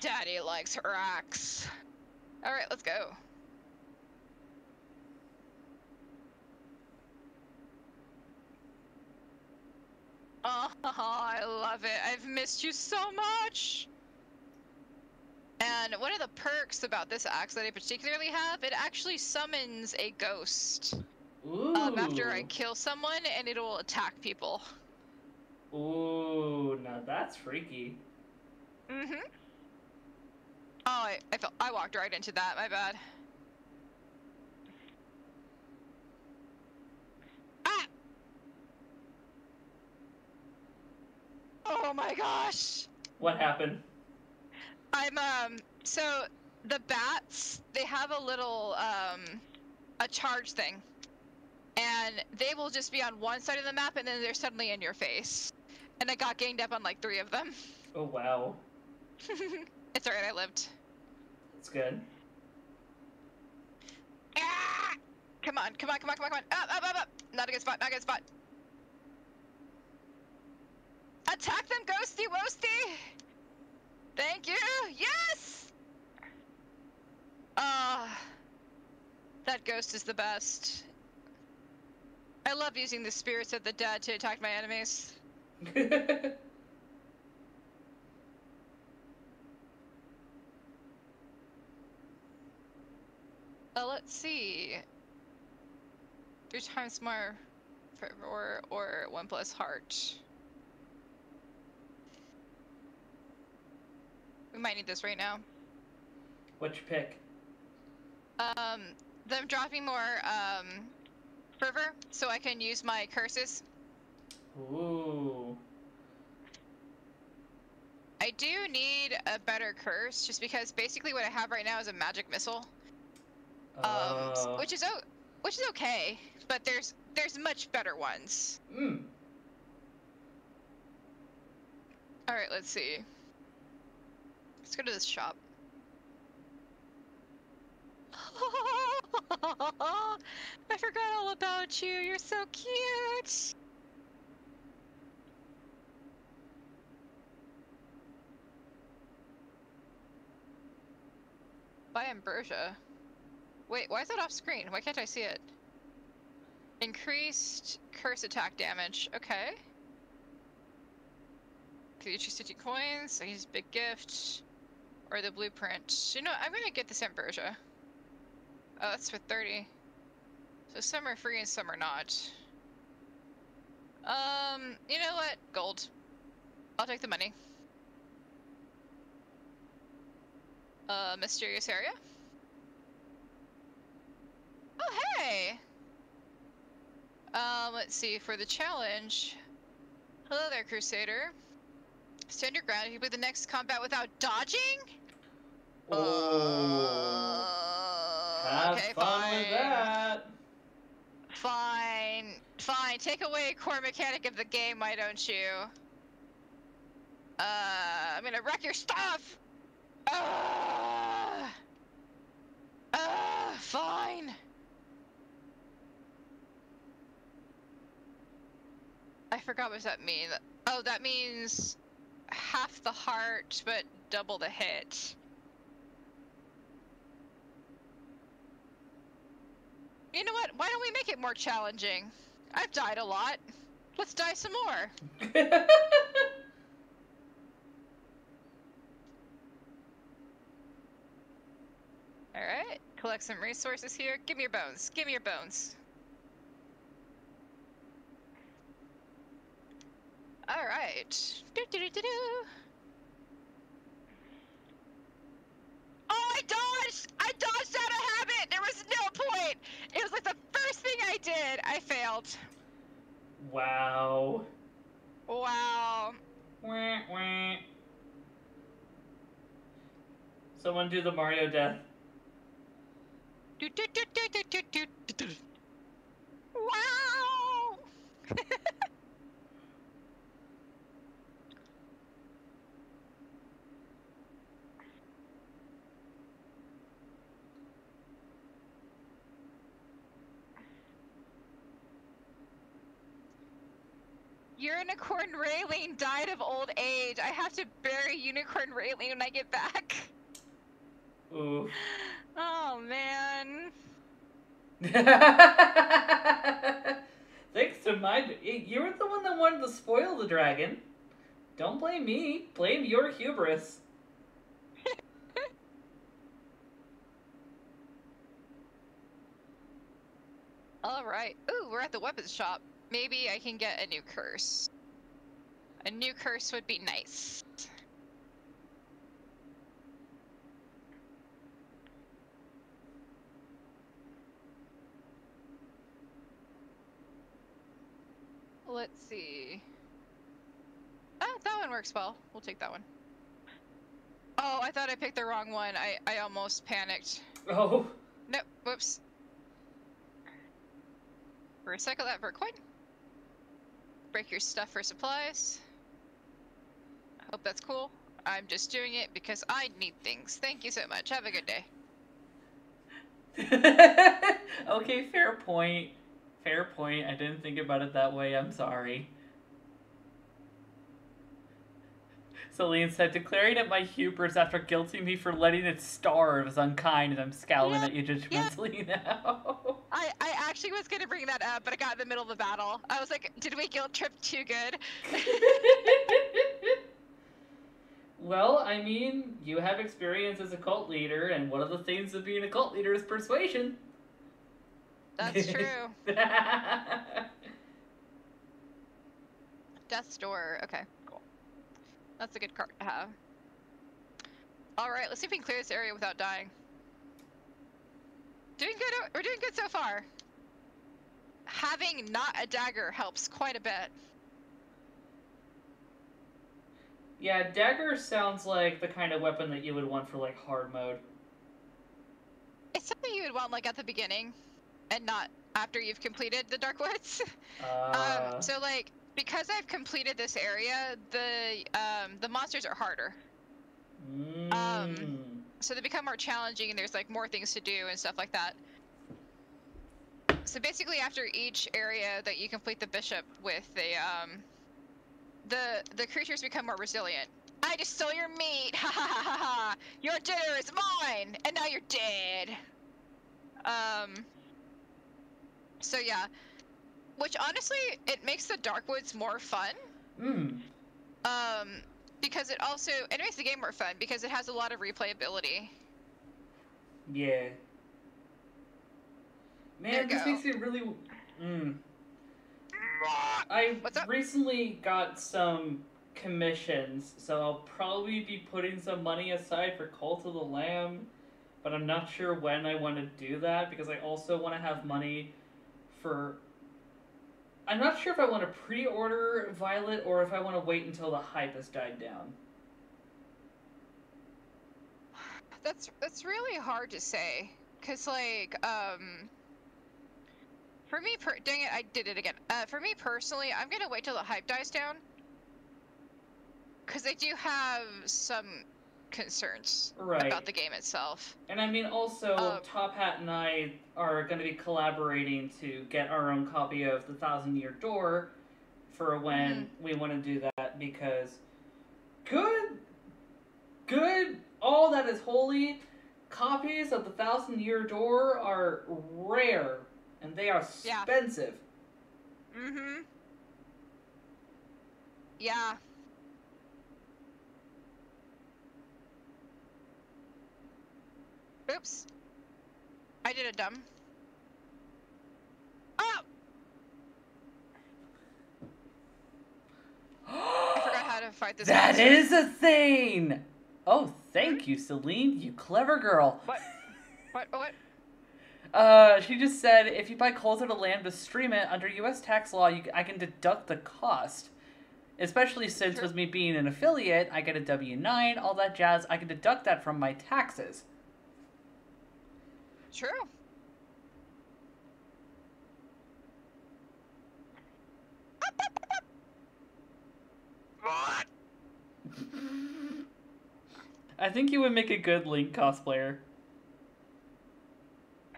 Daddy likes her axe. All right, let's go. Oh, I love it. I've missed you so much. And one of the perks about this axe that I particularly have, it actually summons a ghost Ooh. um, after I kill someone, and it'll attack people. Ooh, now that's freaky. Mm-hmm. Oh, I, I felt I walked right into that. My bad. Ah! Oh my gosh! What happened? I'm um so the bats they have a little um a charge thing. And they will just be on one side of the map and then they're suddenly in your face. And I got ganged up on like three of them. Oh wow. it's alright, I lived. It's good. Ah! Come on, come on, come on, come on, come on. Up, up, up, up. Not a good spot, not a good spot. Attack them, ghosty, woasty! Thank you! Yes! Ah. that ghost is the best. I love using the spirits of the dead to attack my enemies. Uh, let's see. Three times more for, or or one plus heart. We might need this right now. Which pick? Um, them dropping more um fervor, so I can use my curses. Ooh. I do need a better curse, just because basically what I have right now is a magic missile, um, Uh, which is o- which is okay, but there's there's much better ones. mm. All right, let's see. Let's go to this shop. I forgot all about you. You're so cute. Buy ambrosia. Wait, why is that off screen? Why can't I see it? Increased curse attack damage. Okay. Could you choose 50 coins? I use big gift. Or the blueprint. You know, I'm gonna get this ambrosia. Oh, that's for 30. So some are free and some are not. Um, you know what? Gold. I'll take the money. Uh, mysterious area? Oh, hey! Um, let's see, for the challenge. Hello there, Crusader. Stand your ground if you play the next combat without dodging? Oh. Uh, Have okay, fun fine. with that. Fine. Fine. Take away a core mechanic of the game, why don't you? Uh, I'm gonna wreck your stuff! Uh, uh, fine. I forgot what that mean. Oh, that means half the heart, but double the hit. You know what? Why don't we make it more challenging? I've died a lot. Let's die some more. Alright, collect some resources here. Give me your bones. Give me your bones. Alright. Do-do-do-do-do. Oh, I dodged! I dodged out of habit! There was no! It was like the first thing I did. I failed. Wow. Wow. Wah, wah. Someone do the Mario death. Do, do, do, do, do, do, do, do. Wow! Unicorn Raylene died of old age. I have to bury Unicorn Raylene when I get back. Ooh. Oh man. Thanks to my. You were the one that wanted to spoil the dragon. Don't blame me. Blame your hubris. Alright. Ooh, we're at the weapons shop. Maybe I can get a new curse. A new curse would be nice. Let's see. Ah, that one works well. We'll take that one. Oh, I thought I picked the wrong one. I, I almost panicked. Oh. Nope, whoops. Recycle that for a coin. Break your stuff for supplies. I hope that's cool. I'm just doing it because I need things. Thank you so much. Have a good day. okay, fair point. Fair point. I didn't think about it that way. I'm sorry. Celine said, declaring it my hubris after guilting me for letting it starve is unkind, and I'm scowling Yeah, at you judgmentally now. I, I actually was gonna bring that up, but I got in the middle of the battle. I was like, did we guilt trip too good? well, I mean, you have experience as a cult leader, and one of the things of being a cult leader is persuasion. That's true. Death's Door. Okay. That's a good card to have. All right, let's see if we can clear this area without dying. Doing good. We're doing good so far. Having not a dagger helps quite a bit. yeah, dagger sounds like the kind of weapon that you would want for like hard mode. It's something you would want like at the beginning, and not after you've completed the Dark Woods. Uh, um, so like because I've completed this area, the um, the monsters are harder. mm, so they become more challenging and there's like more things to do and stuff like that. So basically after each area that you complete the bishop with the um the the creatures become more resilient. I just stole your meat! Ha ha ha ha ha! Your dinner is mine! And now you're dead! Um so yeah which honestly it makes the dark woods more fun mm. um because it also it makes the game more fun because it has a lot of replayability Yeah. Man, this go. makes it really. Mm. I recently got some commissions, so I'll probably be putting some money aside for Cult of the Lamb, but I'm not sure when I want to do that because I also want to have money for. I'm not sure if I want to pre order Violet or if I want to wait until the hype has died down. That's that's really hard to say, cause like um, for me, per- dang it, I did it again. Uh, for me personally, I'm gonna wait till the hype dies down, cause I do have some concerns Right. about the game itself. And I mean, also, Uh, Top Hat and I are going to be collaborating to get our own copy of The Thousand Year Door for when we want to do that because good, good, all that is holy copies of The Thousand Year Door are rare and they are Yeah. expensive. Mm-hmm. Yeah. Oops. I did a dumb. Oh! I forgot how to fight this. That monster. is a thing! Oh, thank you, Celine, you clever girl. What? What? What? Uh, she just said if you buy Cult of the Lamb to stream it under U.S. tax law, you, I can deduct the cost. Especially since Sure. with me being an affiliate, I get a W nine, all that jazz. I can deduct that from my taxes. True. I think you would make a good Link cosplayer.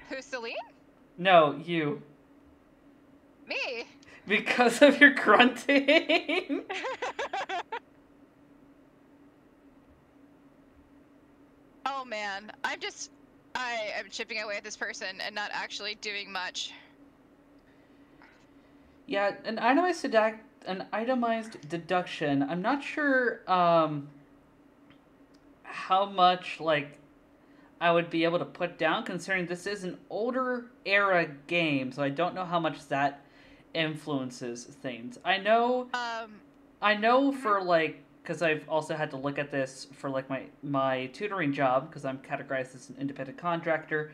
Who's Celine? No, you. Me. Because of your grunting. oh man, I'm just I am chipping away at this person and not actually doing much. Yeah, an itemized deduct, an itemized deduction. I'm not sure um how much like I would be able to put down considering this is an older era game, so I don't know how much that influences things. I know Um, I know for like because I've also had to look at this for like my my tutoring job because I'm categorized as an independent contractor.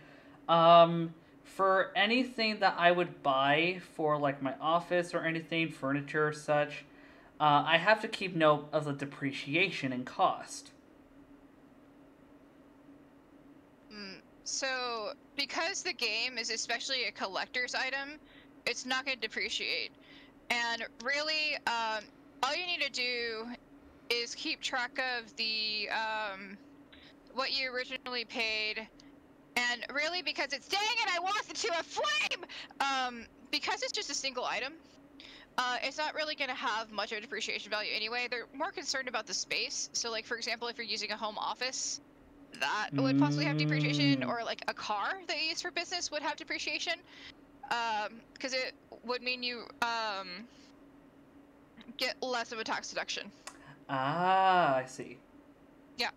Um, for anything that I would buy for like my office or anything, furniture or such, uh, I have to keep note of the depreciation and cost. mm, so because the game is especially a collector's item, it's not going to depreciate. And really, um, all you need to do is keep track of the um, what you originally paid And really, because it's dang it, I want it to a flame. Um, because it's just a single item, uh, it's not really going to have much of a depreciation value anyway. They're more concerned about the space. So, like for example, if you're using a home office, that would possibly have depreciation, Mm. or like a car that you use for business would have depreciation, because it would mean you um, get less of a tax deduction. Ah, I see. Yeah.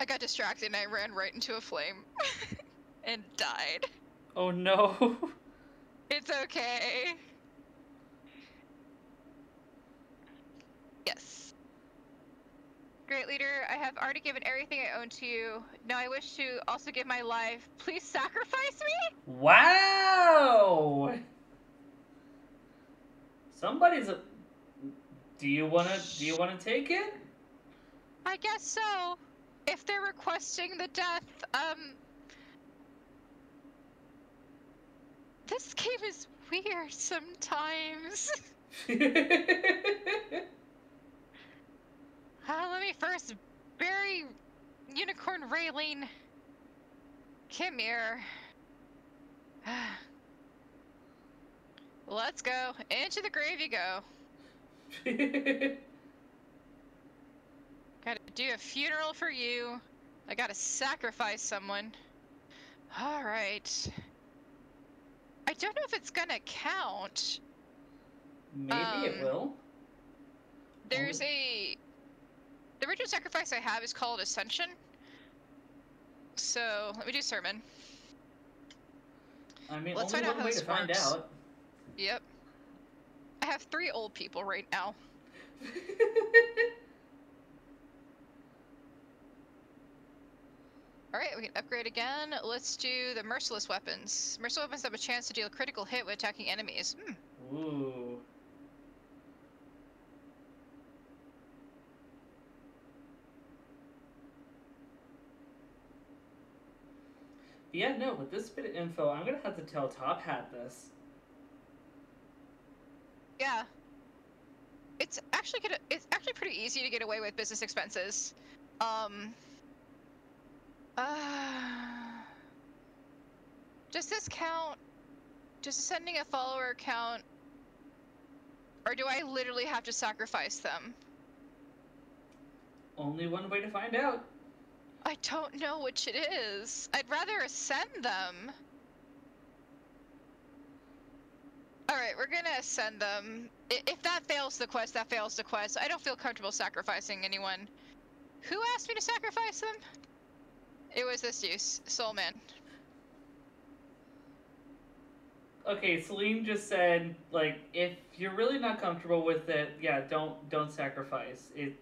I got distracted and I ran right into a flame and died. Oh no. It's okay. Yes. Great leader, I have already given everything I own to you. Now I wish to also give my life. Please sacrifice me? wow. Somebody's a. Do you wanna? Do you wanna take it? I guess so. If they're requesting the death, um. This game is weird sometimes. Uh, let me first bury Unicorn Raylene. Come here. Let's go. Into the grave you go. Gotta do a funeral for you. I gotta sacrifice someone. Alright. I don't know if it's gonna count. Maybe it Um, will. There's a. The original sacrifice I have is called Ascension. So, let me do sermon. I mean, let's only find out one how way to find out. Have three old people right now. Alright, we can upgrade again. Let's do the Merciless Weapons. Merciless Weapons have a chance to deal a critical hit when attacking enemies. Hmm. Ooh. Yeah, no, with this bit of info, I'm gonna have to tell Top Hat this. Yeah. It's actually gonna it's actually pretty easy to get away with business expenses. Um uh, Does this count? Does sending a follower count? Or do I literally have to sacrifice them? Only one way to find out. I don't know which it is. I'd rather ascend them. Alright, we're gonna send them. If that fails the quest, that fails the quest. I don't feel comfortable sacrificing anyone. Who asked me to sacrifice them? It was this use, Soulman. Okay, Celine just said, like, if you're really not comfortable with it, yeah, don't don't sacrifice it.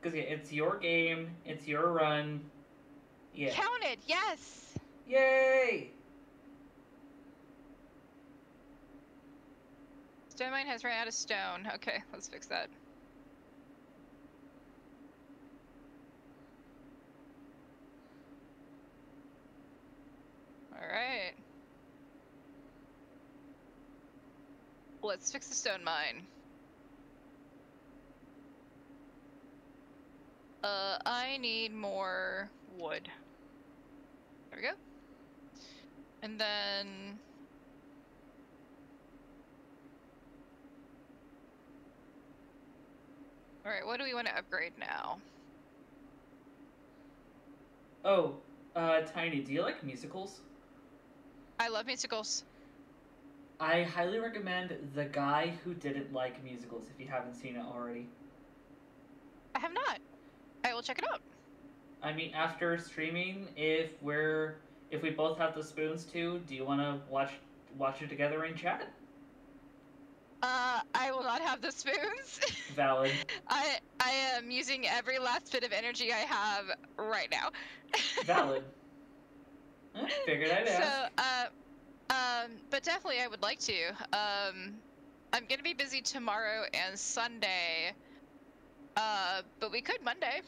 Because yeah, it's your game, it's your run. Yeah. Counted, yes! Yay! Stone mine has run out of stone. Okay, let's fix that. Alright. Let's fix the stone mine. Uh, I need more wood. There we go. And then Alright, what do we want to upgrade now? Oh, uh, Tiny, do you like musicals? I love musicals. I highly recommend The Guy Who Didn't Like Musicals if you haven't seen it already. I have not. I will check it out. I mean, after streaming, if we're if we both have the spoons too, do you want to watch watch it together in chat? Uh, I will not have the spoons. Valid. I I am using every last bit of energy I have right now. Valid. Figured I'd ask. So, uh, um, but definitely I would like to. Um, I'm gonna be busy tomorrow and Sunday. Uh, but we could Monday.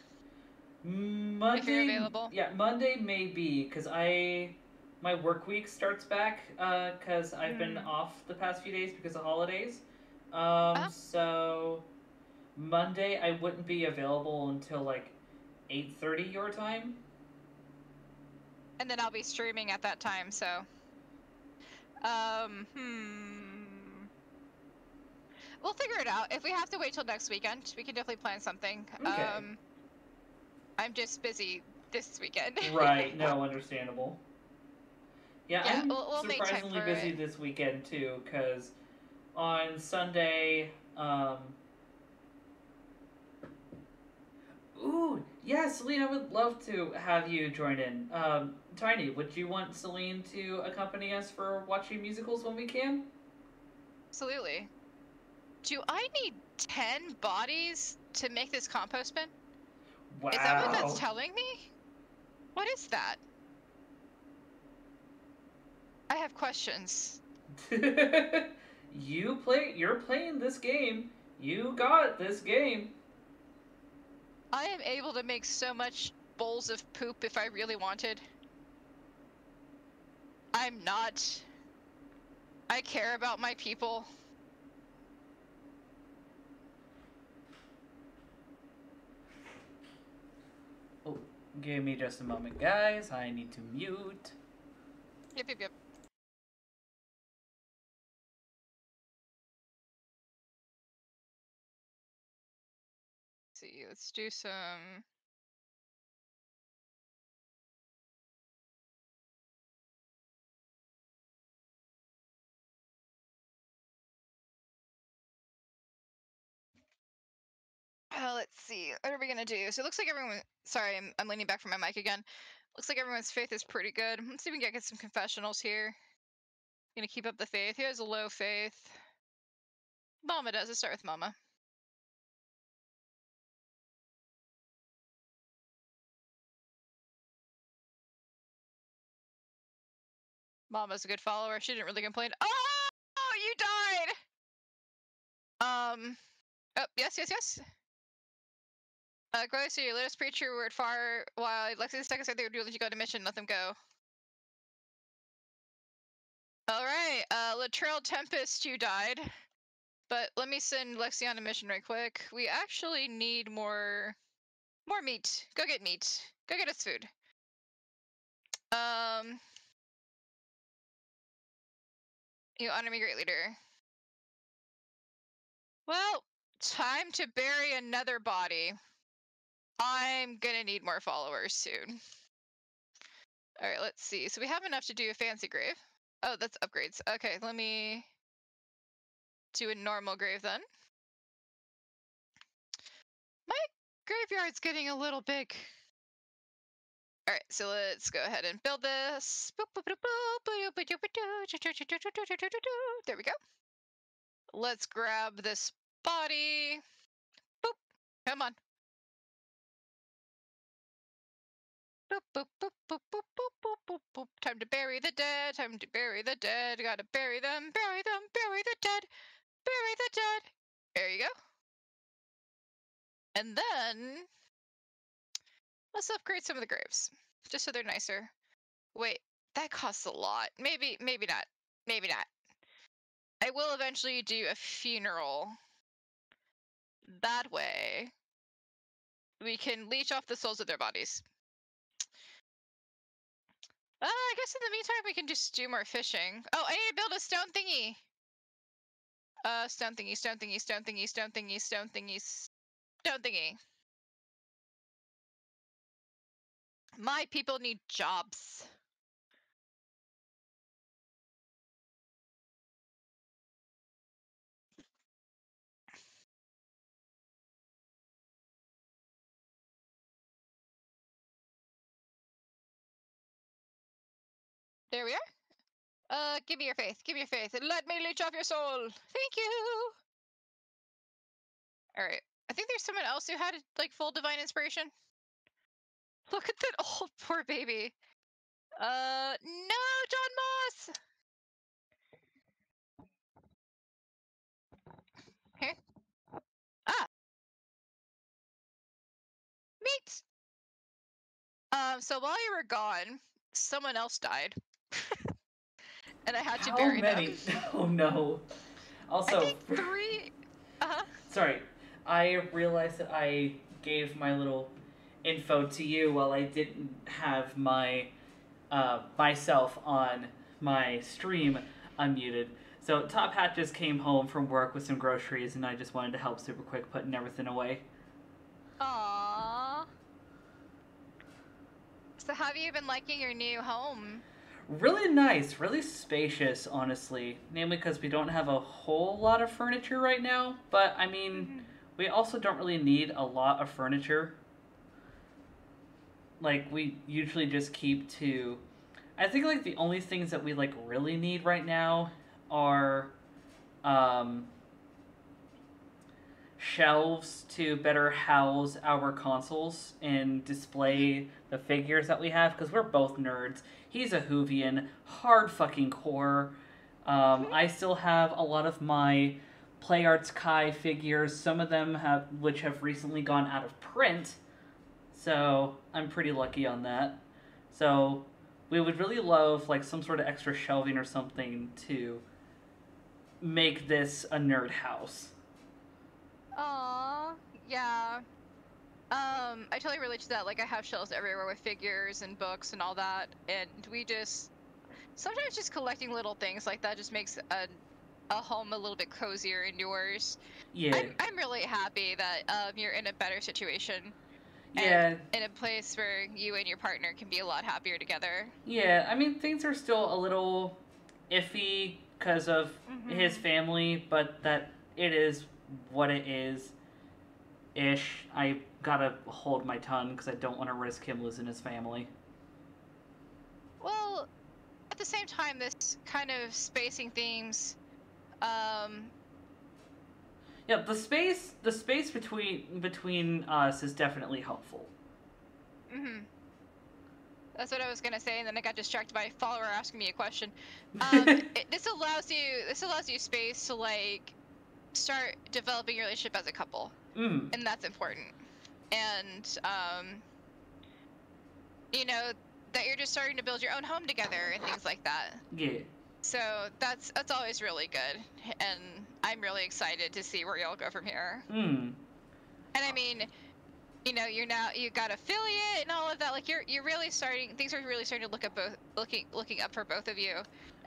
Monday, available. Yeah, Monday may be because I my work week starts back uh, because I've been Hmm. off the past few days because of holidays. Um, Ah. so Monday I wouldn't be available until like 8:30 your time. And then I'll be streaming at that time, so. Um, hmm. We'll figure it out. If we have to wait till next weekend, we can definitely plan something. Okay. Um, I'm just busy this weekend. Right, no, understandable. Yeah, Yeah, I'm we'll- we'll surprisingly busy it. this weekend too, because on Sunday, um. Ooh, yeah, Celine, I would love to have you join in. Um, Tiny, would you want Celine to accompany us for watching musicals when we can? Absolutely. Do I need 10 bodies to make this compost bin? Wow. Is that what that's telling me? What is that? I have questions. you play. You're playing this game. You got this game. I am able to make so much bowls of poop if I really wanted. I'm not. I care about my people. Oh, give me just a moment, guys. I need to mute. Yep, yep, yep. see, let's do some. Uh, let's see. What are we gonna do? So it looks like everyone. Sorry, I'm, I'm leaning back from my mic again. Looks like everyone's faith is pretty good. Let's see if we can get some confessionals here. Gonna keep up the faith. Who has a low faith? Mama does. Let's start with Mama. Mama's a good follower. She didn't really complain. Oh, you died. Um. Oh, yes, yes, yes. Uh, Groy, so your latest preacher were far while Lexi the second said they would let you go to mission, let them go. Alright, uh, Latrell Tempest, you died. But let me send Lexi on a mission right quick. We actually need more more meat. Go get meat. Go get us food. Um You honor me, great leader. Well, time to bury another body. I'm gonna need more followers soon. All right, let's see. So we have enough to do a fancy grave. Oh, that's upgrades. Okay, let me do a normal grave then. My graveyard's getting a little big. All right, so let's go ahead and build this. There we go. Let's grab this body. Boop. Come on. Boop, boop, boop, boop, boop, boop, boop, Time to bury the dead. Time to bury the dead. Gotta bury them, bury them, bury the dead. Bury the dead. There you go. And then let's upgrade some of the graves just so they're nicer. Wait, that costs a lot. Maybe, maybe not. Maybe not. I will eventually do a funeral. That way, we can leech off the souls of their bodies. Uh, I guess in the meantime, we can just do more fishing. Oh, I need to build a stone thingy. Uh, stone thingy, stone thingy, stone thingy, stone thingy, stone thingy, stone thingy. My people need jobs. There we are. Uh, give me your faith. Give me your faith. Let me leech off your soul. Thank you. All right. I think there's someone else who had like full divine inspiration. Look at that old poor baby. Uh, no, John Moss. Here. Ah. Meat. Um. So while you were gone, someone else died. and I had to How bury many? them. Oh no. Also, three. Uh huh. sorry. I realized that I gave my little info to you while I didn't have my uh, myself on my stream unmuted. So Top Hat just came home from work with some groceries, and I just wanted to help super quick putting everything away. Aww. So have you been liking your new home? Really nice, really spacious, honestly. Namely because we don't have a whole lot of furniture right now, but I mean, Mhm. we also don't really need a lot of furniture. Like we usually just keep to I think like the only things that we like really need right now are um shelves to better house our consoles and display the figures that we have because we're both nerds. He's a Hoovian, hard fucking core. Um, I still have a lot of my Play Arts Kai figures. Some of them have, which have recently gone out of print. So I'm pretty lucky on that. So we would really love like some sort of extra shelving or something to make this a nerd house. Aw, yeah. Um, I totally relate to that. Like, I have shelves everywhere with figures and books and all that, and we just sometimes just collecting little things like that just makes a a home a little bit cozier indoors. Yeah, I'm, I'm really happy that um, you're in a better situation, yeah, in a place where you and your partner can be a lot happier together. yeah. I mean, things are still a little iffy because of his Mhm. family, but that it is what it is. Ish. I gotta hold my tongue because I don't want to risk him losing his family. Well, at the same time, this kind of spacing themes, um, Yeah, the space the space between between us is definitely helpful. Mm-hmm. That's what I was gonna say, and then I got distracted by a follower asking me a question. Um, it, this allows you this allows you space to like start developing your relationship as a couple, mm. and that's important. And um, you know that you're just starting to build your own home together and things like that. Yeah. So that's that's always really good, and I'm really excited to see where y'all go from here. Mm. And I mean, you know, you're now you got affiliate and all of that. Like you're you're really starting. Things are really starting to look at both looking looking up for both of you,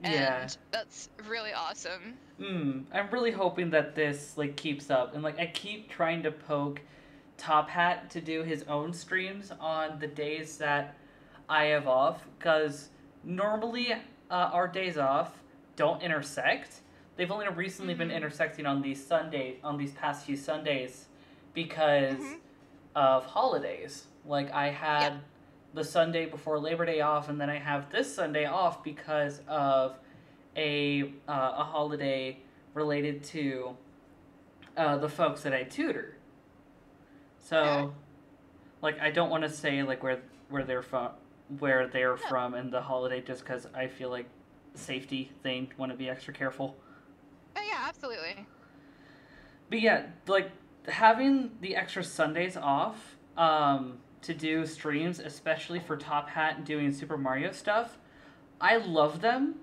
and Yeah. that's really awesome. Mm. I'm really hoping that this like keeps up and like I keep trying to poke Top Hat to do his own streams on the days that I have off because normally uh, our days off don't intersect. They've only recently been Mhm. intersecting on these Sunday on these past few Sundays because Mhm. of holidays. Like I had the Sunday before Labor Day off, and then I have this Sunday off because of a uh, a holiday related to uh, the folks that I tutor. So, Yeah. like, I don't want to say like where where they're from, where they're from, and the holiday just because I feel like safety thing. Want to be extra careful. Oh yeah, absolutely. But yeah, like having the extra Sundays off um, to do streams, especially for Top Hat doing Super Mario stuff, I love them.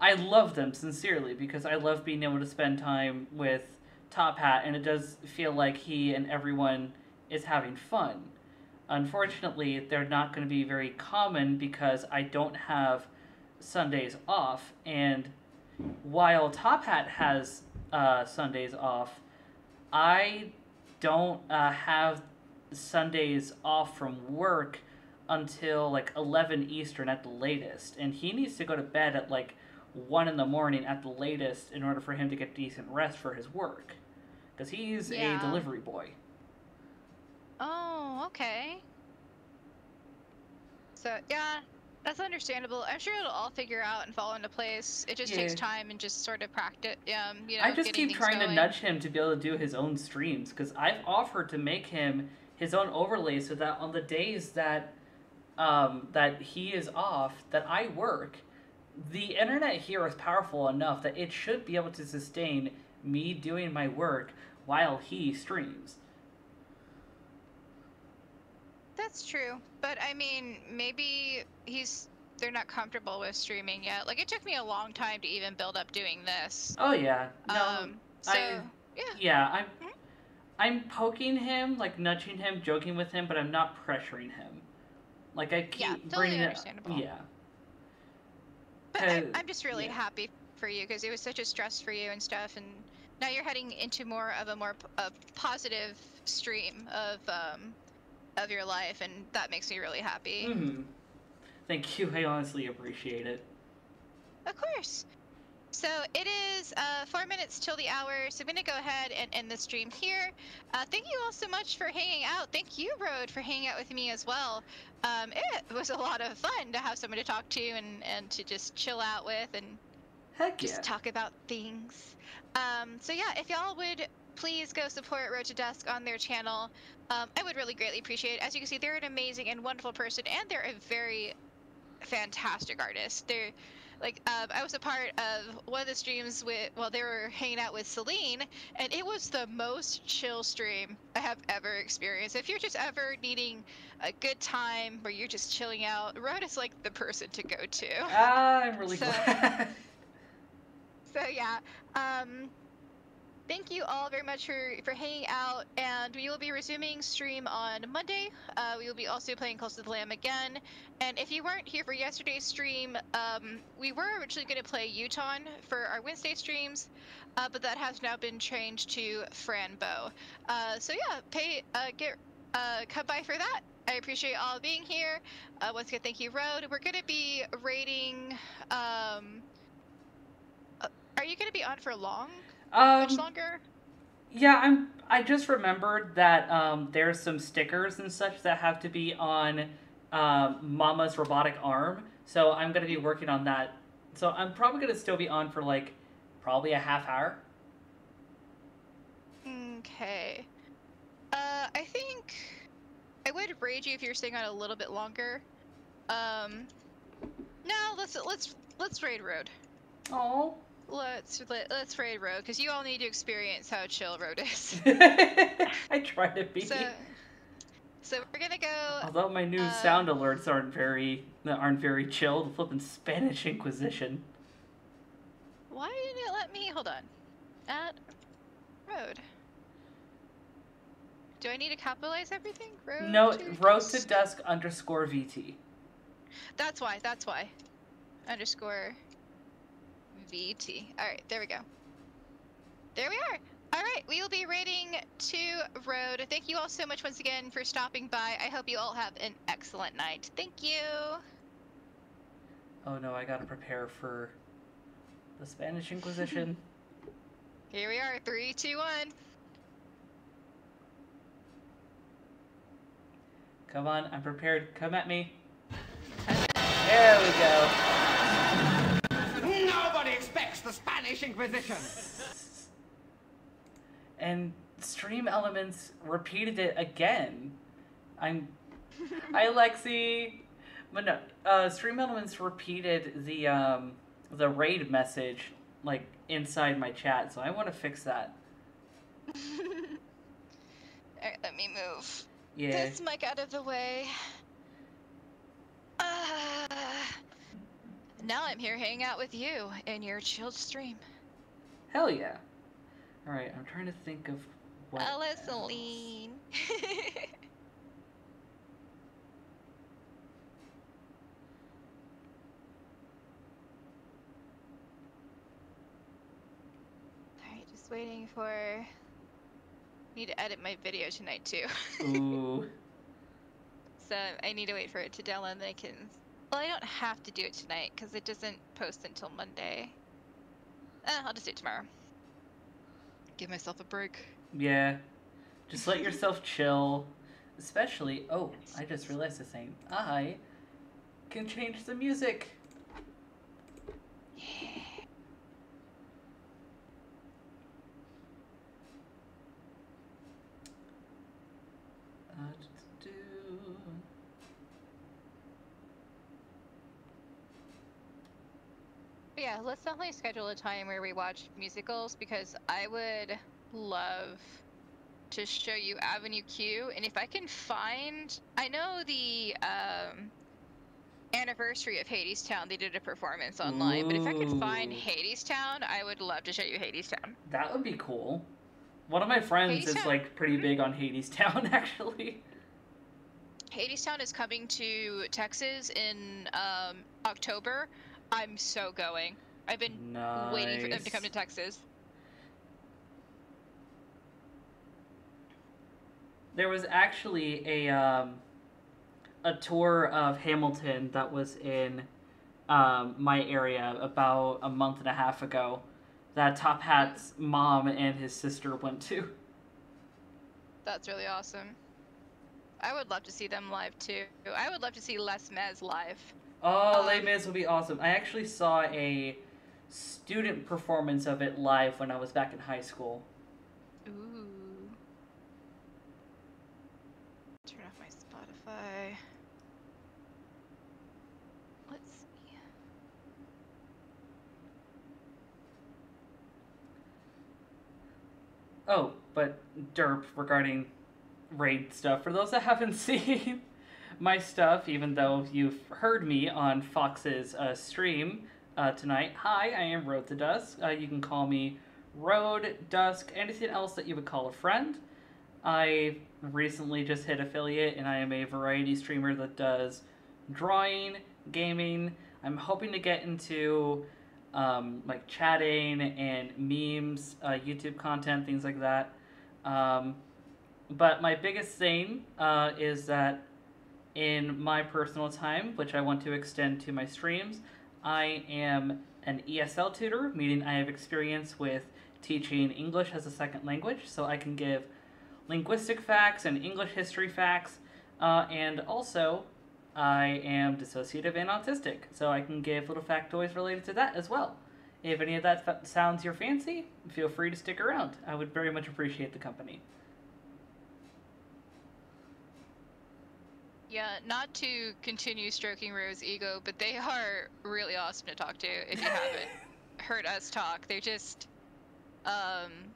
I love them sincerely because I love being able to spend time with Top Hat, and it does feel like he and everyone is having fun. Unfortunately, they're not going to be very common because I don't have Sundays off, and while Top Hat has uh, Sundays off, I don't uh, have Sundays off from work until like 11 Eastern at the latest. And he needs to go to bed at like 1 in the morning at the latest in order for him to get decent rest for his work. Because he's Yeah. a delivery boy. Oh, okay. So yeah, that's understandable. I'm sure it'll all figure out and fall into place. It just takes time and just sort of practice. Um, you know, I just keep trying to nudge him to be able to do his own streams because I've offered to make him his own overlay so that on the days that um, that he is off, that I work, the internet here is powerful enough that it should be able to sustain me doing my work while he streams. That's true, but I mean, maybe he's they're not comfortable with streaming yet. Like it took me a long time to even build up doing this. Oh yeah, no, um, so I- yeah, yeah, I'm. I'm poking him, like nudging him, joking with him, but I'm not pressuring him. Like I keep Yeah, totally bringing it. understandable. Yeah. But I'm, 'Cause- I'm just really yeah. happy for you because it was such a stress for you and stuff, and now you're heading into more of a more a positive stream of um of your life, and that makes me really happy. hmm Thank you. I honestly appreciate it. Of course. So it is uh, four minutes till the hour, so I'm gonna go ahead and end the stream here. Uh, thank you all so much for hanging out. Thank you, Road, for hanging out with me as well. Um, it was a lot of fun to have someone to talk to and, and to just chill out with and Heck just yeah. talk about things. Um, so yeah, if y'all would please go support Road to Dusk on their channel, um, I would really greatly appreciate it. As you can see, they're an amazing and wonderful person, and they're a very fantastic artist. They're like um, I was a part of one of the streams with well they were hanging out with Celine and it was the most chill stream I have ever experienced. If you're just ever needing a good time where you're just chilling out, Road is like the person to go to. Ah, I'm really So- glad. So yeah, um, thank you all very much for for hanging out, and we will be resuming stream on Monday. Uh, we will be also playing Cult of the Lamb again, and if you weren't here for yesterday's stream, um, we were originally going to play Uton for our Wednesday streams, uh, but that has now been changed to Fran Bow. Uh, so yeah, pay uh, get uh, come by for that. I appreciate all being here. Uh, once again, thank you, Road. We're going to be rating. Um, are you going to be on for long? Much Um, longer? yeah, I'm. I just remembered that um, there's some stickers and such that have to be on um, Mama's robotic arm. So I'm gonna be working on that. So I'm probably gonna still be on for like probably a half hour. Okay. Uh, I think I would rage you if you're staying on a little bit longer. Um, no, let's let's let's raid road. Oh. Let's let, let's raid road because you all need to experience how chill road is. I try to be. so, so we're gonna go. Although my new uh, sound alerts aren't very aren't very chill, the flippin' Spanish Inquisition. Why didn't it let me? Hold on. At road. Do I need to capitalize everything? Road No, to road to dusk underscore VT. That's why. That's why. Underscore VT. All right, there we go. There we are. All right, we will be rating to road. Thank you all so much once again for stopping by. I hope you all have an excellent night. Thank you. Oh no, I gotta prepare for the Spanish Inquisition. Here we are. Three, two, one. Come on, I'm prepared. Come at me. There we go. Nobody expects the Spanish Inquisition. And Stream Elements repeated it again. I'm. Hi, Lexi. But no, uh, Stream Elements repeated the um the raid message like inside my chat, so I want to fix that. All right, let me move Yeah. this mic out of the way. Uh, now I'm here hanging out with you in your chilled stream. Hell yeah. All right, I'm trying to think of what. Uh, Hello, else. Celine. Alright, just waiting for. Need to edit my video tonight too. Ooh. so I need to wait for it to download and then I can. Well, I don't have to do it tonight because it doesn't post until Monday. Eh, I'll just do it tomorrow. Give myself a break. Yeah. Just let yourself chill. Especially, oh, I just realized the same. I can change the music. Uh, do- But yeah, let's definitely schedule a time where we watch musicals because I would love to show you Avenue Q. And if I can find, I know the um, anniversary of Hadestown, they did a performance online. But if I could find Ooh. Hadestown, I would love to show you Hadestown. That would be cool. One of my friends is Hadestown- like pretty Mhm. big on Hadestown, actually. Hadestown is coming to Texas in um, October. I'm so going. I've been Nice. waiting for them to come to Texas. There was actually a um, a tour of Hamilton that was in um, my area about a month and a half ago. That Top Hat's mom and his sister went to. That's really awesome. I would love to see them live too. I would love to see Les Mis live. Oh, Um, Les Mis would be awesome. I actually saw a student performance of it live when I was back in high school. Ooh. Turn off my Spotify. Let's see. Oh, but derp regarding raid stuff. For those that haven't seen my stuff, even though you've heard me on Fox's uh, stream uh, tonight, hi, I am Road to Dusk. Uh, you can call me Road, Dusk, anything else that you would call a friend. I recently just hit affiliate, and I am a variety streamer that does drawing, gaming. I'm hoping to get into um, like chatting and memes, uh, YouTube content, things like that. Um, but my biggest thing uh, is that in my personal time, which I want to extend to my streams, I am an ESL tutor, meaning I have experience with teaching English as a second language, so I can give linguistic facts and English history facts, uh, and also I am dissociative and autistic, so I can give little factoids related to that as well. If any of that sounds your fancy, feel free to stick around. I would very much appreciate the company. Yeah, not to continue stroking Road's ego, but they are really awesome to talk to if you haven't heard us talk. They're just um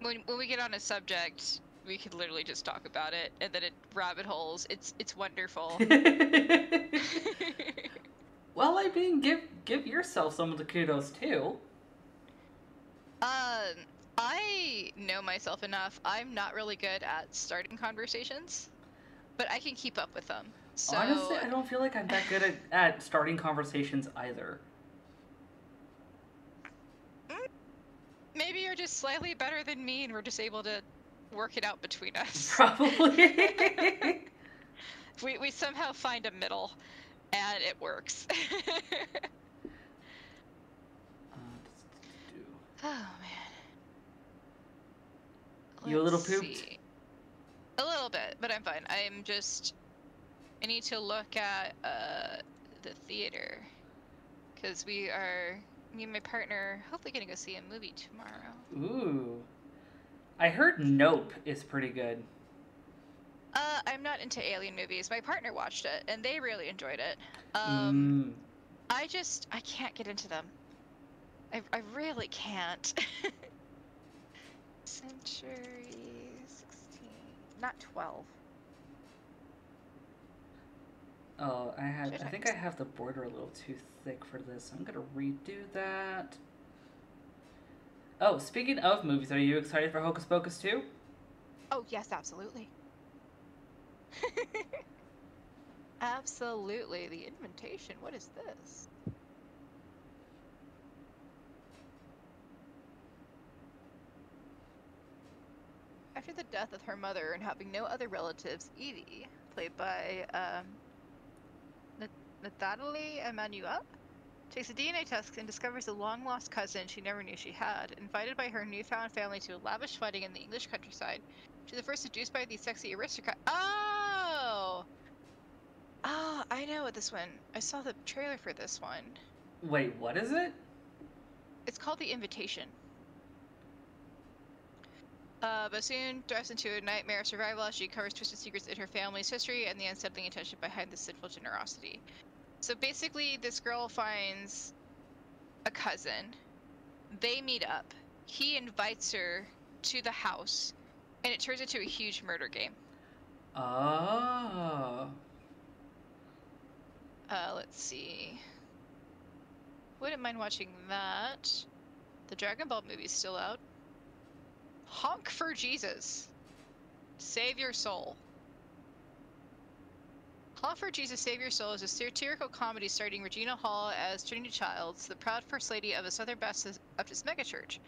when when we get on a subject, we could literally just talk about it and then it rabbit holes. It's it's wonderful. well, I mean, give give yourself some of the kudos too. Um, I know myself enough. I'm not really good at starting conversations, but I can keep up with them. So Honestly, I don't feel like I'm that good at, at starting conversations either. maybe you're just slightly better than me, and we're just able to work it out between us. Probably. we we somehow find a middle, and it works. Uh, oh man. You a little Let's pooped? see. A little bit, but I'm fine. I'm just. I need to look at uh, the theater, because we are me and my partner hopefully gonna go see a movie tomorrow. Ooh. I heard Nope is pretty good. Uh, I'm not into alien movies. My partner watched it, and they really enjoyed it. Um, Mm. I just I can't get into them. I I really can't. Century not twelve. Oh, I had. I I think I have the border a little too thick for this. I'm gonna redo that. Oh, speaking of movies, are you excited for Hocus Pocus 2? Oh yes, absolutely. absolutely, the invitation. What is this? After the death of her mother and having no other relatives, Edie, played by um, Nat- Nathalie Emmanuel, takes a DNA test and discovers a long lost cousin she never knew she had. Invited by her newfound family to a lavish wedding in the English countryside, she's at first seduced by the sexy aristocrat. Oh! Oh, I know what this one. I saw the trailer for this one. Wait, what is it? It's called The Invitation. Uh, but soon thrust into a nightmare of survival as she uncovers twisted secrets in her family's history and the unsettling intention behind the sinful generosity. So basically, this girl finds a cousin. They meet up. He invites her to the house, and it turns into a huge murder game. Oh. Uh, let's see. Wouldn't mind watching that. The Dragon Ball movie's still out. Honk for Jesus. Save your soul. Honk for Jesus, Save Your Soul is a satirical comedy starring Regina Hall as Trinity Childs, the proud First Lady of a Southern Baptist megachurch,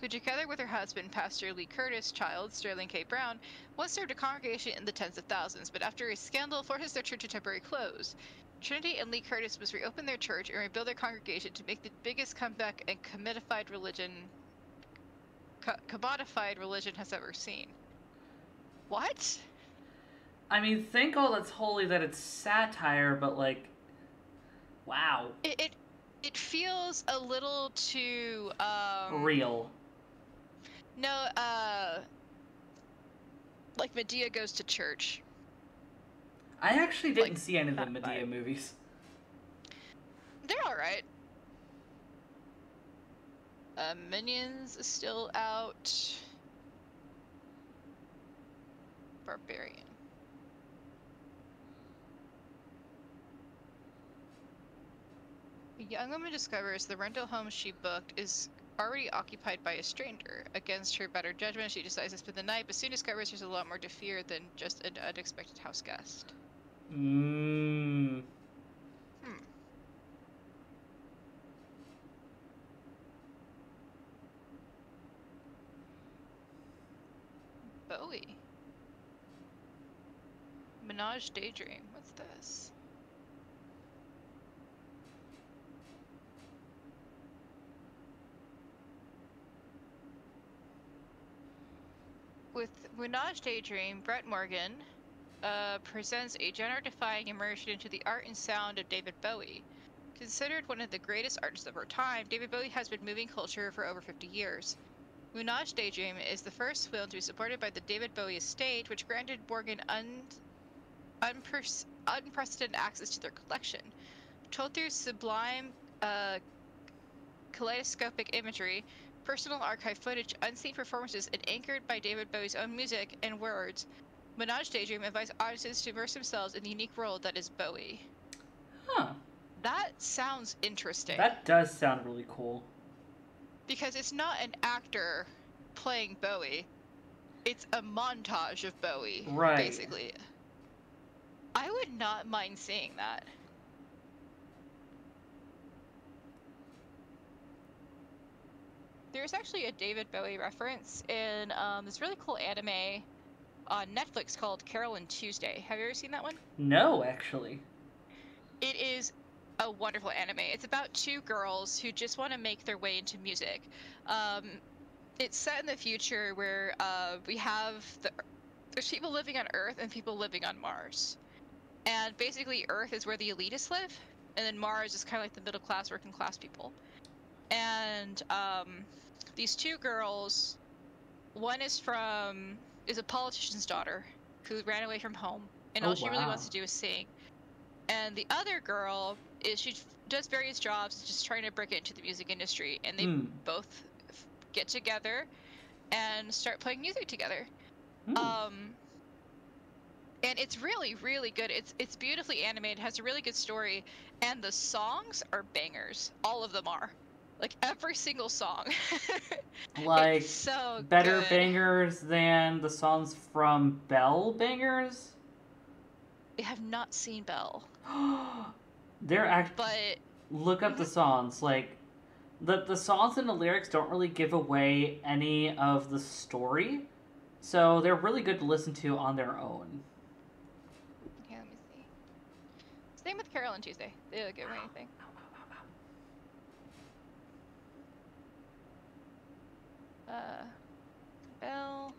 who, together with her husband, Pastor Lee Curtis Childs, Sterling K. Brown, once served a congregation in the tens of thousands, but after a scandal forces their church to temporary close. Trinity and Lee Curtis must reopen their church and rebuild their congregation to make the biggest comeback and commodified religion commodified religion has ever seen. What? I mean, think all that's holy that it's satire, but like, wow, It it, it feels a little too um real. No, uh like Madea goes to church. I actually didn't like, see any of the Madea vibe. movies. They're alright. Uh, Minions is still out. Barbarian. A young woman discovers the rental home she booked is already occupied by a stranger. Against her better judgment, she decides to spend the night, but soon discovers there's a lot more to fear than just an unexpected house guest. Mmm. Bowie. Moonage Daydream. What's this? With Moonage Daydream, Brett Morgen uh, presents a genre-defying immersion into the art and sound of David Bowie. Considered one of the greatest artists of our time, David Bowie has been moving culture for over 50 years. Moonage Daydream is the first film to be supported by the David Bowie estate, which granted Morgen un- unprecedented access to their collection. Told through sublime, uh, kaleidoscopic imagery, personal archive footage, unseen performances, and anchored by David Bowie's own music and words, Moonage Daydream invites audiences to immerse themselves in the unique world that is Bowie. Huh. That sounds interesting. That does sound really cool. Because it's not an actor playing Bowie. It's a montage of Bowie, Right. basically. I would not mind seeing that. There's actually a David Bowie reference in um, this really cool anime on Netflix called Carol and Tuesday. Have you ever seen that one? No, actually. It is a wonderful anime. It's about two girls who just want to make their way into music. Um, it's set in the future where uh, we have the there's people living on Earth and people living on Mars, and basically Earth is where the elitists live, and then Mars is kind of like the middle class, working class people. And um, these two girls, one is from is a politician's daughter who ran away from home, and all Oh, she really wants to do is sing and the other girl is she does various jobs just trying to break into the music industry and they Hmm. both f- get together and start playing music together Hmm. um and it's really really good it's it's beautifully animated has a really good story and the songs are bangers all of them are like every single song like it's so better good. bangers than the songs from Belle Bangers. i have not seen belle They're act. but Look up the songs. Like the the songs and the lyrics don't really give away any of the story, so they're really good to listen to on their own. okay let me see same with carol and tuesday they don't give me anything Uh, Belle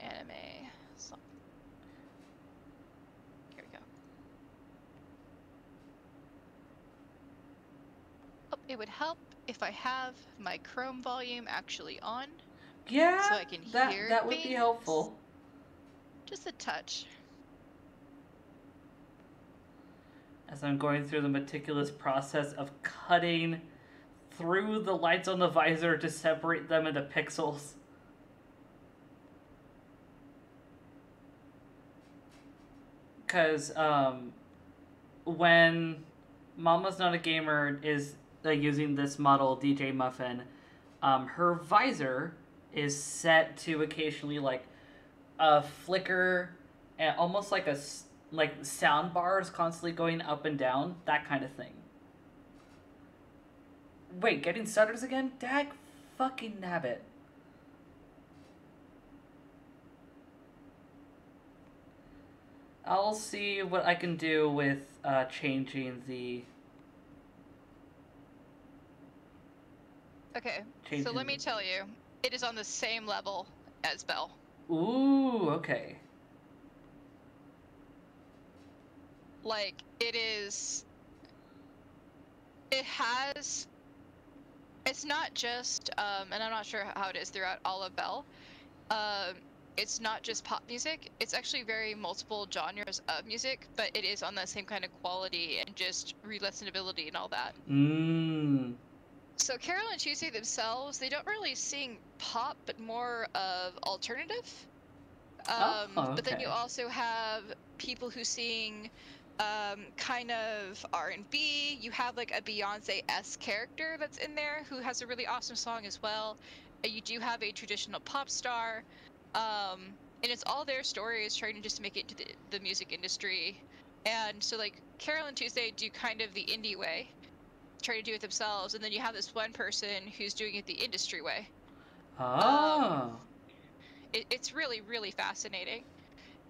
anime song. Here we go. Oh, it would help if I have my Chrome volume actually on, Yeah, So I can that hear that would be helpful. just a touch. As I'm going through the meticulous process of cutting through the lights on the visor to separate them into pixels. Because um, when Mama's Not a Gamer is uh, using this model, DJ Muffin, um, her visor is set to occasionally like a flicker and almost like a like sound bars constantly going up and down, that kind of thing. Wait, getting stutters again? Dag fucking nabbit. I'll see what I can do with uh, changing the Okay, so let me tell you, it is on the same level as Belle. Ooh, okay. Like it is. It has. It's not just, um, and I'm not sure how it is throughout all of Belle. Um, it's not just pop music. It's actually very multiple genres of music, but it is on that same kind of quality and just re-listenability and all that. Mmm. So Carol and Tuesday themselves, they don't really sing pop, but more of alternative. Um, Oh, But then you also have people who sing um, kind of R and B. You have like a Beyonce s character that's in there who has a really awesome song as well. You do have a traditional pop star, um, and it's all their stories trying to just make it to the, the music industry. And so like Carol and Tuesday do kind of the indie way trying to do it themselves, and then you have this one person who's doing it the industry way. Oh. It, it's really, really fascinating.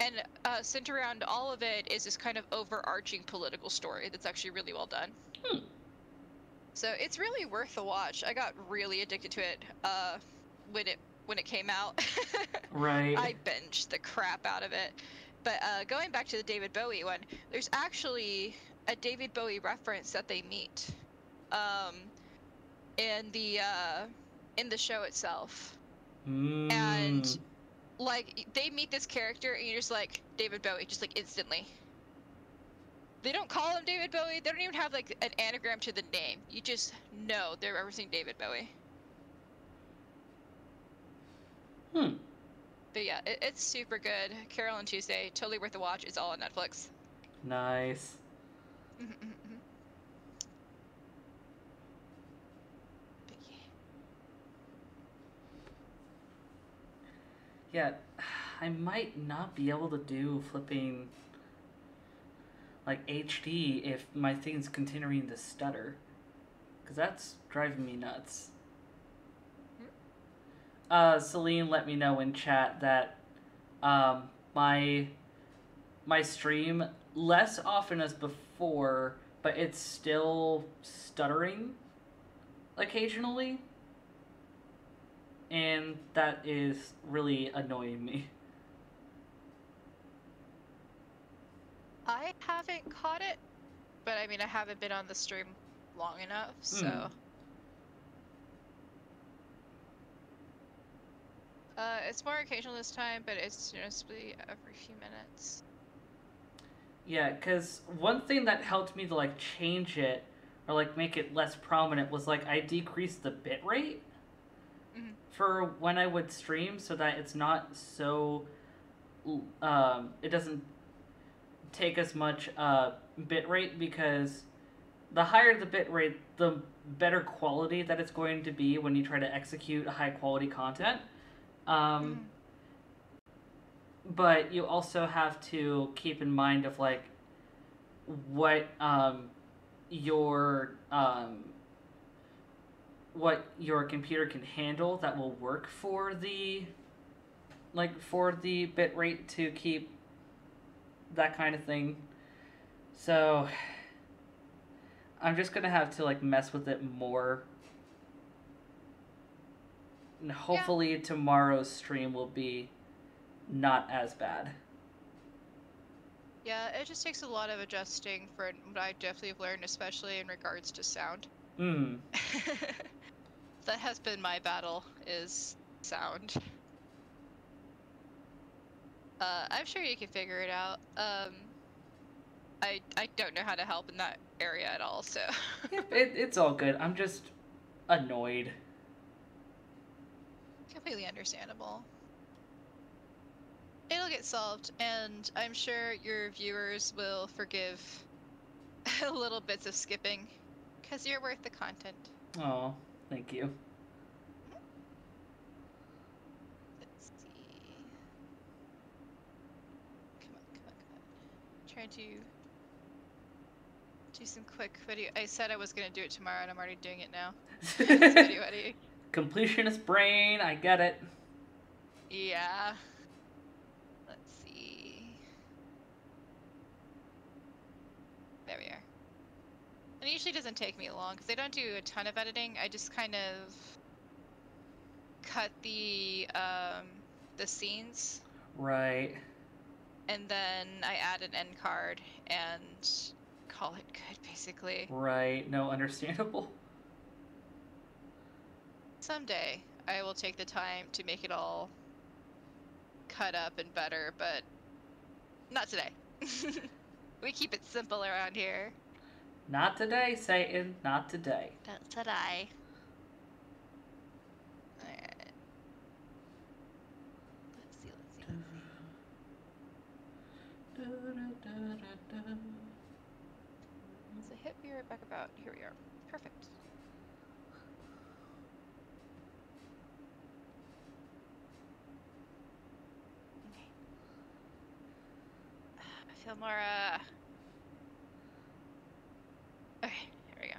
And uh, centered around all of it is this kind of overarching political story that's actually really well done. Hmm. So it's really worth the watch. I got really addicted to it uh, when it when it came out. right. I binged the crap out of it. But uh, going back to the David Bowie one, there's actually a David Bowie reference that they meet um, in the uh, in the show itself. Mm. And like they meet this character, and you're just like David Bowie, just like instantly. They don't call him David Bowie. They don't even have like an anagram to the name. You just know they're referencing David Bowie. Hmm. But yeah, it, it's super good. Carol and Tuesday, totally worth a watch. It's all on Netflix. Nice. Mhm, mhm, mhm. But yeah. I might not be able to do flipping like HD if my thing's continuing to stutter. Because that's driving me nuts. Uh, Celine let me know in chat that um, my my stream less often as before, but it's still stuttering occasionally and that is really annoying me. I haven't caught it, but I mean, I haven't been on the stream long enough, so. Mm. Uh, it's more occasional this time, but it's mostly every few minutes. Yeah, because one thing that helped me to like change it or like make it less prominent was like I decreased the bit rate. For when I would stream so that it's not so um it doesn't take as much uh bit rate because the higher the bit rate the better quality that it's going to be when you try to execute high quality content um Mhm. but you also have to keep in mind of like what um your um what your computer can handle that will work for the like for the bit rate to keep that kind of thing so i'm just gonna have to like mess with it more and hopefully tomorrow's stream will be not as bad. Yeah, it just takes a lot of adjusting for what I definitely have learned, especially in regards to sound. Hmm. that has been my battle, is sound. Uh, I'm sure you can figure it out. Um, I I don't know how to help in that area at all, so. Yep, it, it's all good. I'm just annoyed. Completely understandable. It'll get solved, and I'm sure your viewers will forgive little bits of skipping, because you're worth the content. Oh, Thank you. Let's see. Come on, come on, come on. Trying to do some quick video. I said I was gonna do it tomorrow, and I'm already doing it now. Completionist brain, I get it. Yeah. It usually doesn't take me long because they don't do a ton of editing. I just kind of cut the um, the scenes Right. and then I add an end card and call it good, basically. Right. No, understandable. Someday I will take the time to make it all cut up and better, but not today. we keep it simple around here. Not today, Satan. Not today. Not today. Alright. Let's see, let's see. So hit me right back about. Here we are. Perfect. Okay. I feel more, uh... Okay, here we go.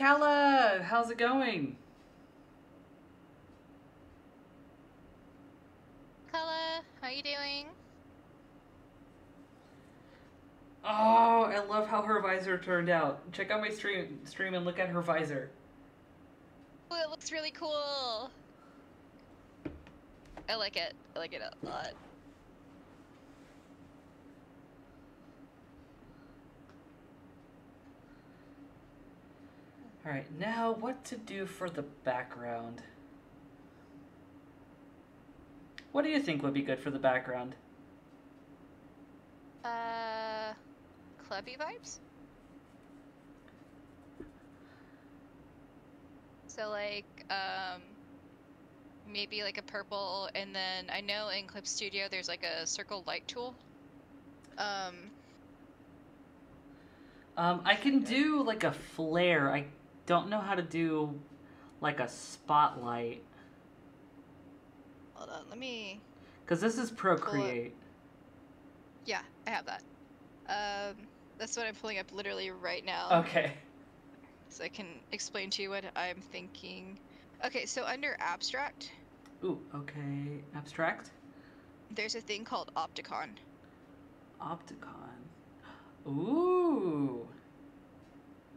Kala, how's it going? Kala, how you doing? Oh, I love how her visor turned out. Check out my stream stream and look at her visor. Oh, it looks really cool. I like it. I like it a lot. Alright, now what to do for the background? What do you think would be good for the background? Uh, clubby vibes. So like, um, maybe like a purple, and then I know in Clip Studio there's like a circle light tool. Um, Um, I can do like a flare. I don't know how to do like a spotlight. hold on, let me. Because this is Procreate. Yeah, I have that. Um, that's what I'm pulling up literally right now. Okay. So I can explain to you what I'm thinking. Okay, so under abstract, Ooh, okay. Abstract? there's a thing called Opticon. Opticon. Ooh.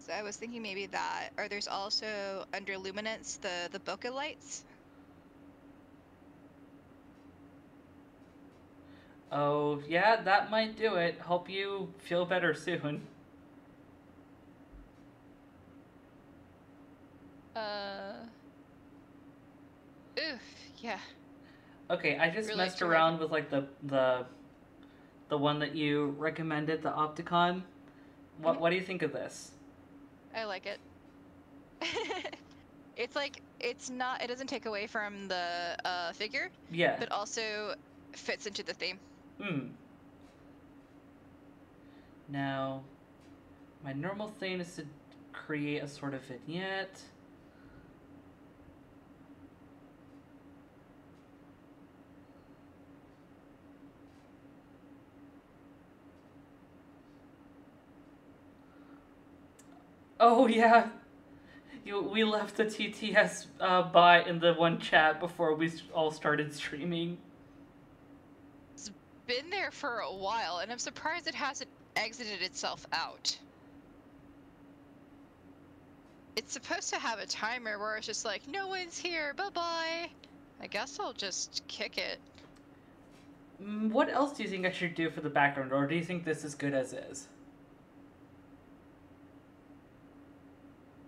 So I was thinking maybe that, or there's also under luminance the the bokeh lights. Oh, yeah, that might do it. Hope you feel better soon. Uh. Oof. Yeah. Okay, I just Really messed around with like the the the one that you recommended, the Opticon. What Mhm. what do you think of this? I like it. it's like it's not. It doesn't take away from the uh, figure, Yeah. but also fits into the theme. Hmm. Now, my normal thing is to create a sort of vignette. Oh yeah, you, we left the TTS uh, bot in the one chat before we all started streaming. It's been there for a while, and I'm surprised it hasn't exited itself out. It's supposed to have a timer where it's just like, no one's here, bye bye. I guess I'll just kick it. Mm, What else do you think I should do for the background, or do you think this is good as is?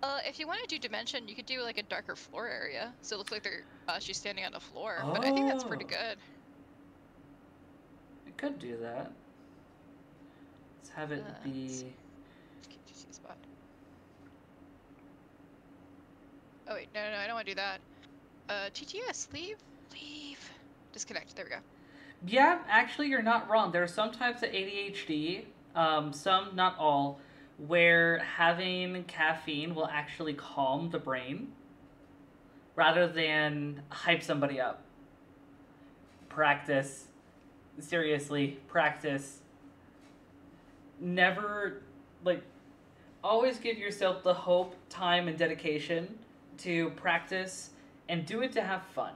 Uh, if you want to do dimension, you could do like a darker floor area, so it looks like they're uh, she's standing on the floor. But I think that's pretty good. good. could do that. Let's have it Uh, be. spot. Oh wait, no, no, no, I don't want to do that. Uh, TTS, leave, leave, disconnect. There we go. Yeah, actually, you're not wrong. There are some types of ADHD, um, some, not all, where having caffeine will actually calm the brain rather than hype somebody up. Practice. Seriously, practice. Never, like, always give yourself the hope, time, and dedication to practice and do it to have fun.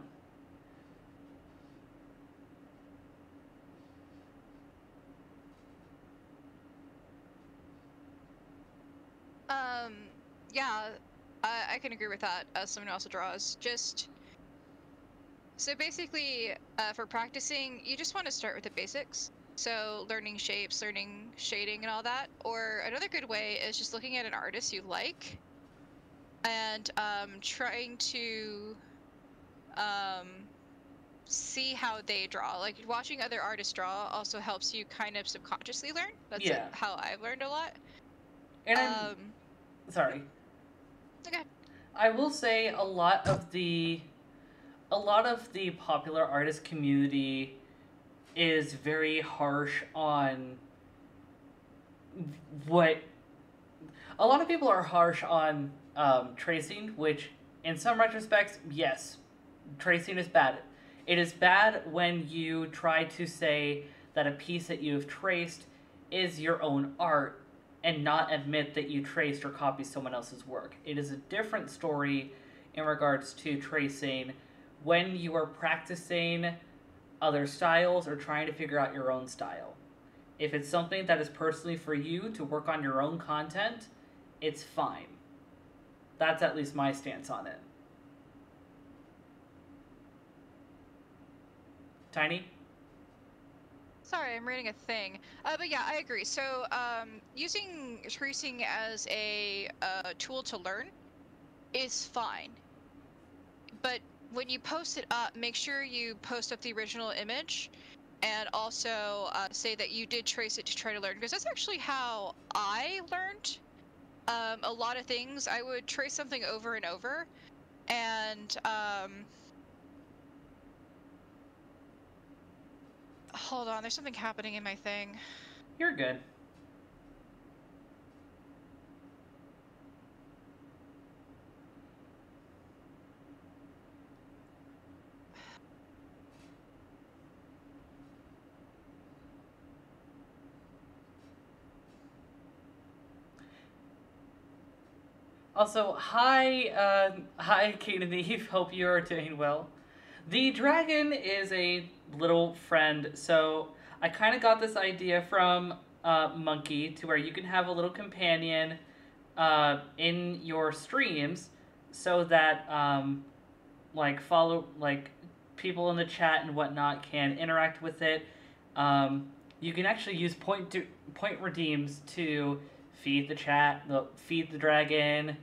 Um, yeah, I, I can agree with that as someone who also draws. Just so basically, uh, for practicing, you just want to start with the basics. So learning shapes, learning shading, and all that. Or another good way is just looking at an artist you like and um, trying to um, see how they draw. Like watching other artists draw also helps you kind of subconsciously learn. That's Yeah. how I've learned a lot. And I'm, Um, sorry. okay. I will say a lot of the a lot of the popular artist community is very harsh on what a lot of people are harsh on um, tracing, which in some retrospects, yes, tracing is bad. It is bad when you try to say that a piece that you have traced is your own art and not admit that you traced or copied someone else's work. It is a different story in regards to tracing when you are practicing other styles or trying to figure out your own style. If it's something that is personally for you to work on your own content, it's fine. That's at least my stance on it. Tiny? Sorry, I'm reading a thing. Uh, but yeah, I agree. So, um, using tracing as a uh, tool to learn is fine. But when you post it up, make sure you post up the original image and also uh, say that you did trace it to try to learn. Because that's actually how I learned um, a lot of things. I would trace something over and over. And um, hold on, there's something happening in my thing. You're good. Also, hi, uh, hi, Kate and Eve. Hope you are doing well. The dragon is a little friend, so I kind of got this idea from uh, Monkey to where you can have a little companion uh, in your streams, so that um, like follow like people in the chat and whatnot can interact with it. Um, you can actually use point to point redeems to feed the chat, the feed the dragon.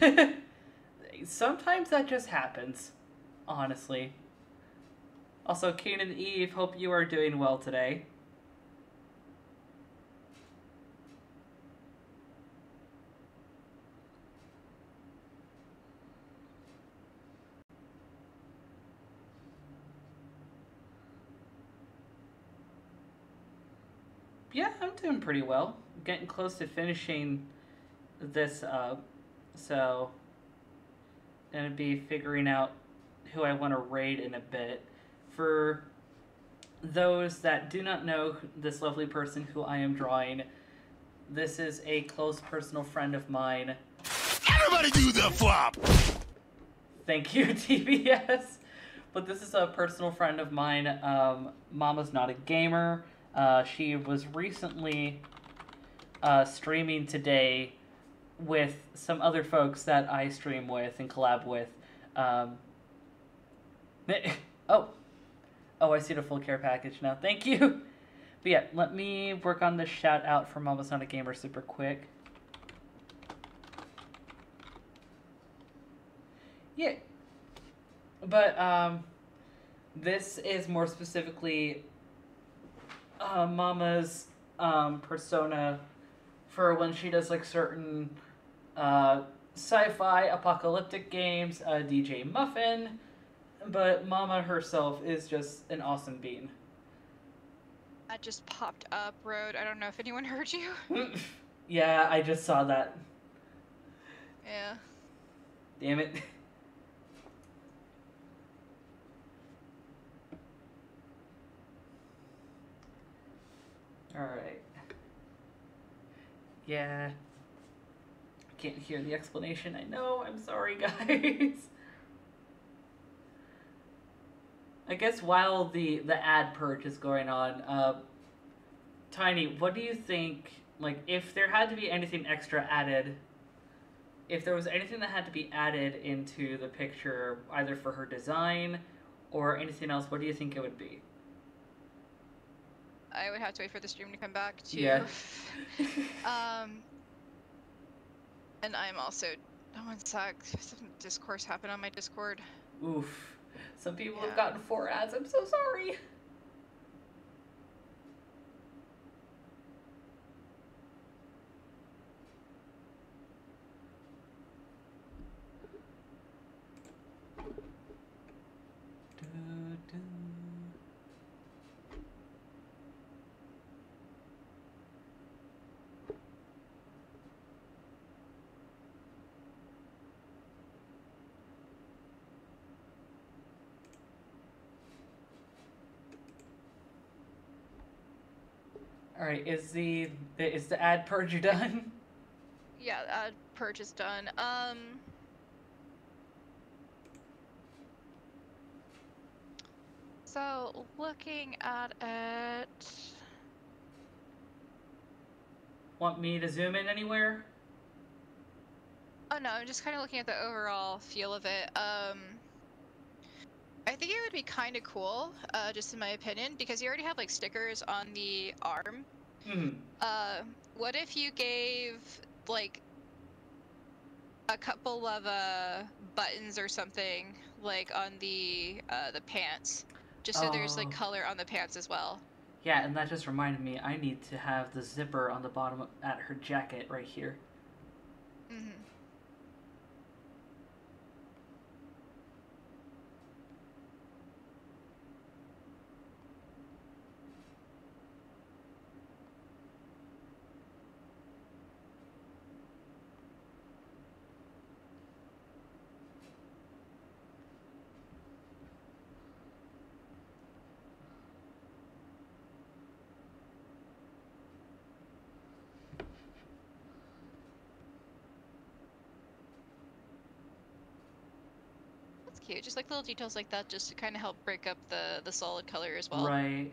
Sometimes that just happens, honestly. Also, Kane and Eve, hope you are doing well today. Yeah, I'm doing pretty well. Getting close to finishing this up, so gonna be figuring out who I want to raid in a bit. For those that do not know this lovely person who I am drawing, this is a close personal friend of mine. Everybody do the flop! Thank you, TBS. But this is a personal friend of mine. Um, Mama's not a gamer. Uh, she was recently uh, streaming today with some other folks that I stream with and collab with. Um, oh, oh, I see the full care package now. Thank you. But yeah, let me work on this shout out for Mama's Not a Gamer super quick. Yeah, but um, This is more specifically uh, Mama's um, persona for when she does like certain uh, sci-fi apocalyptic games. Uh, DJ Muffin, but Mama herself is just an awesome bean. That just popped up, Road. I don't know if anyone heard you. yeah, I just saw that. Yeah. Damn it. Alright. Yeah. Can't hear the explanation. I know. I'm sorry, guys. I guess while the the ad purge is going on, uh, Tiny, what do you think? Like, if there had to be anything extra added, if there was anything that had to be added into the picture, either for her design or anything else, what do you think it would be? I would have to wait for the stream to come back to. Yeah. um. And I'm also. No one sec. Some discourse happened on my Discord. Oof. Some people have gotten four ads. I'm so sorry. All right, is the, the is the ad purge done? Yeah, the ad purge is done. Um. So, looking at it. Want me to zoom in anywhere? Oh no, I'm just kind of looking at the overall feel of it. Um, I think it would be kind of cool, uh, just in my opinion, because you already have like stickers on the arm. Hmm. Uh, what if you gave like a couple of uh buttons or something like on the uh the pants, just so there's like Oh. color on the pants as well. Yeah, and that just reminded me. I need to have the zipper on the bottom of- at her jacket right here. hmm That's cute. Just like little details like that, just to kind of help break up the the solid color as well. right.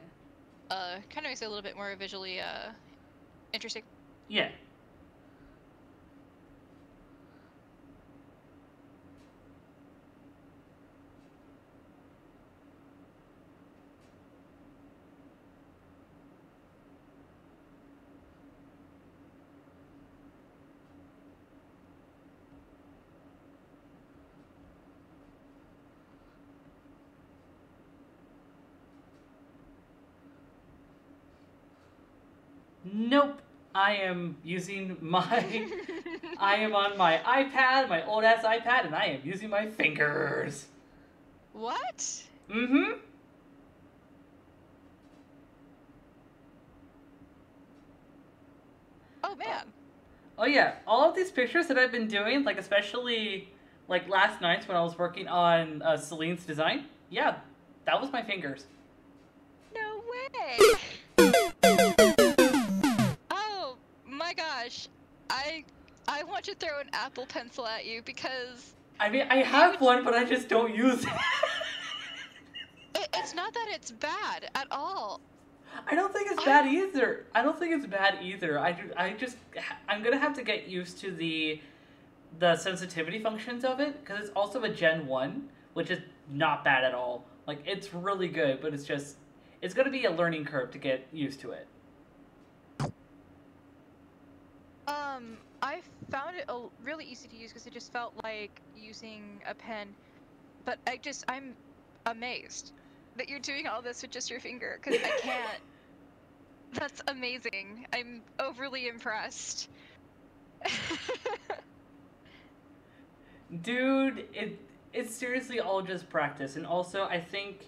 Uh, kind of makes it a little bit more visually uh interesting. Yeah. Nope. I am using my. I am on my iPad, my old ass iPad, and I am using my fingers. what? Mm hmm. Oh man. Oh yeah, all of these pictures that I've been doing, like especially like last night when I was working on uh, Celine's design. Yeah, that was my fingers. No way. Gosh. I I want to throw an Apple Pencil at you because I mean, I have one, but I just don't use it. it, it's not that it's bad at all. I don't think it's bad either. I don't think it's bad either. I, I just I'm gonna have to get used to the the sensitivity functions of it because it's also a Gen One, which is not bad at all. Like it's really good, but it's just it's gonna be a learning curve to get used to it. Um, I found it a, really easy to use because it just felt like using a pen, but I just I'm amazed. that you're doing all this with just your finger, because I can't. That's amazing. I'm overly impressed. Dude, it it's seriously all just practice. And also, I think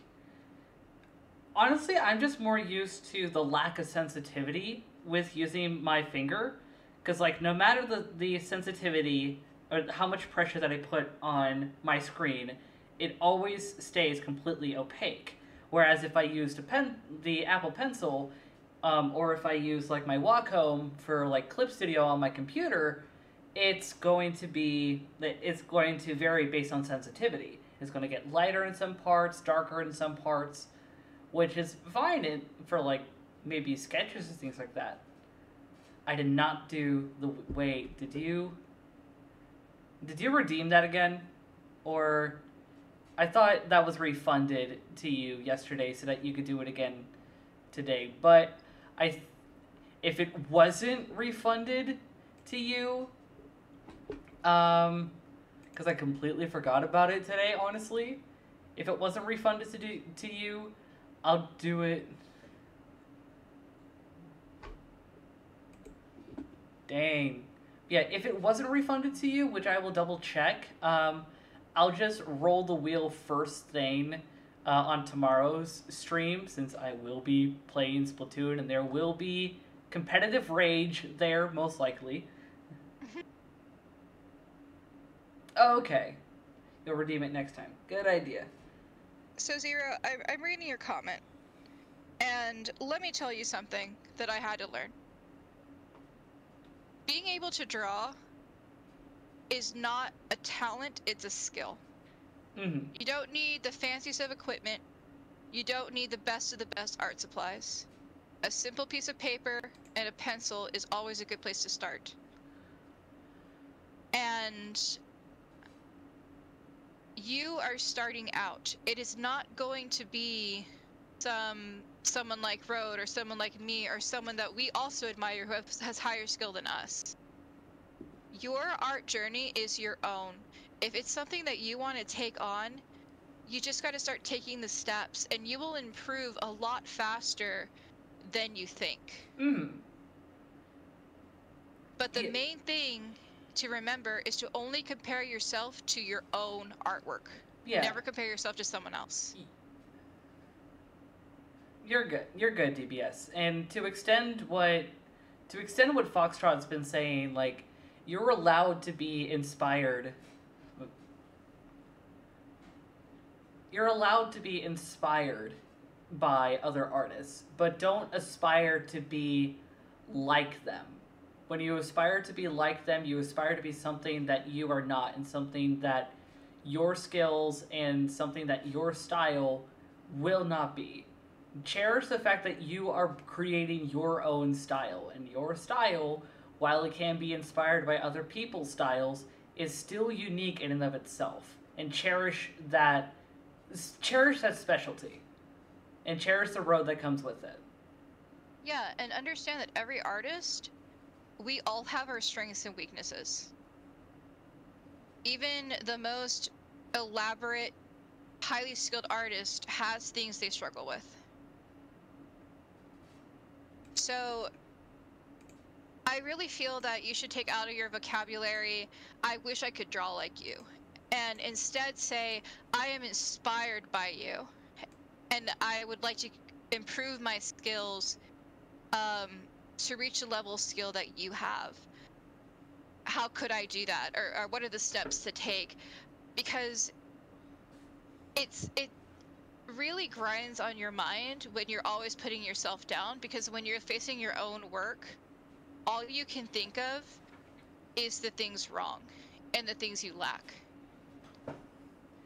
honestly, I'm just more used to the lack of sensitivity with using my finger because like no matter the the sensitivity or how much pressure that I put on my screen, it always stays completely opaque. Whereas if I used a pen, the Apple Pencil, um, or if I use like my Wacom for like Clip Studio on my computer, it's going to be it's going to vary based on sensitivity. It's going to get lighter in some parts, darker in some parts, which is fine in, for like maybe sketches and things like that. I did not do the wait. Did you? Did you redeem that again, or I thought that was refunded to you yesterday so that you could do it again today. But I, if it wasn't refunded to you, um, because I completely forgot about it today. Honestly, if it wasn't refunded to do, to you, I'll do it. Dang. Yeah, if it wasn't refunded to you, which I will double check, um, I'll just roll the wheel first thing uh, on tomorrow's stream since I will be playing Splatoon and there will be competitive rage there, most likely. okay. You'll redeem it next time. Good idea. So Zero, I, I'm reading your comment, and let me tell you something that I had to learn. Being able to draw is not a talent; it's a skill. hmm You don't need the fanciest of equipment. You don't need the best of the best art supplies. A simple piece of paper and a pencil is always a good place to start. And you are starting out. It is not going to be some someone like Road or someone like me or someone that we also admire who has, has higher skill than us. Your art journey is your own. If it's something that you want to take on, you just got to start taking the steps and you will improve a lot faster than you think. Mm. But the Yeah. main thing to remember is to only compare yourself to your own artwork. Yeah. Never compare yourself to someone else. You're good. You're good, DBS. And to extend what to extend what Foxtrot's been saying, like you're allowed to be inspired. You're allowed to be inspired by other artists, but don't aspire to be like them. When you aspire to be like them, you aspire to be something that you are not and something that your skills and something that your style will not be cherish the fact that you are creating your own style and your style while it can be inspired by other people's styles is still unique in and of itself and cherish that cherish that specialty and cherish the road that comes with it Yeah, and understand that every artist, we all have our strengths and weaknesses. Even the most elaborate, highly skilled artist has things they struggle with. So, I really feel that you should take out of your vocabulary, I wish I could draw like you. And instead say, I am inspired by you. And I would like to improve my skills um, to reach the level of skill that you have. How could I do that? Or, or what are the steps to take? Because it's it really grinds on your mind when you're always putting yourself down because when you're facing your own work, all you can think of is the things wrong and the things you lack.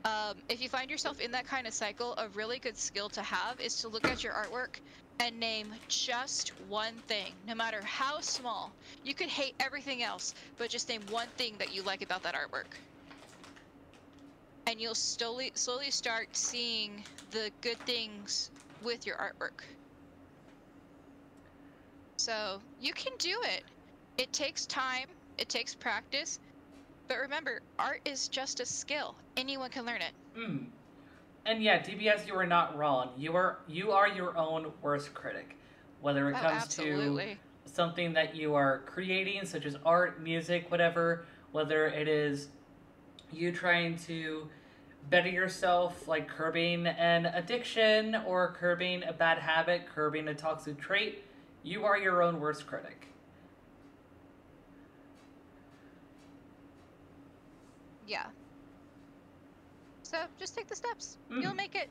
Um, if you find yourself in that kind of cycle, a really good skill to have is to look at your artwork and name just one thing, no matter how small. You could hate everything else, but just name one thing that you like about that artwork. And you'll slowly slowly start seeing the good things with your artwork. So, you can do it. It takes time, it takes practice, but remember, art is just a skill. Anyone can learn it. mm. And yeah, DBS, you are not wrong. You are you are your own worst critic. Whether it Oh, comes to something that you are creating, such as art, music, whatever, whether it is you trying to better yourself, like curbing an addiction or curbing a bad habit, curbing a toxic trait, you are your own worst critic. Yeah. So just take the steps. Mhm. You'll make it.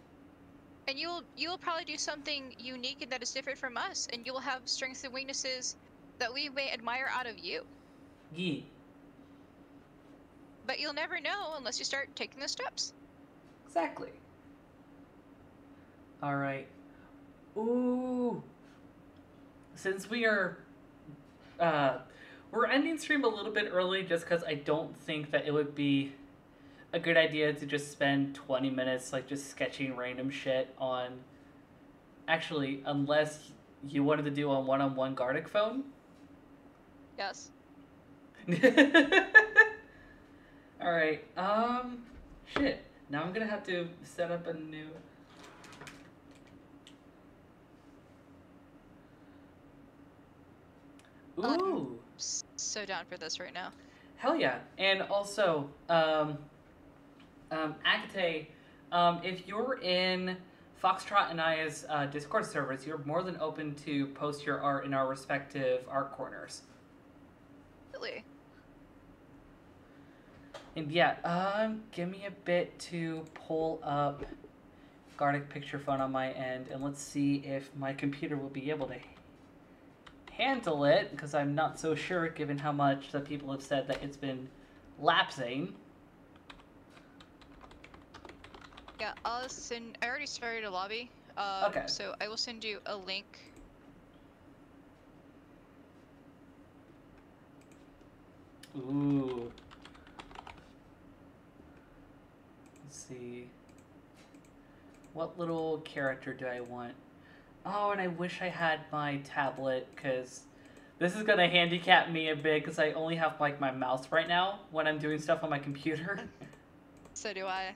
And you'll you'll probably do something unique and that is different from us, and you'll have strengths and weaknesses that we may admire out of you. Yee. But you'll never know unless you start taking the steps. Exactly. All right. Ooh. Since we are, uh, we're ending stream a little bit early, just because I don't think that it would be a good idea to just spend twenty minutes like just sketching random shit on. Actually, unless you wanted to do a one-on-one Gartic phone. Yes. All right. Um. Shit. Now I'm gonna have to set up a new. Ooh. Um, S- So down for this right now. Hell yeah. And also, um, um, Agate, um, if you're in Foxtrot and I's uh, Discord servers, you're more than open to post your art in our respective art corners. Really. And yeah, um, give me a bit to pull up Gartic Picture Phone on my end, and let's see if my computer will be able to handle it, because I'm not so sure given how much that people have said that it's been lapsing. Yeah, I'll send. I already started a lobby. Um, Okay. So I will send you a link. Ooh. Let's see. What little character do I want? Oh, and I wish I had my tablet because this is gonna handicap me a bit because I only have like my mouse right now when I'm doing stuff on my computer. So do I.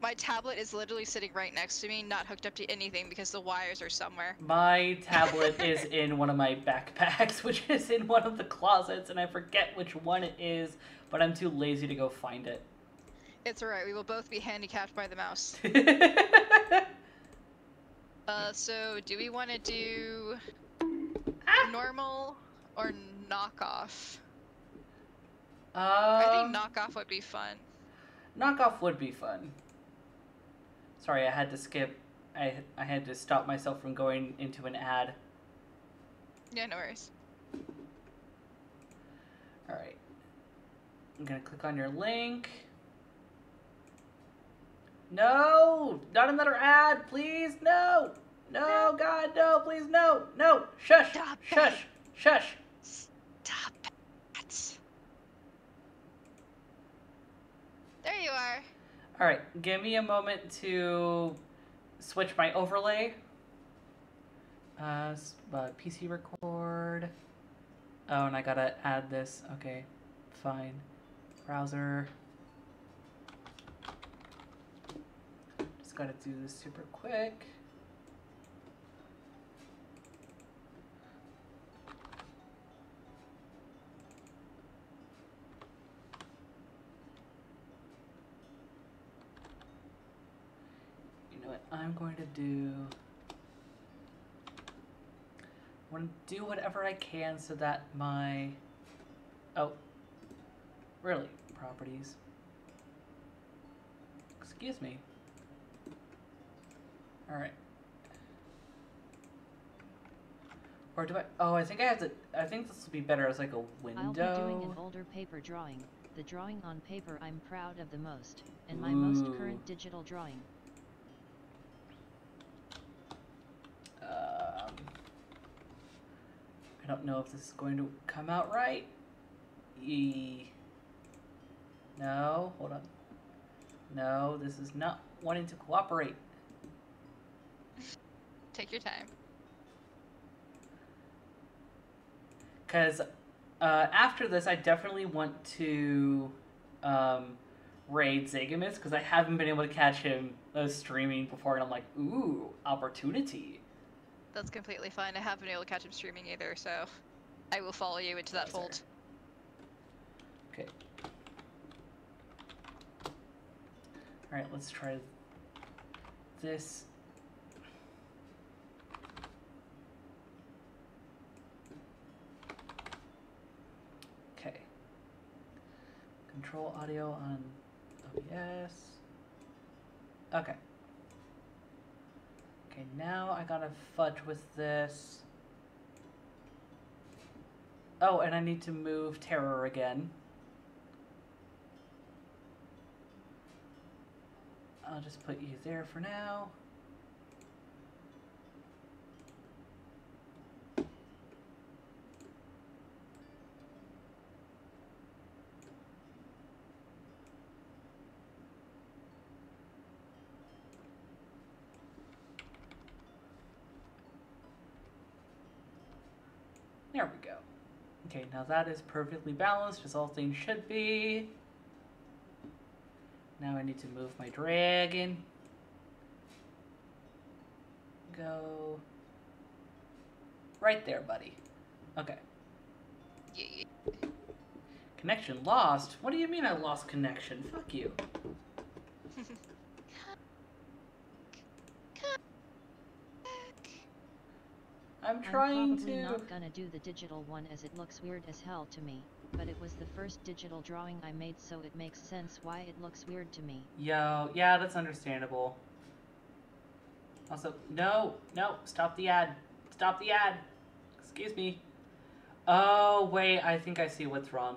My tablet is literally sitting right next to me, not hooked up to anything because the wires are somewhere. My tablet is in one of my backpacks, which is in one of the closets, and I forget which one it is, but I'm too lazy to go find it. It's alright, we will both be handicapped by the mouse. Uh, so do we want to do normal or knockoff? I um, think knockoff would be fun. knockoff would be fun. Sorry, I had to skip. I I had to stop myself from going into an ad. Yeah, no worries. All right. I'm gonna click on your link. No, not another ad, please. No, no, God, no, please, no, no. Shush, Stop shush, shush. Stop it. There you are. All right, give me a moment to switch my overlay. Uh, uh, PC record. Oh, and I gotta add this. Okay, fine. Browser. Just gotta do this super quick. You know what I'm going to do? I want to do whatever I can so that my. Oh. Really? Properties. Excuse me. Alright. Or do I. Oh, I think I have to. I think this will be better as like a window. I'll be doing an older paper drawing, the drawing on paper I'm proud of the most, and my most current digital drawing. Um, I don't know if this is going to come out right. E. No, hold on. No, this is not wanting to cooperate. Take your time. Because uh, after this, I definitely want to um, raid Zagamus because I haven't been able to catch him uh, streaming before, and I'm like, ooh, opportunity. That's completely fine. I haven't been able to catch him streaming either, so I will follow you into that fold. Okay. All right, let's try this. Okay. Control audio on OBS. Okay. Okay, now I gotta fudge with this. Oh, and I need to move terror again. I'll just put you there for now. There we go. Okay, now that is perfectly balanced as all things should be. Now I need to move my dragon. Go. Right there, buddy. Okay. Yeah. Connection lost? What do you mean I lost connection? Fuck you. I'm trying I'm probably to. not gonna do the digital one as it looks weird as hell to me, but it was the first digital drawing I made so it makes sense why it looks weird to me. Yo, yeah, that's understandable. Also, no, no, stop the ad. Stop the ad. Excuse me. Oh, wait, I think I see what's wrong.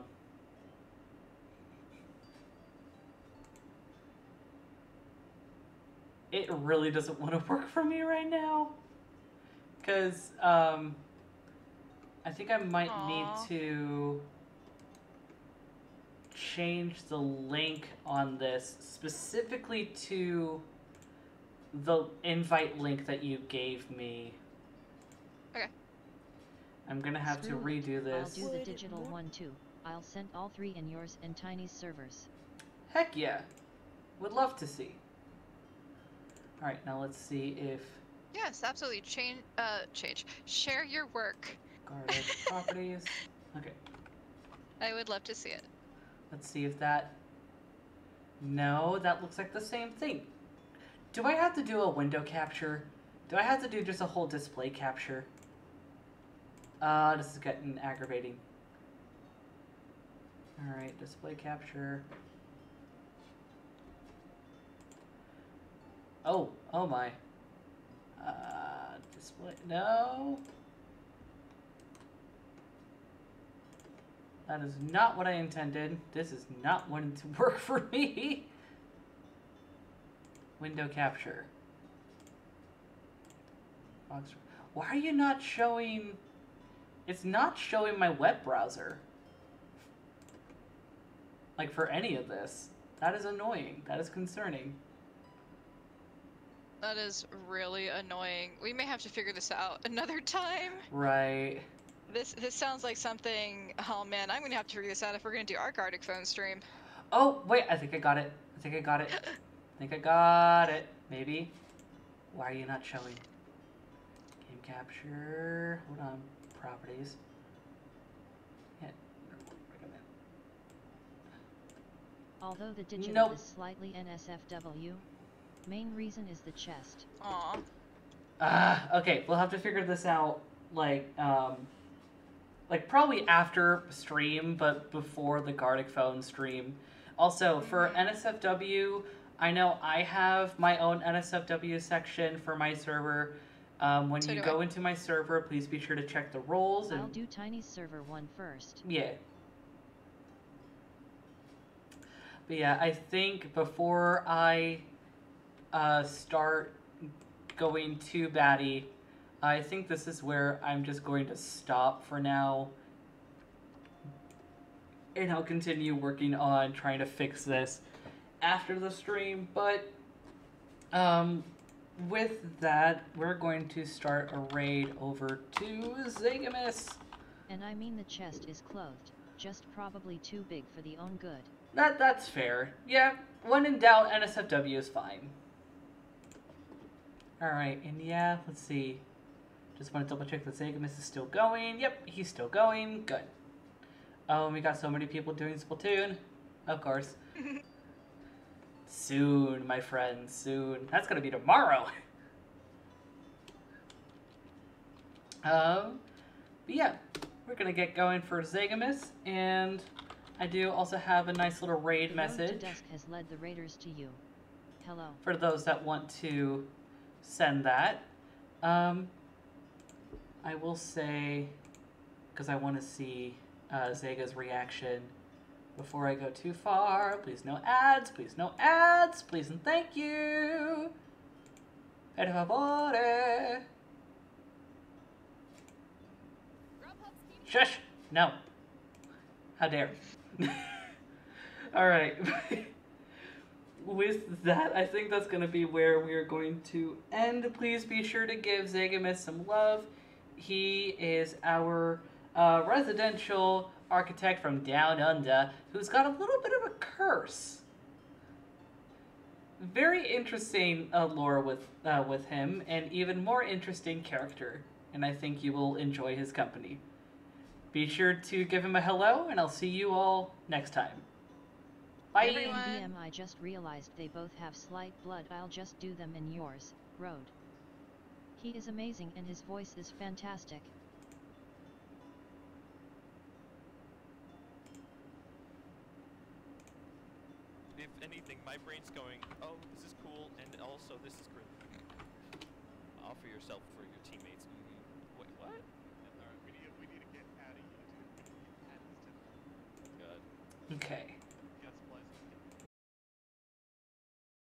It really doesn't want to work for me right now. Because, um, I think I might Aw. need to change the link on this specifically to the invite link that you gave me. Okay. I'm gonna have to Screw it, redo I'll this. do the digital one too. I'll send all three in yours and Tiny's servers. Heck yeah. Would love to see. Alright, now let's see if Yes, absolutely. Change. Uh, change. Share your work. guarded properties. Okay, I would love to see it. let's see if that. No, that looks like the same thing. Do I have to do a window capture? Do I have to do just a whole display capture? Uh, this is getting aggravating. Alright, display capture. Oh, oh my. Uh, display, no. That is not what I intended. This is not going to work for me. Window capture. Why are you not showing... It's not showing my web browser. Like, for any of this. That is annoying. That is concerning. That is really annoying. We may have to figure this out another time. Right. This this sounds like something. Oh man, I'm gonna have to figure this out if we're gonna do our Gartic phone stream. Oh, wait, I think I got it. I think I got it. I think I got it. Maybe. Why are you not showing? Game capture. Hold on. Properties. Yeah. wait a. Although the digital Nope. is slightly NSFW, main reason is the chest. Aw. Ah, okay. We'll have to figure this out. Like, um, like probably after stream, but before the Gartic phone stream. Also, for NSFW, I know I have my own NSFW section for my server. Um, when So you go I. into my server, please be sure to check the roles and I'll do Tiny's server one first. yeah. But yeah, I think before I uh, start going too batty, I think this is where I'm just going to stop for now. And I'll continue working on trying to fix this after the stream. But um, with that, we're going to start a raid over to Zagamus. And I mean the chest is clothed, just probably too big for the own good. that that's fair. Yeah, when in doubt, NSFW is fine. All right, and yeah, let's see. Just want to double check that Zegamus is still going. Yep, he's still going. Good. Oh, and we got so many people doing Splatoon. Of course. soon, my friends, soon. That's gonna be tomorrow. um, but yeah, we're gonna get going for Zegamus, and I do also have a nice little raid The road to message dusk has led the raiders to you. Hello. for those that want to send that. Um, I will say, because I want to see uh, Zega's reaction before I go too far. Please no ads, please no ads, please and thank you. Per favore. Shush! No. How dare. Alright. With that, I think that's going to be where we are going to end. Please be sure to give Zegamus some love. He is our uh, residential architect from down under who's got a little bit of a curse. Very interesting uh, lore with uh, with him, and even more interesting character. And I think you will enjoy his company. Be sure to give him a hello, and I'll see you all next time. Bye. Everyone. DM I just realized they both have slight blood I'll just do them in yours, Road. He is amazing and his voice is fantastic. If anything, my brain's going, oh, this is cool, and also this is great. Offer yourself for your teammates. Mm, Wait, what? Alright, we need, we need to get out of YouTube. We need to get out of. God. Okay.